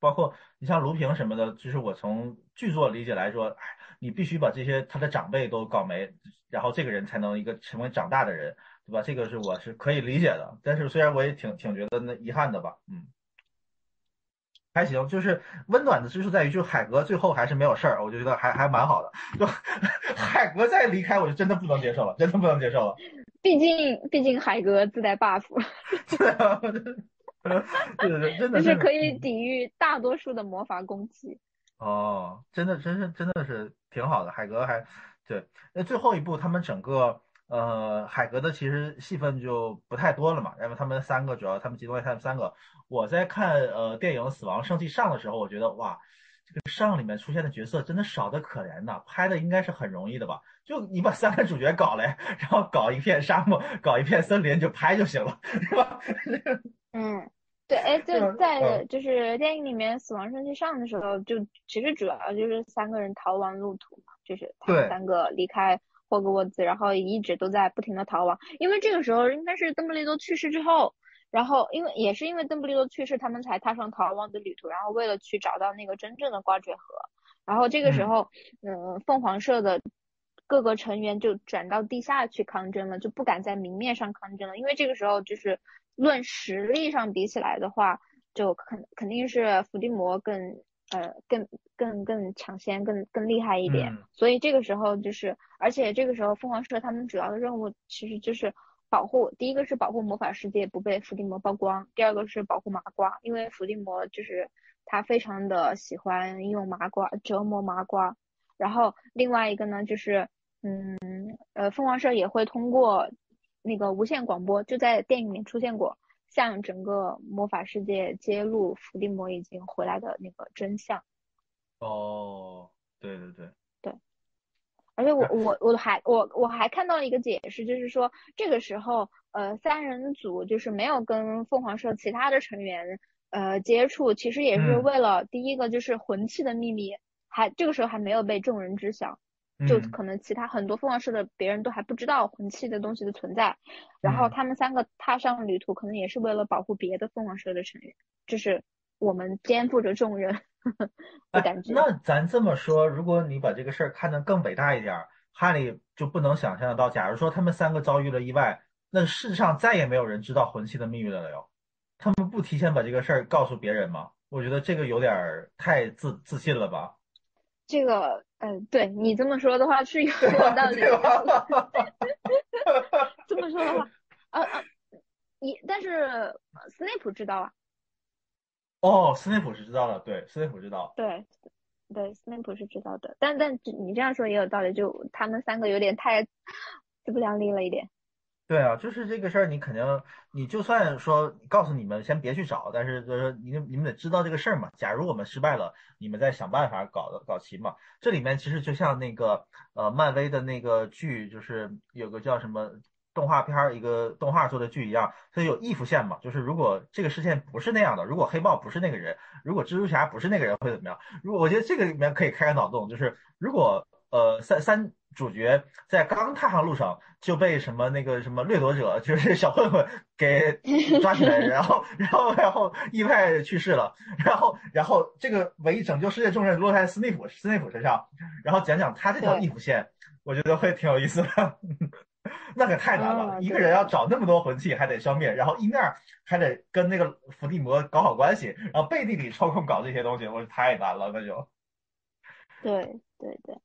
包括你像卢平什么的，就是我从剧作理解来说，你必须把这些他的长辈都搞没，然后这个人才能一个成为长大的人，对吧？这个是我是可以理解的。但是虽然我也挺挺觉得那遗憾的吧，嗯，还行，就是温暖的之处在于，就海格最后还是没有事儿，我就觉得还还蛮好的。就 海格再离开，我就真的不能接受了，真的不能接受了。毕竟毕竟海格自带 buff。对，真的是可以抵御大多数的魔法攻击。哦，真的，真是真的是挺好的。海格还对，那最后一部他们整个呃海格的其实戏份就不太多了嘛，因为他们三个主要他们集中在他们三个。我在看呃电影《死亡圣器上》的时候，我觉得哇，这个上里面出现的角色真的少得可怜呐，拍的应该是很容易的吧？就你把三个主角搞来，然后搞一片沙漠，搞一片森林就拍就行了，是吧？嗯，对，哎，就在就是电影里面死亡圣器上的时候，就其实主要就是三个人逃亡路途嘛，就是他们三个离开霍格沃兹，然后一直都在不停的逃亡，因为这个时候应该是邓布利多去世之后，然后因为也是因为邓布利多去世，他们才踏上逃亡的旅途，然后为了去找到那个真正的挂坠盒，然后这个时候，嗯，凤凰社的。各个成员就转到地下去抗争了，就不敢在明面上抗争了，因为这个时候就是论实力上比起来的话，就肯肯定是伏地魔更呃更更更抢先，更更厉害一点。所以这个时候就是，而且这个时候凤凰社他们主要的任务其实就是保护，第一个是保护魔法世界不被伏地魔曝光，第二个是保护麻瓜，因为伏地魔就是他非常的喜欢用麻瓜折磨麻瓜。然后另外一个呢就是。嗯，呃，凤凰社也会通过那个无线广播，就在电影里面出现过，向整个魔法世界揭露伏地魔已经回来的那个真相。哦，对对对对，而且我我我还我我还看到了一个解释，就是说这个时候呃三人组就是没有跟凤凰社其他的成员呃接触，其实也是为了第一个就是魂器的秘密还这个时候还没有被众人知晓。就可能其他很多凤凰社的别人都还不知道魂器的东西的存在，然后他们三个踏上旅途，可能也是为了保护别的凤凰社的成员，就是我们肩负着重任的感觉。那咱这么说，如果你把这个事儿看得更伟大一点，哈利就不能想象得到，假如说他们三个遭遇了意外，那世上再也没有人知道魂器的秘密了哟。他们不提前把这个事儿告诉别人吗？我觉得这个有点太自自信了吧。这个，嗯，对你这么说的话是有道理。这么说的话，啊啊，你但是斯内普知道啊。哦，斯内普是知道的，对，斯内普知道。对，对，斯内普是知道的，但但你这样说也有道理，就他们三个有点太自不量力了一点。对啊，就是这个事儿，你肯定，你就算说告诉你们先别去找，但是就是你你们得知道这个事儿嘛。假如我们失败了，你们再想办法搞的搞齐嘛。这里面其实就像那个呃漫威的那个剧，就是有个叫什么动画片儿，一个动画做的剧一样，它有 if 线嘛，就是如果这个事件不是那样的，如果黑豹不是那个人，如果蜘蛛侠不是那个人会怎么样？如果我觉得这个里面可以开个脑洞，就是如果呃三三。主角在刚踏上路上就被什么那个什么掠夺者，就是小混混给抓起来，然后然后然后意外去世了，然后然后这个唯一拯救世界重任落在斯内普斯内普身上，然后讲讲他这条逆 f 线，我觉得会挺有意思的。那可太难了，一个人要找那么多魂器还得消灭，然后一面还得跟那个伏地魔搞好关系，然后背地里抽空搞这些东西，我太难了，那就。对对对。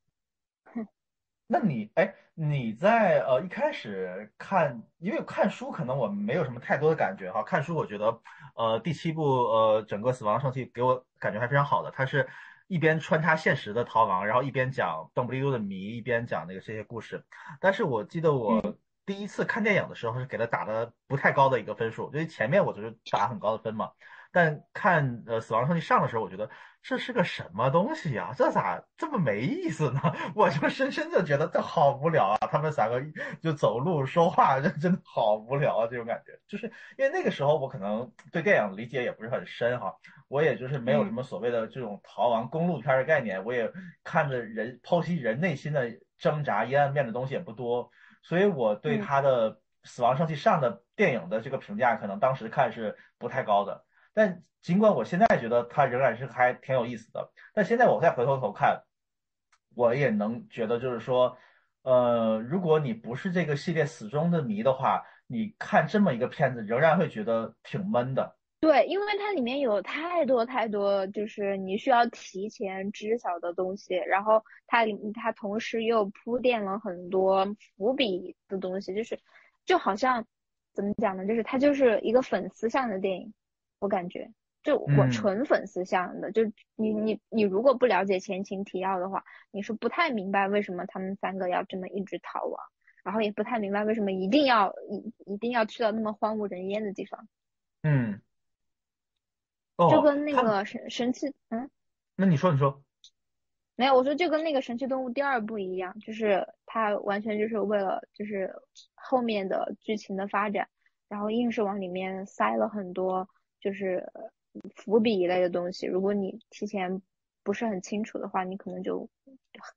那你哎，你在呃一开始看，因为看书可能我没有什么太多的感觉哈。看书我觉得，呃，第七部呃整个死亡圣器给我感觉还非常好的，它是一边穿插现实的逃亡，然后一边讲邓布利多的谜，一边讲那个这些故事。但是我记得我第一次看电影的时候是给他打的不太高的一个分数，因为前面我就是打很高的分嘛。但看呃死亡圣器上的时候，我觉得。这是个什么东西呀？这咋这么没意思呢？我就深深的觉得这好无聊啊！他们三个就走路说话，这真的好无聊啊！这种感觉，就是因为那个时候我可能对电影理解也不是很深哈，我也就是没有什么所谓的这种逃亡公路片的概念，我也看着人剖析人内心的挣扎、阴暗面的东西也不多，所以我对他的死亡圣器上的电影的这个评价，可能当时看是不太高的。但尽管我现在觉得它仍然是还挺有意思的，但现在我再回头头看，我也能觉得就是说，呃，如果你不是这个系列死忠的迷的话，你看这么一个片子，仍然会觉得挺闷的。对，因为它里面有太多太多，就是你需要提前知晓的东西，然后它它同时又铺垫了很多伏笔的东西，就是就好像怎么讲呢？就是它就是一个粉丝向的电影。我感觉，就我纯粉丝向的，就你你你如果不了解前情提要的话，你是不太明白为什么他们三个要这么一直逃亡，然后也不太明白为什么一定要一一定要去到那么荒无人烟的地方。嗯，就跟那个神神奇，嗯，那你说你说，没有，我说就跟那个神奇动物第二部一样，就是它完全就是为了就是后面的剧情的发展，然后硬是往里面塞了很多。就是伏笔一类的东西，如果你提前不是很清楚的话，你可能就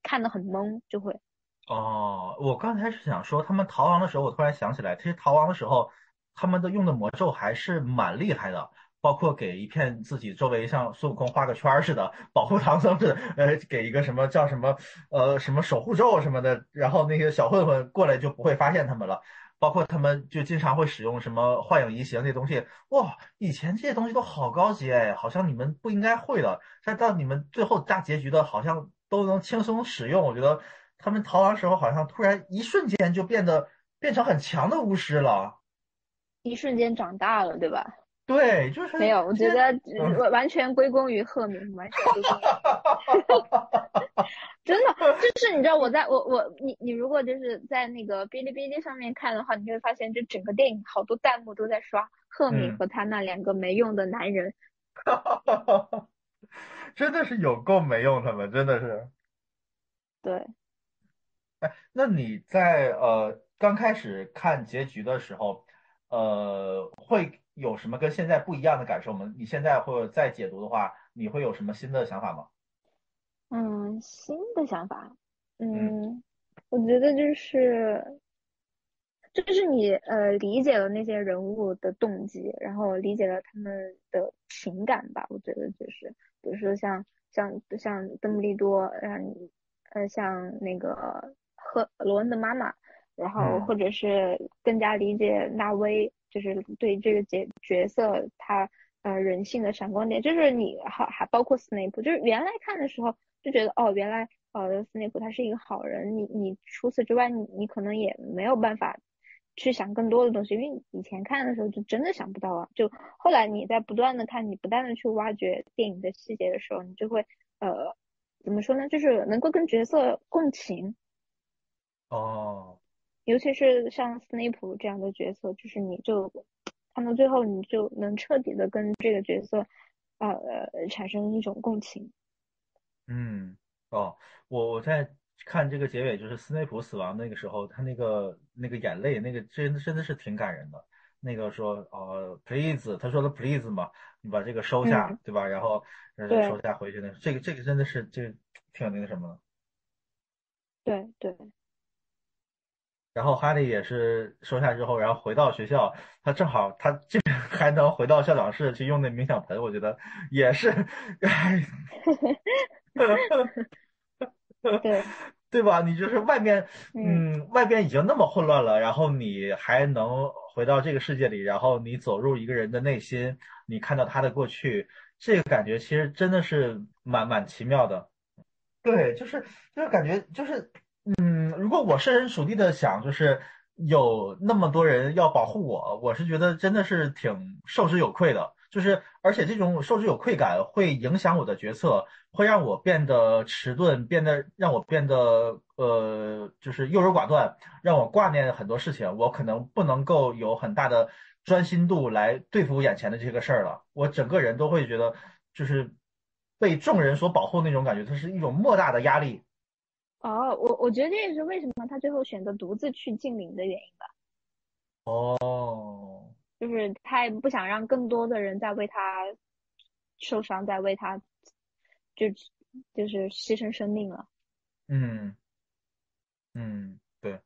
看得很懵，就会。哦，我刚才是想说，他们逃亡的时候，我突然想起来，其实逃亡的时候，他们的用的魔咒还是蛮厉害的，包括给一片自己周围像孙悟空画个圈似的，保护唐僧似的，呃，给一个什么叫什么呃什么守护咒什么的，然后那些小混混过来就不会发现他们了。包括他们就经常会使用什么幻影移形这东西，哇，以前这些东西都好高级哎，好像你们不应该会的，但到你们最后大结局的，好像都能轻松使用。我觉得他们逃亡时候好像突然一瞬间就变得变成很强的巫师了，一瞬间长大了，对吧？对，就是没有，我觉得完完全归功于赫敏，完全归功。真的，就是你知道，我在我我你你如果就是在那个哔哩哔哩上面看的话，你就会发现，这整个电影好多弹幕都在刷赫敏和他那两个没用的男人。真的是有够没用，他们真的是。对。哎，那你在呃刚开始看结局的时候，呃会。有什么跟现在不一样的感受吗？你现在或者再解读的话，你会有什么新的想法吗？嗯，新的想法，嗯，我觉得就是，就是你呃理解了那些人物的动机，然后理解了他们的情感吧。我觉得就是，比如说像像像邓布利多，嗯呃像那个赫罗恩的妈妈，然后或者是更加理解纳威。就是对这个角角色他呃人性的闪光点，就是你还还包括斯内普，就是原来看的时候就觉得哦，原来呃斯内普他是一个好人，你你除此之外你你可能也没有办法去想更多的东西，因为以前看的时候就真的想不到啊，就后来你在不断的看，你不断的去挖掘电影的细节的时候，你就会呃怎么说呢，就是能够跟角色共情。哦。尤其是像斯内普这样的角色，就是你就看到最后，你就能彻底的跟这个角色，呃，产生一种共情。嗯，哦，我我在看这个结尾，就是斯内普死亡那个时候，他那个那个眼泪，那个真真的是挺感人的。那个说，哦，please，他说的 please 嘛，你把这个收下，对吧？然后收下回去那这个这个真的是这挺那个什么的。对对。然后哈利也是收下之后，然后回到学校，他正好他这还能回到校长室去用那冥想盆，我觉得也是，对 对吧？你就是外面，嗯，外边已经那么混乱了，然后你还能回到这个世界里，然后你走入一个人的内心，你看到他的过去，这个感觉其实真的是蛮蛮奇妙的。对，就是就是感觉就是。嗯，如果我设身处地的想，就是有那么多人要保护我，我是觉得真的是挺受之有愧的。就是而且这种受之有愧感会影响我的决策，会让我变得迟钝，变得让我变得呃，就是优柔寡断，让我挂念很多事情。我可能不能够有很大的专心度来对付眼前的这个事儿了。我整个人都会觉得就是被众人所保护那种感觉，它是一种莫大的压力。哦，我我觉得这也是为什么他最后选择独自去禁灵的原因吧。哦，就是他也不想让更多的人在为他受伤，在为他就就是牺牲生命了。嗯嗯，对。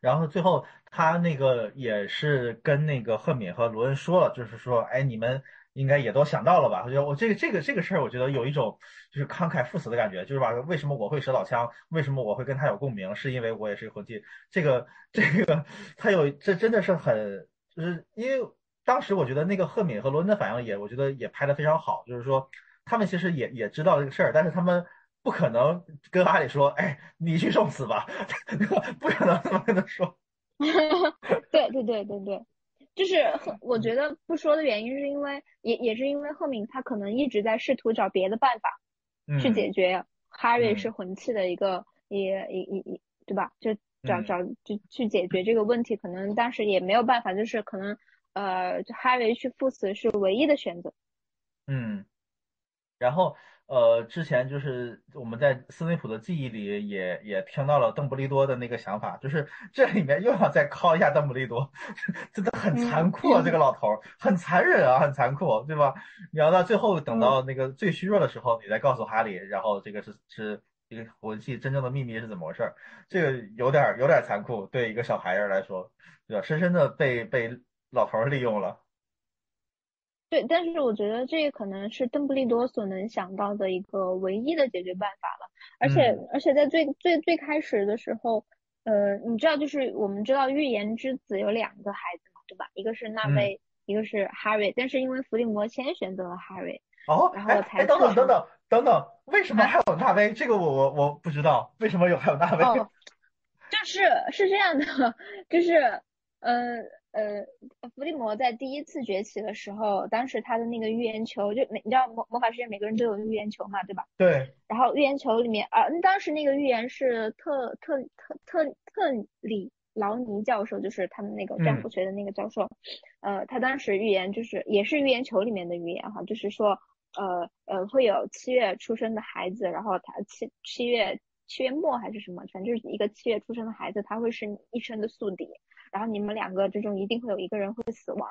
然后最后他那个也是跟那个赫敏和罗恩说了，就是说，哎，你们。应该也都想到了吧？我觉得我这个这个这个事儿，我觉得有一种就是慷慨赴死的感觉，就是吧？为什么我会舌老枪？为什么我会跟他有共鸣？是因为我也是魂器。这个这个他有这真的是很，就是因为当时我觉得那个赫敏和罗恩的反应也，我觉得也拍的非常好。就是说他们其实也也知道这个事儿，但是他们不可能跟阿里说：“哎，你去送死吧！” 不可能这么跟他说。对对对对对。就是赫，我觉得不说的原因是因为，也也是因为赫敏他可能一直在试图找别的办法，去解决哈瑞是魂器的一个，也也也也，对吧？就找找就去解决这个问题，可能当时也没有办法，就是可能呃，哈瑞去赴死是唯一的选择。嗯，然后。呃，之前就是我们在斯内普的记忆里也也听到了邓布利多的那个想法，就是这里面又要再敲一下邓布利多，真的很残酷啊，这个老头儿很残忍啊，很残酷，对吧？你要到最后等到那个最虚弱的时候，你再告诉哈利，然后这个是是一个魂器真正的秘密是怎么回事儿，这个有点有点残酷，对一个小孩儿来说，对吧？深深的被被老头儿利用了。对，但是我觉得这可能是邓布利多所能想到的一个唯一的解决办法了。而且，而且在最最最开始的时候，呃，你知道，就是我们知道预言之子有两个孩子嘛，对吧？一个是纳威，一个是哈瑞。但是因为伏地魔先选择了哈瑞，哦，然后才等等等等等等，为什么还有纳威？这个我我我不知道，为什么有还有纳威？就是是这样的，就是呃。呃，伏地魔在第一次崛起的时候，当时他的那个预言球，就每你知道魔魔法世界每个人都有预言球嘛，对吧？对。然后预言球里面啊，当时那个预言是特特特特特里劳尼教授，就是他们那个占卜学的那个教授，呃，他当时预言就是也是预言球里面的预言哈，就是说呃呃会有七月出生的孩子，然后他七七月七月末还是什么，反正就是一个七月出生的孩子，他会是你一生的宿敌。然后你们两个之中一定会有一个人会死亡。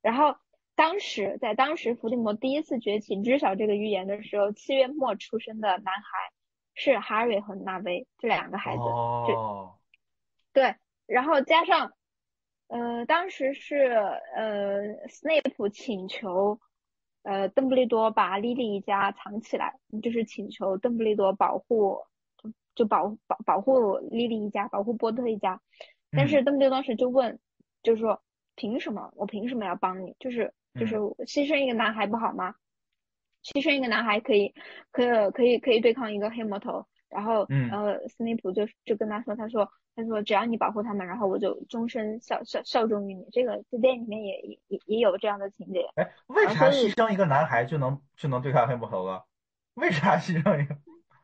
然后当时在当时伏地魔第一次崛起知晓这个预言的时候，七月末出生的男孩是哈瑞和纳威这两个孩子。哦。对，然后加上呃，当时是呃，斯内普请求呃邓布利多把莉莉一家藏起来，就是请求邓布利多保护，就保保保护莉莉一家，保护波特一家。但是邓布利多当时就问，就是说凭什么我凭什么要帮你？就是就是牺牲一个男孩不好吗？牺牲一个男孩可以可以可以可以对抗一个黑魔头。然后呃斯内普就就跟他说，他说他说只要你保护他们，然后我就终身效效效忠于你。这个在电影里面也也也有这样的情节。哎，为啥牺牲一个男孩就能就能对抗黑魔头了？为啥牺牲一个？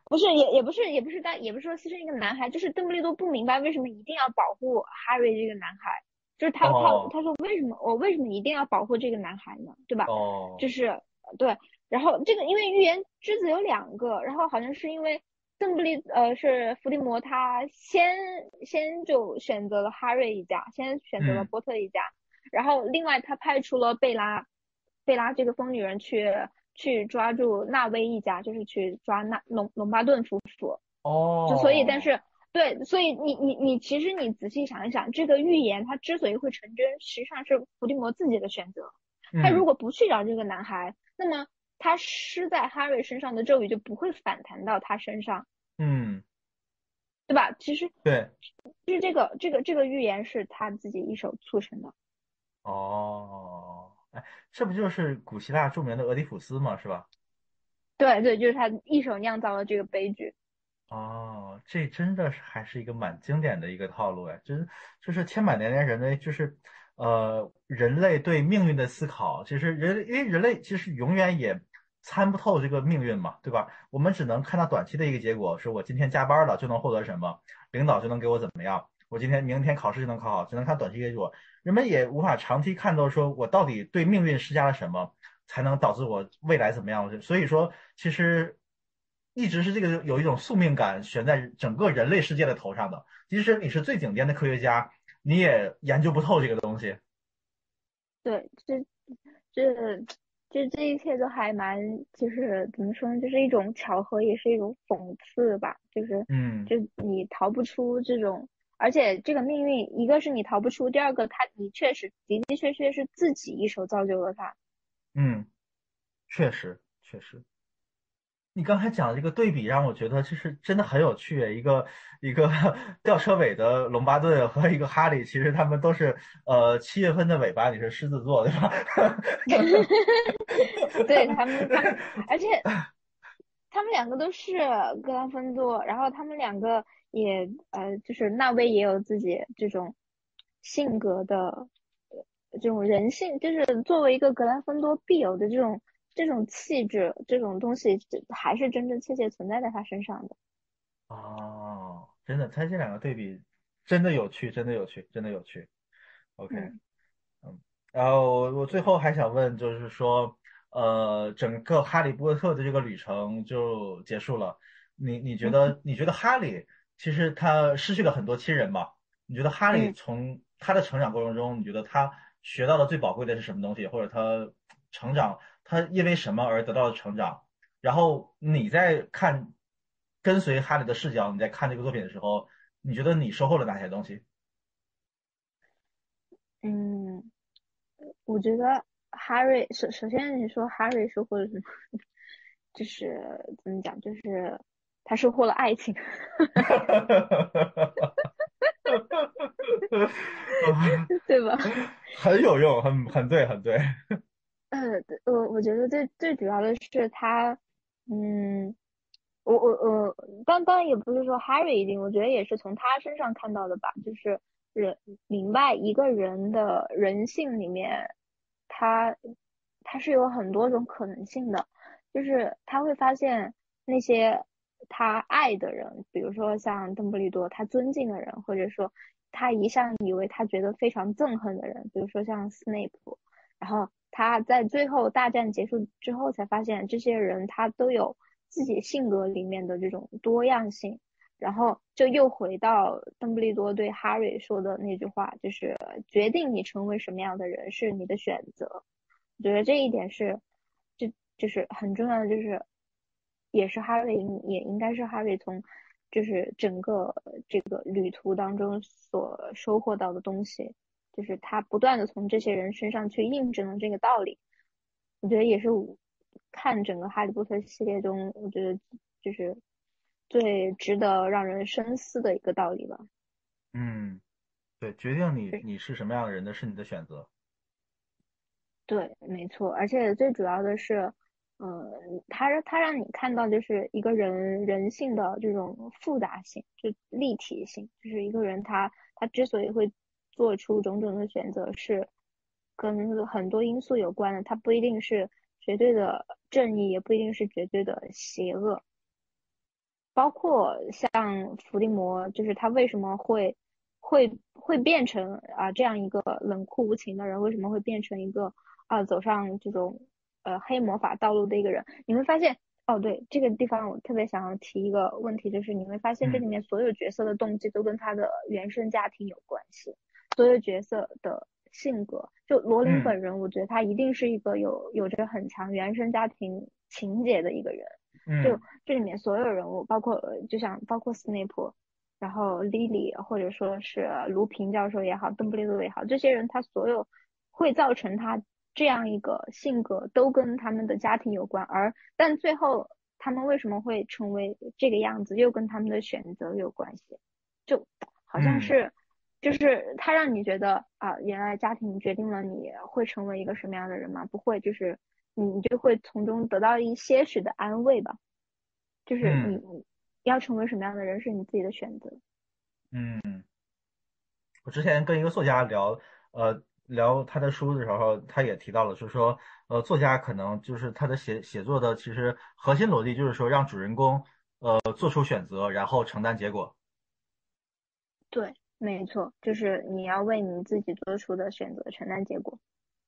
不是，也也不是，也不是单，也不是说牺牲一个男孩，就是邓布利多不明白为什么一定要保护哈瑞这个男孩，就是他他他说为什么我为什么一定要保护这个男孩呢？对吧？哦，就是对，然后这个因为预言之子有两个，然后好像是因为邓布利呃是伏地魔他先先就选择了哈瑞一家，先选择了波特一家，然后另外他派出了贝拉，贝拉这个疯女人去。去抓住纳威一家，就是去抓那龙龙巴顿夫妇。哦，就所以，但是对，所以你你你，其实你仔细想一想，这个预言它之所以会成真，实际上是伏地魔自己的选择。他如果不去找这个男孩，那么他施在哈瑞身上的咒语就不会反弹到他身上。嗯，对吧？其实对，就是这个这个这个预言是他自己一手促成的。哦。哎，这不就是古希腊著名的俄狄浦斯吗？是吧？对对，就是他一手酿造了这个悲剧。哦，这真的是还是一个蛮经典的一个套路哎，真就是千百年来人类就是呃人类对命运的思考，其实人因为人类其实永远也参不透这个命运嘛，对吧？我们只能看到短期的一个结果，是我今天加班了就能获得什么，领导就能给我怎么样，我今天明天考试就能考好，只能看短期结果。人们也无法长期看到，说我到底对命运施加了什么，才能导致我未来怎么样？所以说，其实一直是这个有一种宿命感悬在整个人类世界的头上的。即使你是最顶尖的科学家，你也研究不透这个东西。对，这这这这一切都还蛮，就是怎么说呢？就是一种巧合，也是一种讽刺吧。就是，嗯，就你逃不出这种。而且这个命运，一个是你逃不出，第二个他你确实的的确确是自己一手造就了他。嗯，确实确实。你刚才讲的这个对比让我觉得就是真的很有趣。一个一个 吊车尾的龙巴顿和一个哈利，其实他们都是呃七月份的尾巴，你是狮子座对吧？对他们，而且他们两个都是格兰芬多，然后他们两个。也呃，就是纳威也有自己这种性格的这种人性，就是作为一个格兰芬多必有的这种这种气质，这种东西还是真真切切存在在他身上的。哦，真的，他这两个对比真的有趣，真的有趣，真的有趣。OK，嗯，然后我我最后还想问，就是说，呃，整个哈利波特的这个旅程就结束了，你你觉得 你觉得哈利？其实他失去了很多亲人嘛？你觉得哈利从他的成长过程中，你觉得他学到的最宝贵的是什么东西？或者他成长，他因为什么而得到的成长？然后你在看跟随哈利的视角，你在看这个作品的时候，你觉得你收获了哪些东西？嗯，我觉得 Harry 首首先你说 Harry 收获了什么？就是怎么讲？就是他收获了爱情。对吧？很有用，很很对，很对。呃，我我觉得最最主要的是他，嗯，我我我，当当然也不是说 Harry 一定，我觉得也是从他身上看到的吧，就是人明白一个人的人性里面，他他是有很多种可能性的，就是他会发现那些他爱的人，比如说像邓布利多，他尊敬的人，或者说。他一向以为他觉得非常憎恨的人，比如说像斯内普，然后他在最后大战结束之后才发现，这些人他都有自己性格里面的这种多样性，然后就又回到邓布利多对哈瑞说的那句话，就是决定你成为什么样的人是你的选择。我觉得这一点是，就就是很重要的，就是也是哈瑞也应该是哈瑞从。就是整个这个旅途当中所收获到的东西，就是他不断的从这些人身上去印证了这个道理。我觉得也是看整个哈利波特系列中，我觉得就是最值得让人深思的一个道理吧。嗯，对，决定你你是什么样的人的是你的选择。对，没错，而且最主要的是。嗯，他他让你看到就是一个人人性的这种复杂性，就立体性，就是一个人他他之所以会做出种种的选择，是跟很多因素有关的。他不一定是绝对的正义，也不一定是绝对的邪恶。包括像伏地魔，就是他为什么会会会变成啊这样一个冷酷无情的人？为什么会变成一个啊走上这种？呃，黑魔法道路的一个人，你会发现，哦，对，这个地方我特别想要提一个问题，就是你会发现这里面所有角色的动机都跟他的原生家庭有关系，所有角色的性格，就罗琳本人，我觉得他一定是一个有有着很强原生家庭情节的一个人，就这里面所有人物，包括就像包括斯内普，然后莉莉，或者说是卢平教授也好，邓布利多也好，这些人他所有会造成他。这样一个性格都跟他们的家庭有关，而但最后他们为什么会成为这个样子，又跟他们的选择有关系，就好像是，就是他让你觉得啊，原来家庭决定了你会成为一个什么样的人吗？不会，就是你你就会从中得到一些许的安慰吧，就是你你要成为什么样的人是你自己的选择。嗯，我之前跟一个作家聊，呃。聊他的书的时候，他也提到了，就是说，呃，作家可能就是他的写写作的其实核心逻辑就是说，让主人公呃做出选择，然后承担结果。对，没错，就是你要为你自己做出的选择承担结果。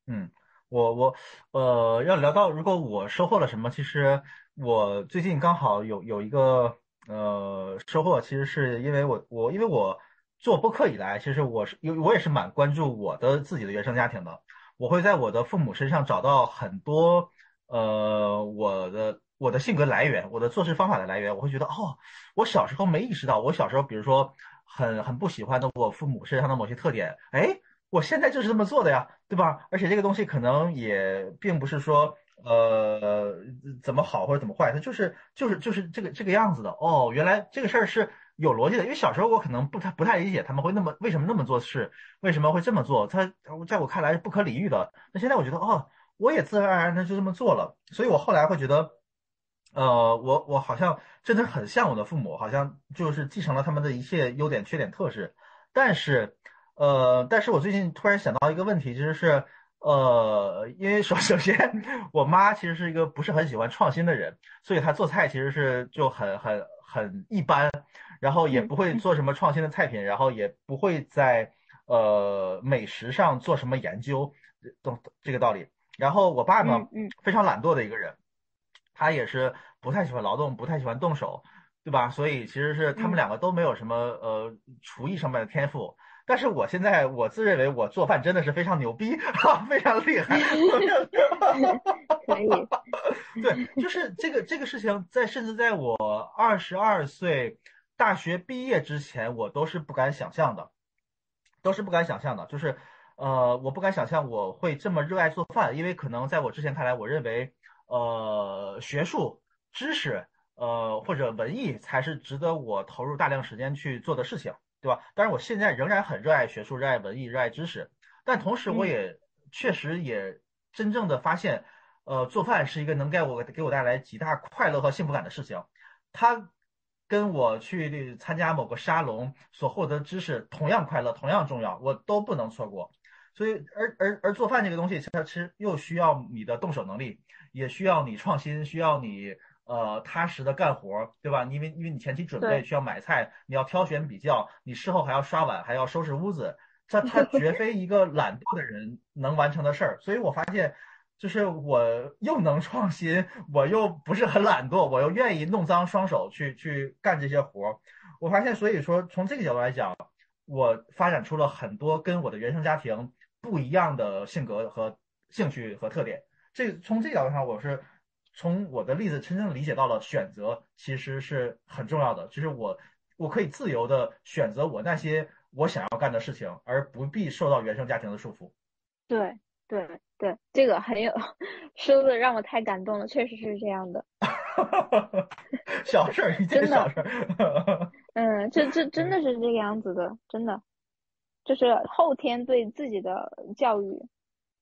嗯，我我呃要聊到如果我收获了什么，其实我最近刚好有有一个呃收获，其实是因为我我因为我。做播客以来，其实我是，有我也是蛮关注我的自己的原生家庭的。我会在我的父母身上找到很多，呃，我的我的性格来源，我的做事方法的来源。我会觉得，哦，我小时候没意识到，我小时候比如说很很不喜欢的我父母身上的某些特点，哎，我现在就是这么做的呀，对吧？而且这个东西可能也并不是说，呃，怎么好或者怎么坏，它就是就是就是这个这个样子的。哦，原来这个事儿是。有逻辑的，因为小时候我可能不太不太理解他们会那么为什么那么做事，为什么会这么做，他在我看来是不可理喻的。那现在我觉得哦，我也自然而然的就这么做了，所以我后来会觉得，呃，我我好像真的很像我的父母，好像就是继承了他们的一切优点、缺点、特质。但是，呃，但是我最近突然想到一个问题，其实是，呃，因为首 首先我妈其实是一个不是很喜欢创新的人，所以她做菜其实是就很很很一般。然后也不会做什么创新的菜品，然后也不会在呃美食上做什么研究，懂这个道理。然后我爸呢，非常懒惰的一个人，他也是不太喜欢劳动，不太喜欢动手，对吧？所以其实是他们两个都没有什么呃厨艺上面的天赋。但是我现在我自认为我做饭真的是非常牛逼，非常厉害。可以。对，就是这个这个事情，在甚至在我二十二岁。大学毕业之前，我都是不敢想象的，都是不敢想象的。就是，呃，我不敢想象我会这么热爱做饭，因为可能在我之前看来，我认为，呃，学术知识，呃，或者文艺才是值得我投入大量时间去做的事情，对吧？当然，我现在仍然很热爱学术、热爱文艺、热爱知识，但同时我也确实也真正的发现，呃，做饭是一个能给我给我带来极大快乐和幸福感的事情，它。跟我去参加某个沙龙所获得知识同样快乐，同样重要，我都不能错过。所以，而而而做饭这个东西，它其实又需要你的动手能力，也需要你创新，需要你呃踏实的干活，对吧？因为因为你前期准备需要买菜，你要挑选比较，你事后还要刷碗，还要收拾屋子，这它绝 非一个懒惰的人能完成的事儿。所以我发现。就是我又能创新，我又不是很懒惰，我又愿意弄脏双手去去干这些活儿。我发现，所以说从这个角度来讲，我发展出了很多跟我的原生家庭不一样的性格和兴趣和特点。这从这个角度上，我是从我的例子真正理解到了选择其实是很重要的。就是我我可以自由的选择我那些我想要干的事情，而不必受到原生家庭的束缚。对。对对，这个很有说的让我太感动了，确实是这样的。小事儿，一 件小事儿。嗯，这这 真的是这个样子的，真的，就是后天对自己的教育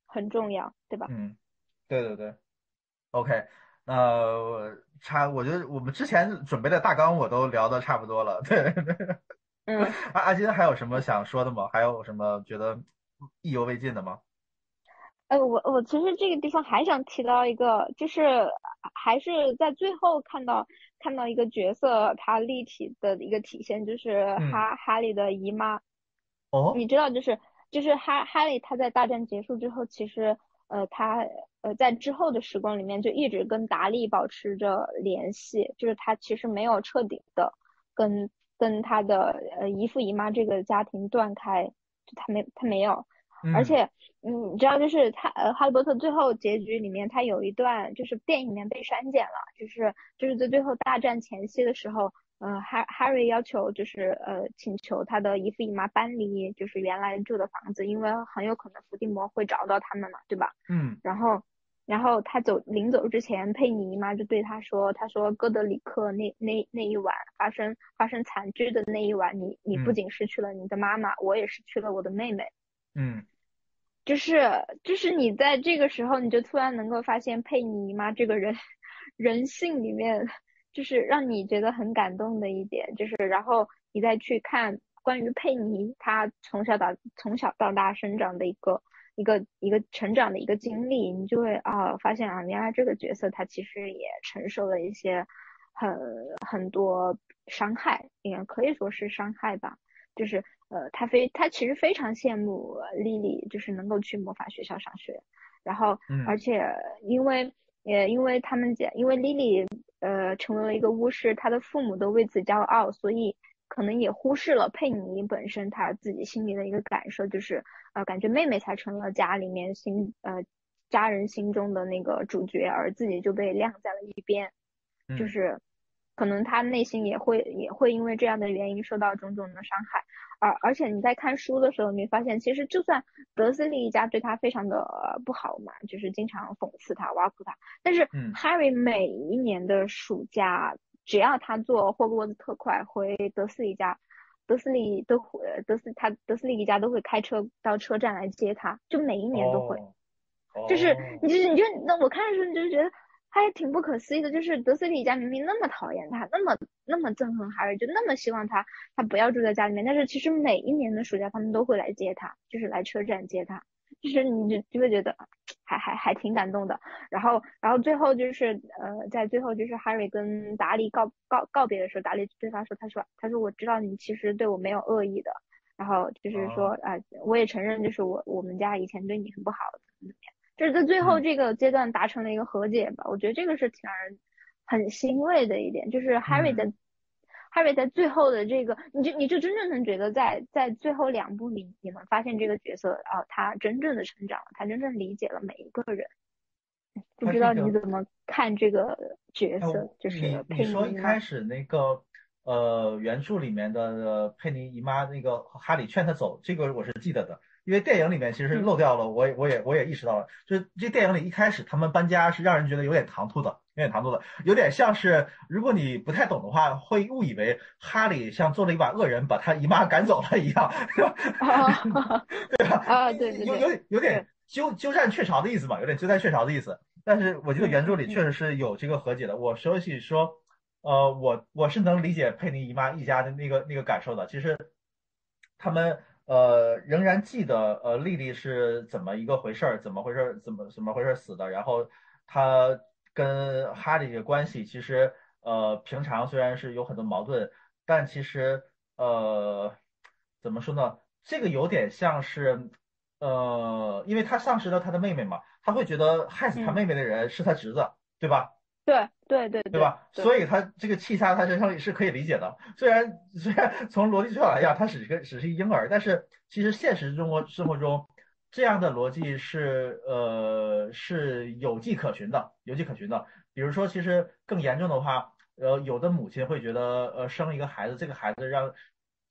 很重要，对吧？嗯，对对对。OK，那差，我觉得我们之前准备的大纲我都聊的差不多了。对对对。嗯。阿阿金还有什么想说的吗？还有什么觉得意犹未尽的吗？哎，我我其实这个地方还想提到一个，就是还是在最后看到看到一个角色，他立体的一个体现，就是哈哈利的姨妈。哦，你知道，就是就是哈哈利他在大战结束之后，其实呃他呃在之后的时光里面就一直跟达利保持着联系，就是他其实没有彻底的跟跟他的呃姨父姨妈这个家庭断开，就他没他没有。而且，嗯你知道，就是他呃，哈利波特最后结局里面，他有一段就是电影里面被删减了，就是就是在最后大战前夕的时候，呃，哈 Harry 要求就是呃，请求他的姨父姨妈搬离就是原来住的房子，因为很有可能伏地魔会找到他们嘛，对吧？嗯。然后，然后他走临走之前，佩妮姨妈就对他说：“他说哥德里克那那那一晚发生发生惨剧的那一晚，你你不仅失去了你的妈妈，我也失去了我的妹妹。”嗯。就是就是你在这个时候，你就突然能够发现佩妮妈这个人 人性里面，就是让你觉得很感动的一点，就是然后你再去看关于佩妮她从小到从小到大生长的一个一个一个成长的一个经历，你就会啊发现啊，原来这个角色他其实也承受了一些很很多伤害，也可以说是伤害吧，就是。呃，他非他其实非常羡慕莉莉，就是能够去魔法学校上学，然后，而且因为，也，因为他们家，因为莉莉，呃，成为了一个巫师，她的父母都为此骄傲，所以可能也忽视了佩妮本身她自己心里的一个感受，就是呃，感觉妹妹才成了家里面心，呃，家人心中的那个主角，而自己就被晾在了一边，就是。可能他内心也会也会因为这样的原因受到种种的伤害，而而且你在看书的时候，你会发现其实就算德斯利一家对他非常的不好嘛，就是经常讽刺他、挖苦他，但是 Harry 每一年的暑假，只要他坐霍格沃兹特快回德斯利家，德斯利都会德斯他德斯利一家都会开车到车站来接他，就每一年都会，就是你就是你就那我看的时候你就觉得。他也挺不可思议的，就是德斯里家明明那么讨厌他，那么那么憎恨哈瑞，就那么希望他他不要住在家里面，但是其实每一年的暑假他们都会来接他，就是来车站接他，就是你就就会觉得还还还挺感动的。然后然后最后就是呃在最后就是哈瑞跟达利告告告别的时候，达利对他说，他说他说我知道你其实对我没有恶意的，然后就是说啊我也承认就是我我们家以前对你很不好怎么怎么样。就是在最后这个阶段达成了一个和解吧，我觉得这个是挺让人很欣慰的一点。就是 Harry 的 Harry 在最后的这个，你就你就真正能觉得在在最后两部里，你能发现这个角色啊，他真正的成长了，他真正理解了每一个人。不知道你怎么看这个角色？就是你你说一开始那个呃原著里面的佩妮姨妈那个哈利劝他走，这个我是记得的。因为电影里面其实漏掉了，我也我也我也意识到了，就是这电影里一开始他们搬家是让人觉得有点唐突的，有点唐突的，有点像是如果你不太懂的话，会误以为哈利像做了一把恶人把他姨妈赶走了一样，对吧？对吧？啊，对对对，有有有点鸠鸠占鹊巢的意思嘛，有点鸠占鹊巢的意思。但是我觉得原著里确实是有这个和解的。我说起说，呃，我我是能理解佩妮姨妈一家的那个那个感受的。其实他们呃仍然记得呃丽丽是怎么一个回事儿，怎么回事儿，怎么怎么回事儿死的。然后她跟哈利的关系，其实呃平常虽然是有很多矛盾，但其实呃怎么说呢？这个有点像是呃，因为他丧失了他的妹妹嘛。他会觉得害死他妹妹的人是他侄子，对吧？对对对对吧？所以他这个气杀他身上是可以理解的。虽然虽然从逻辑上来讲，他只是个只是一婴儿，但是其实现实中国生活中这样的逻辑是呃是有迹可循的，有迹可循的。比如说，其实更严重的话，呃，有的母亲会觉得呃生一个孩子，这个孩子让。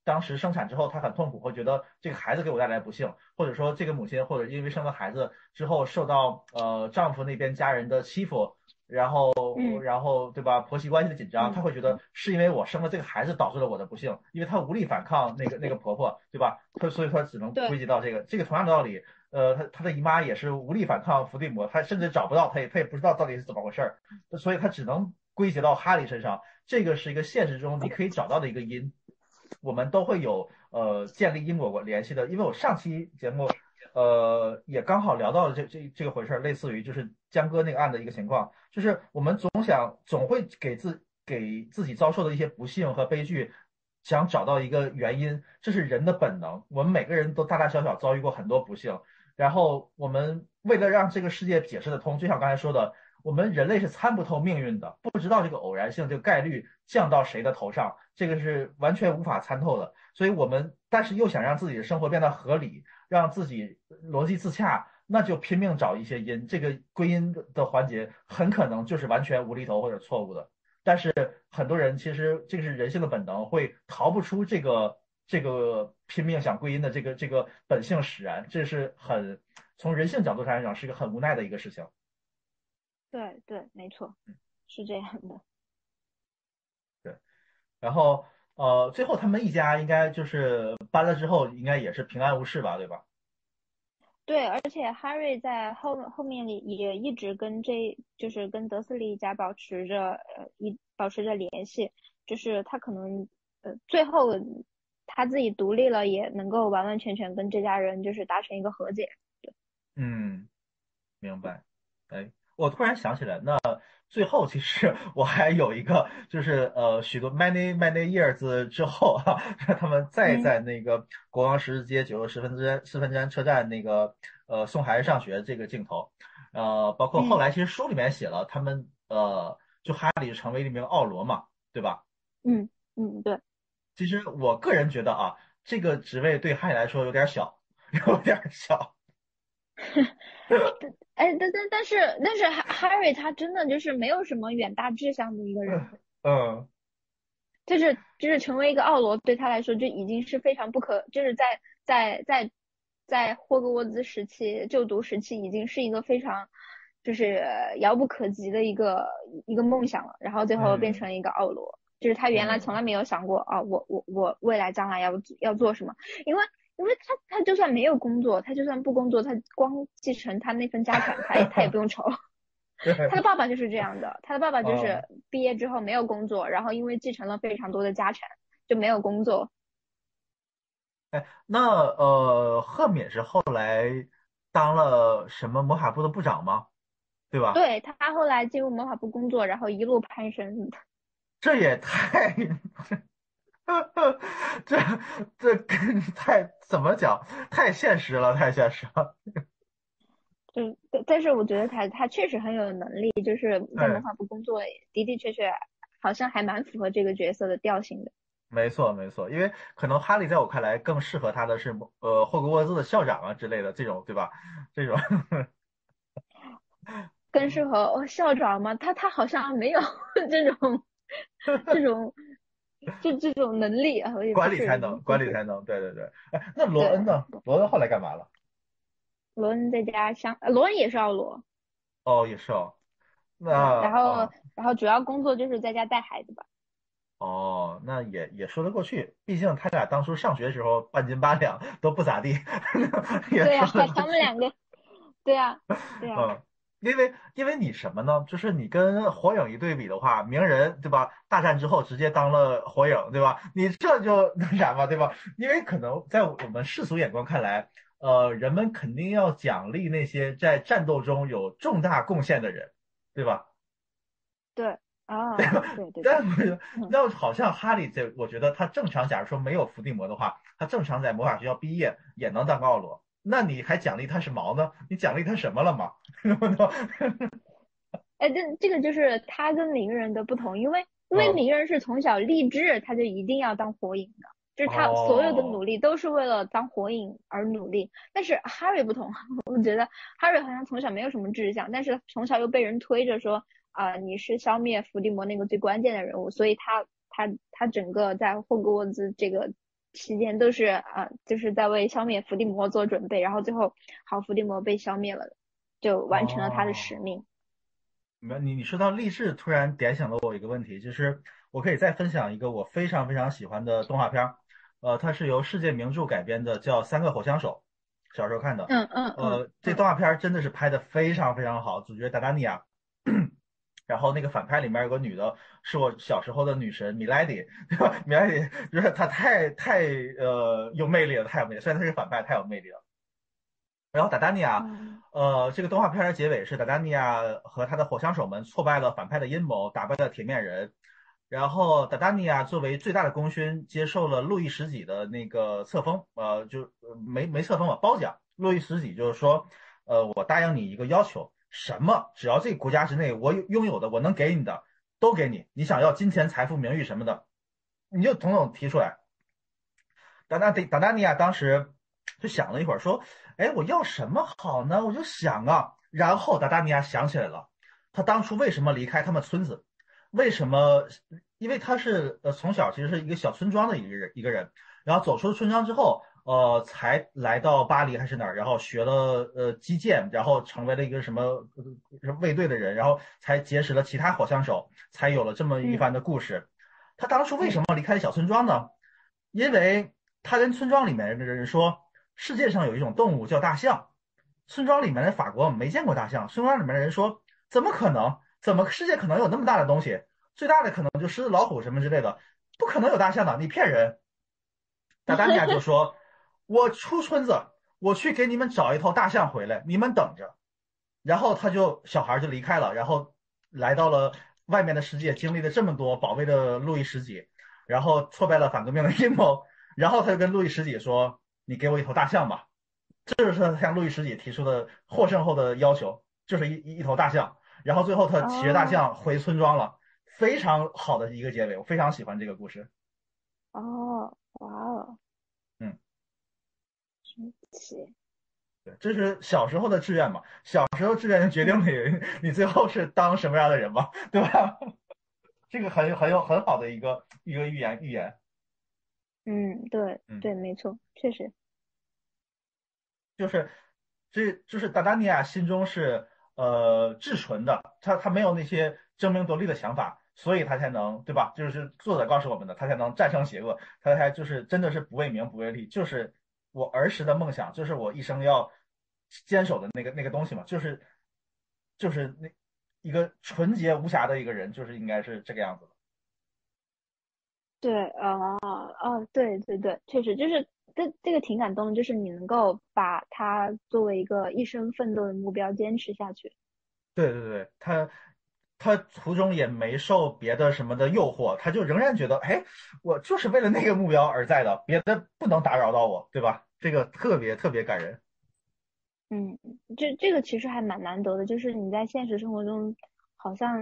当时生产之后，她很痛苦，会觉得这个孩子给我带来不幸，或者说这个母亲或者因为生了孩子之后受到呃丈夫那边家人的欺负，然后然后对吧婆媳关系的紧张，她会觉得是因为我生了这个孩子导致了我的不幸，因为她无力反抗那个那个婆婆，对吧？她所以说只能归结到这个这个同样的道理，呃，她她的姨妈也是无力反抗伏地魔，她甚至找不到，她也她也不知道到底是怎么回事儿，所以她只能归结到哈利身上，这个是一个现实中你可以找到的一个因。我们都会有呃建立因果联系的，因为我上期节目呃也刚好聊到了这这这个回事儿，类似于就是江哥那个案的一个情况，就是我们总想总会给自给自己遭受的一些不幸和悲剧，想找到一个原因，这是人的本能，我们每个人都大大小小遭遇过很多不幸，然后我们为了让这个世界解释得通，就像刚才说的。我们人类是参不透命运的，不知道这个偶然性、这个概率降到谁的头上，这个是完全无法参透的。所以，我们但是又想让自己的生活变得合理，让自己逻辑自洽，那就拼命找一些因。这个归因的环节很可能就是完全无厘头或者错误的。但是很多人其实这个是人性的本能，会逃不出这个这个拼命想归因的这个这个本性使然。这是很从人性角度上来讲是一个很无奈的一个事情。对对，没错，是这样的。对，然后呃，最后他们一家应该就是搬了之后，应该也是平安无事吧，对吧？对，而且哈瑞在后后面里也一直跟这就是跟德斯里一家保持着呃一保持着联系，就是他可能呃最后他自己独立了，也能够完完全全跟这家人就是达成一个和解。对，嗯，明白，哎。我突然想起来，那最后其实 我还有一个，就是呃，许多 many many years 之后哈，他们再在那个国王十字街九又十分之三四分之三车站那个呃送孩子上学这个镜头，呃，包括后来其实书里面写了他们呃，就哈利成为一名奥罗嘛，对吧？嗯嗯，对。其实我个人觉得啊，这个职位对哈利来说有点小，有点小。哎，但但但是但是，Harry 他真的就是没有什么远大志向的一个人。嗯，就是就是成为一个奥罗，对他来说就已经是非常不可，就是在在在在霍格沃兹时期就读时期，已经是一个非常就是遥不可及的一个一个梦想了。然后最后变成了一个奥罗，就是他原来从来没有想过啊，我我我未来将来要要做什么，因为。因为他他就算没有工作，他就算不工作，他光继承他那份家产，他也他也不用愁。他的爸爸就是这样的，他的爸爸就是毕业之后没有工作，然后因为继承了非常多的家产，就没有工作。哎，那呃，赫敏是后来当了什么魔法部的部长吗？对吧？对他后来进入魔法部工作，然后一路攀升。这也太…… 这这太怎么讲？太现实了，太现实了。嗯，但但是我觉得他他确实很有能力，就是在文化部工作，的的确确好像还蛮符合这个角色的调性的。没错，没错，因为可能哈利在我看来更适合他的是呃霍格沃兹的校长啊之类的这种，对吧？这种 更适合哦校长吗？他他好像没有这 种这种。就这种能力啊，管理才能，管理才能，对对对。哎，那罗恩呢？罗恩后来干嘛了？罗恩在家相，罗恩也是奥罗。哦，也是哦。那然后，然后主要工作就是在家带孩子吧。哦，那也也说得过去，毕竟他俩当初上学的时候半斤八两都不咋地。对呀，他们两个，对呀，对呀。嗯，因为因为你什么呢？就是你跟火影一对比的话，鸣人对吧？大战之后直接当了火影对吧？你这就那啥嘛对吧？因为可能在我们世俗眼光看来，呃，人们肯定要奖励那些在战斗中有重大贡献的人，对吧？对。啊，对对，但那好像哈利这，我觉得他正常，假如说没有伏地魔的话，他正常在魔法学校毕业也能当奥罗。那你还奖励他是毛呢？你奖励他什么了吗？哎，这这个就是他跟鸣人的不同，因为因为鸣人是从小立志，他就一定要当火影的，就是他所有的努力都是为了当火影而努力。但是哈利不同，我觉得哈利好像从小没有什么志向，但是从小又被人推着说。啊，你是消灭伏地魔那个最关键的人物，所以他他他整个在霍格沃兹这个期间都是啊，就是在为消灭伏地魔做准备，然后最后好伏地魔被消灭了，就完成了他的使命。没，你你说到励志，突然点醒了我一个问题，就是我可以再分享一个我非常非常喜欢的动画片儿，呃，它是由世界名著改编的，叫《三个火枪手》，小时候看的。嗯嗯。呃，这动画片真的是拍的非常非常好，主角达达尼亚。然后那个反派里面有个女的，是我小时候的女神米莱迪，对吧？米莱迪就是她太太呃有魅力了，太有魅力。虽然她是反派，太有魅力了。然后达达尼亚，呃，这个动画片的结尾是达达尼亚和他的火枪手们挫败了反派的阴谋，打败了铁面人。然后达达尼亚作为最大的功勋，接受了路易十几的那个册封，呃，就没没册封吧，褒奖。路易十几就是说，呃，我答应你一个要求。什么？只要这个国家之内我拥有的，我能给你的，都给你。你想要金钱、财富、名誉什么的，你就统统提出来。达达达达尼亚当时就想了一会儿，说：“哎，我要什么好呢？”我就想啊，然后达达尼亚想起来了，他当初为什么离开他们村子？为什么？因为他是呃从小其实是一个小村庄的一个人一个人，然后走出村庄之后。呃，才来到巴黎还是哪儿？然后学了呃击剑，然后成为了一个什么卫队的人，然后才结识了其他火枪手，才有了这么一番的故事。他当初为什么离开小村庄呢？因为他跟村庄里面的人说，世界上有一种动物叫大象。村庄里面的法国没见过大象，村庄里面的人说，怎么可能？怎么世界可能有那么大的东西？最大的可能就狮子、老虎什么之类的，不可能有大象的，你骗人。达达尼亚就说。我出村子，我去给你们找一头大象回来，你们等着。然后他就小孩就离开了，然后来到了外面的世界，经历了这么多，保卫的路易十几，然后挫败了反革命的阴谋。然后他就跟路易十几说：“你给我一头大象吧。”这就是他向路易十几提出的获胜后的要求，就是一一头大象。然后最后他骑着大象回村庄了，非常好的一个结尾，我非常喜欢这个故事。哦，哇哦。对，这是小时候的志愿嘛？小时候志愿就决定你 你最后是当什么样的人嘛？对吧？这个很很有很好的一个一个预言预言。嗯，对，对，没错，确实。就是，这就是达达尼亚心中是呃至纯的，他他没有那些争名夺利的想法，所以他才能对吧？就是作者告诉我们的，他才能战胜邪恶，他才就是真的是不为名不为利，就是。我儿时的梦想就是我一生要坚守的那个那个东西嘛，就是就是那一个纯洁无瑕的一个人，就是应该是这个样子的。对，哦哦，对对对，确实就是这这个挺感动的，就是你能够把它作为一个一生奋斗的目标坚持下去。对对对，他他途中也没受别的什么的诱惑，他就仍然觉得，哎，我就是为了那个目标而在的，别的不能打扰到我，对吧？这个特别特别感人，嗯，这这个其实还蛮难得的，就是你在现实生活中好像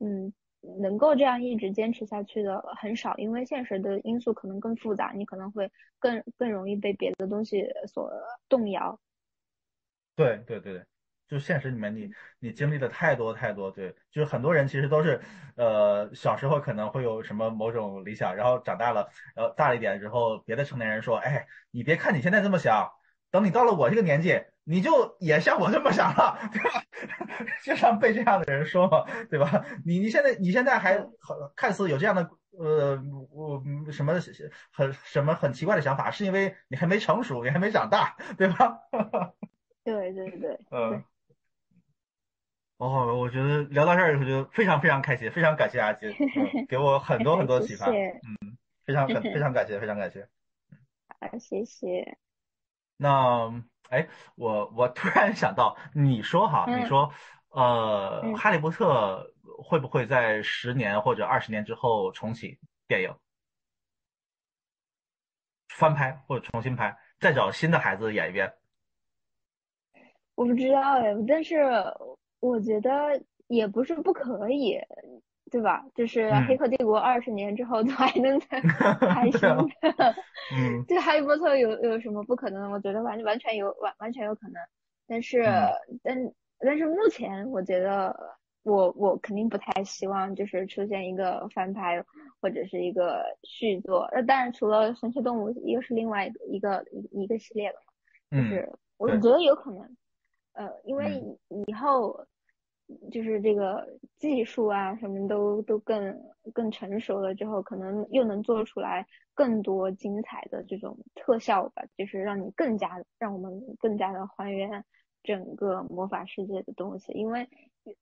嗯能够这样一直坚持下去的很少，因为现实的因素可能更复杂，你可能会更更容易被别的东西所动摇。对对对对，就现实里面你你经历的太多太多，对，就是很多人其实都是，呃，小时候可能会有什么某种理想，然后长大了，然后大了一点之后，别的成年人说，哎，你别看你现在这么想，等你到了我这个年纪，你就也像我这么想了，对吧？经常被这样的人说嘛，对吧？你你现在你现在还很看似有这样的。呃，我什么很什么很奇怪的想法，是因为你还没成熟，你还没长大，对吧？对 对对，嗯。哦，我觉得聊到这儿，我就非常非常开心，非常感谢阿金，给我很多很多 启发。嗯，非常感非常感谢，非常感谢。好，谢谢。那哎，我我突然想到，你说哈，你说呃，《哈利波特》。会不会在十年或者二十年之后重启电影，翻拍或者重新拍，再找新的孩子演一遍？我不知道哎，但是我觉得也不是不可以，对吧？就是《黑客帝国》二十年之后都还能再拍新的，嗯，这《哈利波特》有有什么不可能？我觉得完完全有完完全有可能，但是但但是目前我觉得。我我肯定不太希望就是出现一个翻拍或者是一个续作，那当然除了神奇动物，又是另外一个一个系列了嘛，就是我觉得有可能，呃，因为以后就是这个技术啊什么都都更更成熟了之后，可能又能做出来更多精彩的这种特效吧，就是让你更加让我们更加的还原整个魔法世界的东西，因为。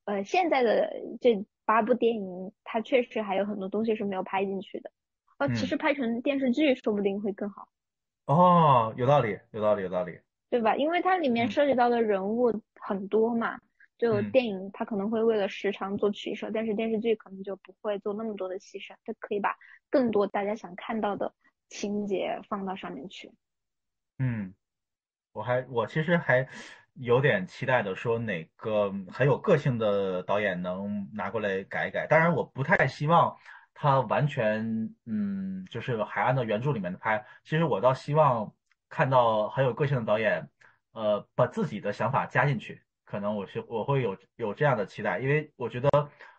呃，现在的这八部电影，它确实还有很多东西是没有拍进去的。哦，其实拍成电视剧说不定会更好。哦，有道理，有道理，有道理，对吧？因为它里面涉及到的人物很多嘛，就电影它可能会为了时长做取舍，但是电视剧可能就不会做那么多的牺牲，它可以把更多大家想看到的情节放到上面去。嗯，我还我其实还。有点期待的，说哪个很有个性的导演能拿过来改一改。当然，我不太希望他完全，嗯，就是还按照原著里面的拍。其实我倒希望看到很有个性的导演，呃，把自己的想法加进去。可能我是我会有有这样的期待，因为我觉得，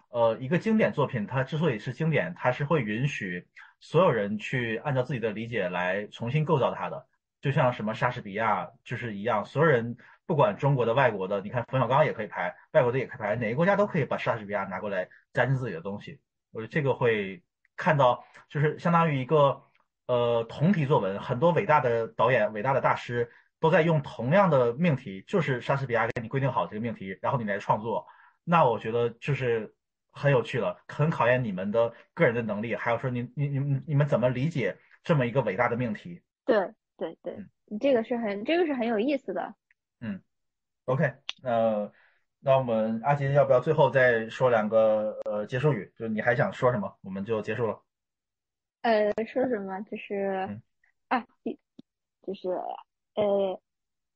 呃，一个经典作品它之所以是经典，它是会允许所有人去按照自己的理解来重新构造它的。就像什么莎士比亚就是一样，所有人。不管中国的、外国的，你看冯小刚也可以拍，外国的也可以拍，哪个国家都可以把莎士比亚拿过来加进自己的东西。我觉得这个会看到，就是相当于一个呃同题作文，很多伟大的导演、伟大的大师都在用同样的命题，就是莎士比亚给你规定好这个命题，然后你来创作。那我觉得就是很有趣了，很考验你们的个人的能力，还有说你你你你们怎么理解这么一个伟大的命题？对对对，你这个是很这个是很有意思的。嗯，OK，那那我们阿杰要不要最后再说两个呃结束语？就你还想说什么，我们就结束了。呃，说什么？就是啊，就是呃，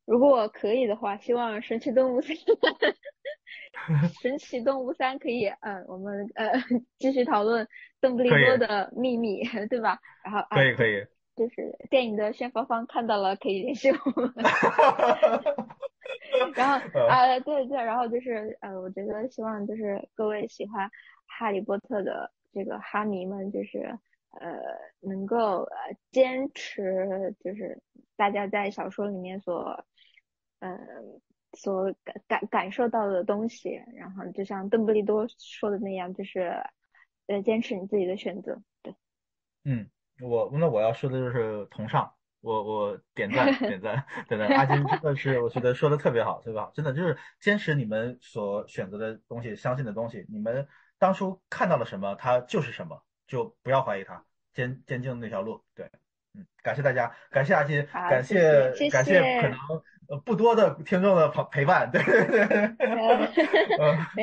如果可以的话，希望神奇动物三，神奇动物三可以，嗯，我们呃继续讨论邓布利多的秘密，对吧？然后可以可以。就是电影的宣发方看到了可以联系我们，然后啊对对，然后就是呃，我觉得希望就是各位喜欢哈利波特的这个哈迷们，就是呃能够呃坚持，就是大家在小说里面所呃所感感感受到的东西，然后就像邓布利多说的那样，就是呃坚持你自己的选择，对，嗯。我那我要说的就是同上，我我点赞点赞点赞，阿金真的是我觉得说的特别好，特别好，真的就是坚持你们所选择的东西，相信的东西，你们当初看到了什么，它就是什么，就不要怀疑他，坚坚定那条路，对，嗯，感谢大家，感谢阿金，感谢感谢可能呃不多的听众的陪陪伴，对对 对，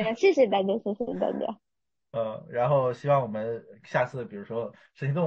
嗯，谢谢大家，谢谢大家，嗯，然后希望我们下次比如说神奇动物。